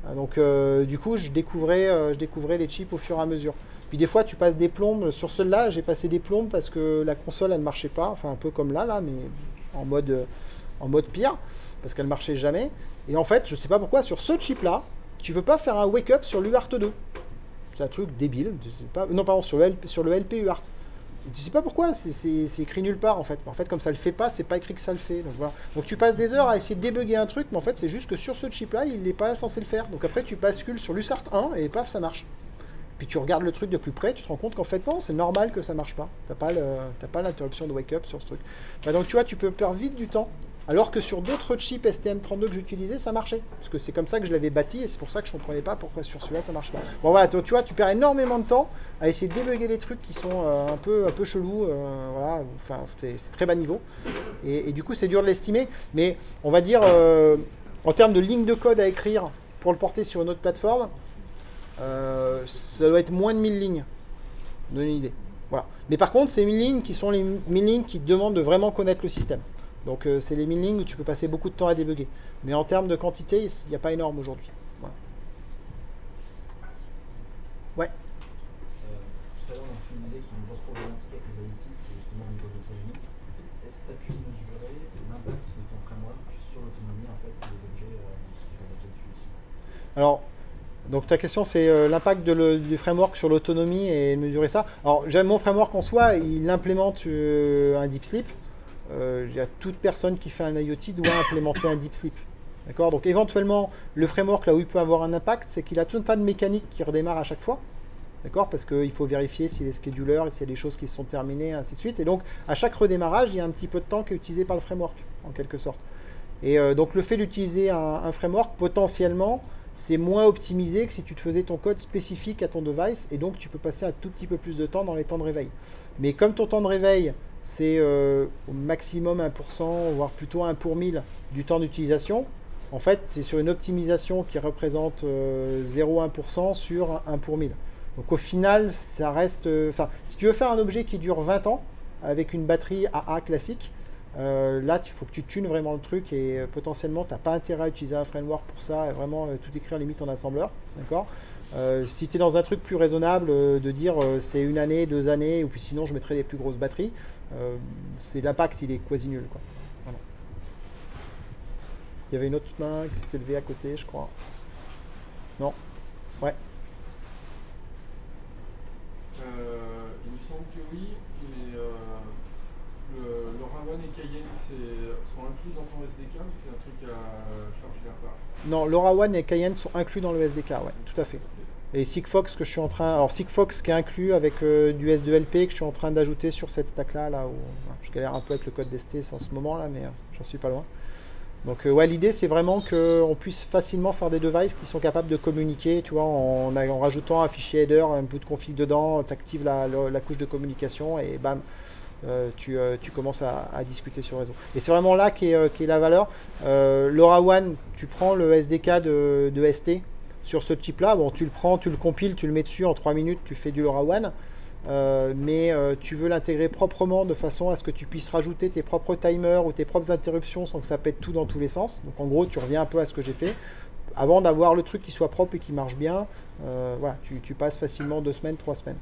Ah, Donc euh, du coup je découvrais, euh, je découvrais les chips au fur et à mesure. Puis des fois tu passes des plombes, sur celle-là j'ai passé des plombes parce que la console elle ne marchait pas, enfin un peu comme là là, mais en mode, euh, en mode pire, parce qu'elle marchait jamais. Et en fait je sais pas pourquoi sur ce chip là, tu peux pas faire un wake up sur l'UART2. C'est un truc débile, non pardon sur le, sur le LP UART. Je sais pas pourquoi, c'est- écrit nulle part en fait. En fait, comme ça le fait pas, c'est pas écrit que ça le fait. Donc voilà. Donc tu passes des heures à essayer de débugger un truc, mais en fait c'est juste que sur ce chip là, il n'est pas censé le faire. Donc après tu bascules sur l'USART 1 et paf, ça marche. Puis tu regardes le truc de plus près, tu te rends compte qu'en fait non, c'est normal que ça marche pas. T'as pas le- t'as pas l'interruption de wake up sur ce truc. Bah, donc tu vois, tu peux perdre vite du temps. Alors que sur d'autres chips STM32 que j'utilisais, ça marchait. Parce que c'est comme ça que je l'avais bâti et c'est pour ça que je comprenais pas pourquoi sur celui-là ça marche pas. Bon voilà, tu vois, tu perds énormément de temps à essayer de débugger les trucs qui sont euh, un peu un peu chelous. euh, voilà, enfin c'est très bas niveau. Et, du coup c'est dur de l'estimer. Mais on va dire euh, en termes de ligne de code à écrire pour le porter sur une autre plateforme, ça doit être moins de 1000 lignes. Donner une idée. Voilà. Mais par contre, c'est 1000 lignes qui sont les 1000 lignes qui demandent de vraiment connaître le système. Donc euh, c'est les 1000 lignes où tu peux passer beaucoup de temps à débugger. Mais en termes de quantité, il n'y a pas énorme aujourd'hui. Voilà. Ouais. Euh, tout à l'heure, tu me disais qu'il y a une grosse problématique avec les IoT, c'est justement au niveau de l'autonomie. Est-ce que tu as pu mesurer l'impact de ton framework sur l'autonomie en fait, des objets euh, sur lesquels tu utilises? Alors, donc ta question c'est euh, l'impact du framework sur l'autonomie et mesurer ça. Alors, j'aime mon framework en soi, il implémente euh, un deep sleep. Euh, y a toute personne qui fait un IoT doit *coughs* implémenter un deep sleep. D'accord? Donc éventuellement, le framework là où il peut avoir un impact, c'est qu'il a tout un tas de mécaniques qui redémarrent à chaque fois. D'accord? Parce qu'il faut vérifier si les schedulers, s'il y a des choses qui sont terminées, ainsi de suite. Et donc, à chaque redémarrage, il y a un petit peu de temps qui est utilisé par le framework, en quelque sorte. Et euh, donc, le fait d'utiliser un, un framework, potentiellement, c'est moins optimisé que si tu te faisais ton code spécifique à ton device. Et donc, tu peux passer un tout petit peu plus de temps dans les temps de réveil. Mais comme ton temps de réveil, c'est euh, au maximum 1%, voire plutôt 1 pour 1000 du temps d'utilisation, en fait, c'est sur une optimisation qui représente euh, 0,1% sur 1 pour 1000. Donc au final, ça reste. euh, Enfin, si tu veux faire un objet qui dure 20 ans avec une batterie AA classique, Euh, là, il faut que tu tunes vraiment le truc et potentiellement, tu n'as pas intérêt à utiliser un framework pour ça et vraiment tout écrire limite en assembleur. Si tu es dans un truc plus raisonnable, de dire c'est une année, deux années, ou puis sinon je mettrai les plus grosses batteries, c'est l'impact, il est quasi nul. Quoi. Voilà. Il y avait une autre main qui s'était levée à côté, je crois. Non Ouais. Euh, il me semble que oui, mais euh, le, le Ravan et Cayenne sont inclus dans ton SDK, c'est un truc à charger à part? Non, LoRaWAN et Cayenne sont inclus dans le SDK, ouais, tout à fait. Et Sigfox que je suis en train, alors Sigfox qui est inclus avec euh, du S2LP que je suis en train d'ajouter sur cette stack là, là où je galère un peu avec le code d'ST en ce moment là, mais euh, j'en suis pas loin. Donc euh, ouais, l'idée c'est vraiment qu'on puisse facilement faire des devices qui sont capables de communiquer, tu vois, en, en rajoutant un fichier header, un bout de config dedans, tu actives la, la- couche de communication et bam, euh, tu, tu commences à, discuter sur le réseau. Et c'est vraiment là qu'est euh, qu'est la valeur. LoRaWAN, tu prends le SDK de, de ST sur ce type là, bon tu le prends, tu le compiles, tu le mets dessus en 3 minutes, tu fais du LoRaWAN. Euh, mais euh, tu veux l'intégrer proprement de façon à ce que tu puisses rajouter tes propres timers ou tes propres interruptions sans que ça pète tout dans tous les sens. Donc en gros, tu reviens un peu à ce que j'ai fait. Avant d'avoir le truc qui soit propre et qui marche bien, euh, voilà, tu, passes facilement deux semaines, trois semaines.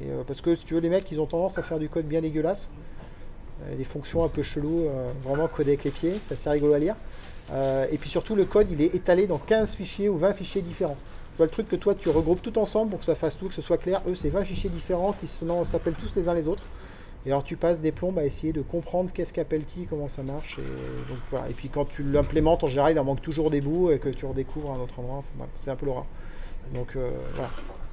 Et, parce que si tu veux, les mecs, ils ont tendance à faire du code bien dégueulasse. Des fonctions un peu cheloues, vraiment codées avec les pieds, c'est assez rigolo à lire. Euh, et puis surtout, le code, il est étalé dans 15 fichiers ou 20 fichiers différents. Tu vois, le truc que toi, tu regroupes tout ensemble pour que ça fasse tout, que ce soit clair. Eux, c'est 20 fichiers différents qui s'appellent tous les uns les autres. Et alors, tu passes des plombes à essayer de comprendre qu'est-ce qu'appelle qui, comment ça marche. Et, puis, quand tu l'implémentes, en général, il en manque toujours des bouts et que tu redécouvres un autre endroit. C'est un peu l'horreur. Donc, euh.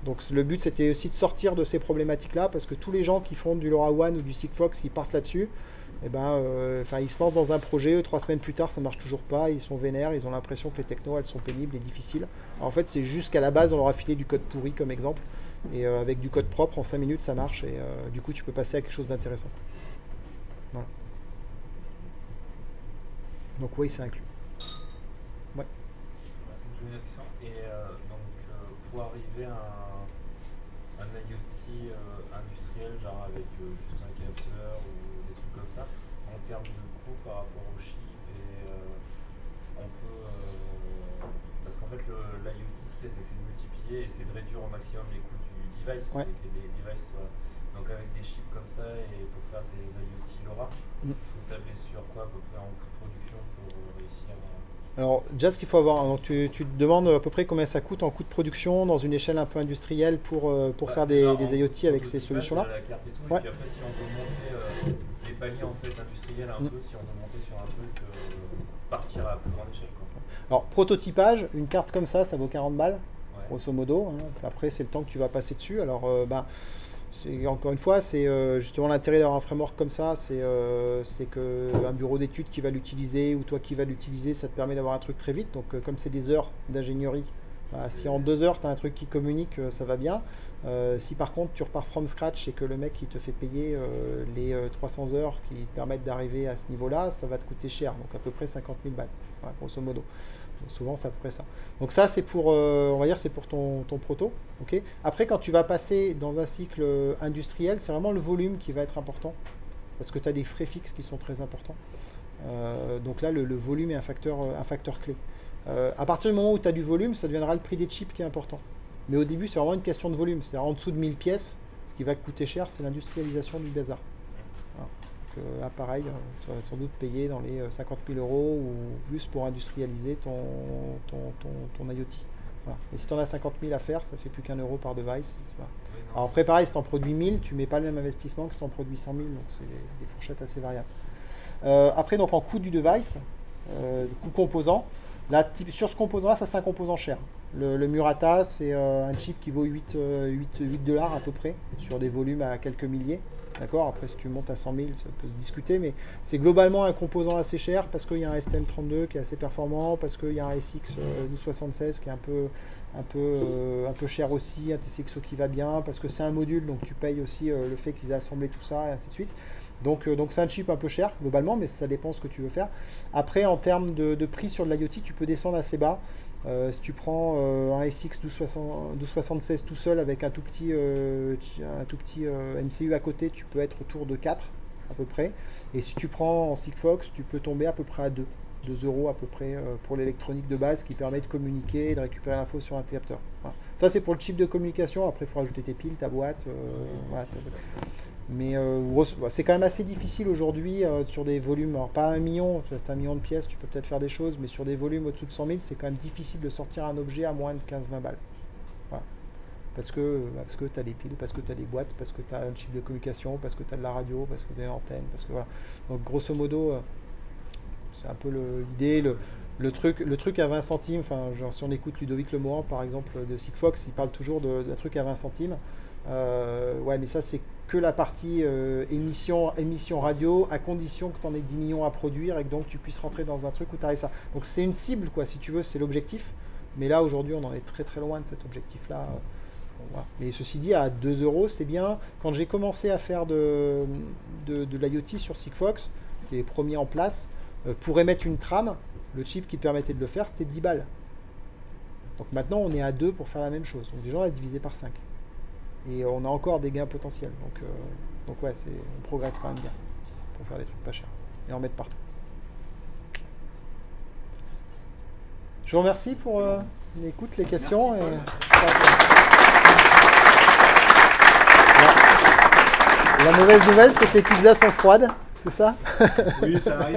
Donc, le but, c'était aussi de sortir de ces problématiques-là parce que tous les gens qui font du LoRaWAN ou du Sigfox qui partent là-dessus, eh ben, euh, ils se lancent dans un projet, trois semaines plus tard, ça marche toujours pas, ils sont vénères, ils ont l'impression que les technos, elles sont pénibles et difficiles. En fait, c'est juste qu'à la base, on leur a filé du code pourri comme exemple, et euh, avec du code propre, en 5 minutes, ça marche, et euh, du coup, tu peux passer à quelque chose d'intéressant. Voilà. Donc oui, c'est inclus. Ouais. Ouais. les devices soient. Donc, avec des chips comme ça, et pour faire des IoT LoRa, il Mm. faut tabler sur quoi à peu près en coût de production pour euh, réussir à. Alors, déjà, ce qu'il faut avoir, donc, tu, tu te demandes à peu près combien ça coûte en coût de production dans une échelle un peu industrielle pour, euh, pour Bah, faire des, IoT avec ces solutions-là. la carte et tout, Ouais. Et puis après, si on veut monter euh, les paliers en fait industriels un Mm. peu, si on veut monter sur un truc, euh, partir à plus grande échelle. Quoi. Alors, prototypage, une carte comme ça, ça vaut 40 balles. Grosso modo. hein. Après, c'est le temps que tu vas passer dessus. Alors, euh, ben, encore une fois, c'est euh, justement l'intérêt d'avoir un framework comme ça, c'est euh, c'est que un bureau d'études qui va l'utiliser ou toi qui vas l'utiliser, ça te permet d'avoir un truc très vite. Donc, euh, comme c'est des heures d'ingénierie, bah, si en deux heures tu as un truc qui communique, ça va bien. Si par contre tu repars from scratch et que le mec il te fait payer les euh, 300 heures qui te permettent d'arriver à ce niveau-là, ça va te coûter cher, donc à peu près 50 000 balles, grosso modo. Souvent c'est à peu près ça. Donc ça c'est pour, euh, on va dire c'est pour ton, proto. ok? Après quand tu vas passer dans un cycle euh, industriel, c'est vraiment le volume qui va être important parce que tu as des frais fixes qui sont très importants. Euh, donc là le, volume est un facteur, clé. À partir du moment où tu as du volume, ça deviendra le prix des chips qui est important. Mais au début, c'est vraiment une question de volume. C'est-à-dire en dessous de 1000 pièces, ce qui va coûter cher, c'est l'industrialisation du bazar. Donc, euh, là, pareil, euh, tu vas sans doute payer dans les euh, 50 000 euros ou plus pour industrialiser ton, ton, ton, ton IoT. Voilà. Et si tu en as 50 000 à faire, ça fait plus qu'un euro par device. Voilà. Alors après, pareil, si tu en produis 1000, tu mets pas le même investissement que si tu en produis 100 000. Donc c'est des fourchettes assez variables. Euh, après, donc en coût du device, euh, coût composant, sur ce composant-là, ça c'est un composant cher. Le, Murata, c'est euh, un chip qui vaut 8, euh, 8, 8 dollars à peu près, sur des volumes à quelques milliers. D'accord? Après, si tu montes à 100 000, ça peut se discuter, mais c'est globalement un composant assez cher parce qu'il y a un STM32 qui est assez performant, parce qu'il y a un SX euh, 1276 qui est un peu, un, peu, cher aussi, un TCXO qui va bien, parce que c'est un module, donc tu payes aussi le fait qu'ils aient assemblé tout ça, et ainsi de suite. Donc, euh, donc c'est un chip un peu cher globalement, mais ça dépend ce que tu veux faire. Après, en termes de, prix sur de l'IoT, tu peux descendre assez bas. Euh, si tu prends euh, un SX 1260 1276 tout seul avec un tout petit, un tout petit MCU à côté, tu peux être autour de 4. à peu près. Et si tu prends en Sigfox, tu peux tomber à peu près à 2. 2 euros à peu près pour l'électronique de base qui permet de communiquer et de récupérer l'info sur un capteur. Ça c'est pour le chip de communication, après il faut rajouter tes piles, ta boîte. voilà, mais euh, bah, c'est quand même assez difficile aujourd'hui euh, sur des volumes, alors pas un million, c'est un million de pièces, tu peux peut-être faire des choses, mais sur des volumes au-dessous de 100 000, c'est quand même difficile de sortir un objet à moins de 15-20 balles. Parce que, parce que tu as des piles, parce que tu as des boîtes, parce que tu as un chip de communication, parce que tu as de la radio, parce que tu as une antenne, parce que voilà. Donc grosso modo, euh, c'est un peu l'idée. Le, le truc, le truc à 20 centimes, enfin, genre, si on écoute Ludovic Lemohan par exemple de Sigfox, il parle toujours de- truc à 20 centimes. Ouais, mais ça, c'est que la partie euh, émission, émission radio, à condition que tu en aies 10 millions à produire et que donc tu puisses rentrer dans un truc où tu arrives ça. Donc c'est une cible, quoi, si tu veux, c'est l'objectif. Mais là, aujourd'hui, on en est très très loin de cet objectif-là. Bon, voilà. Mais ceci dit, à 2 euros, c'est bien. Quand j'ai commencé à faire de, de, de l'IoT sur Sigfox, les premiers en place, euh, pour émettre une trame, le chip qui te permettait de le faire, c'était 10 balles. Donc maintenant, on est à 2 pour faire la même chose. Donc déjà, on a divisé par 5. Et on a encore des gains potentiels. Donc, euh, donc ouais, c'est, on progresse quand même bien pour faire des trucs pas chers et en mettre partout. Je vous remercie pour euh, l'écoute, les questions. et- la mauvaise nouvelle, c'est que les pizzas sont froides, c'est ça? Oui, ça arrive.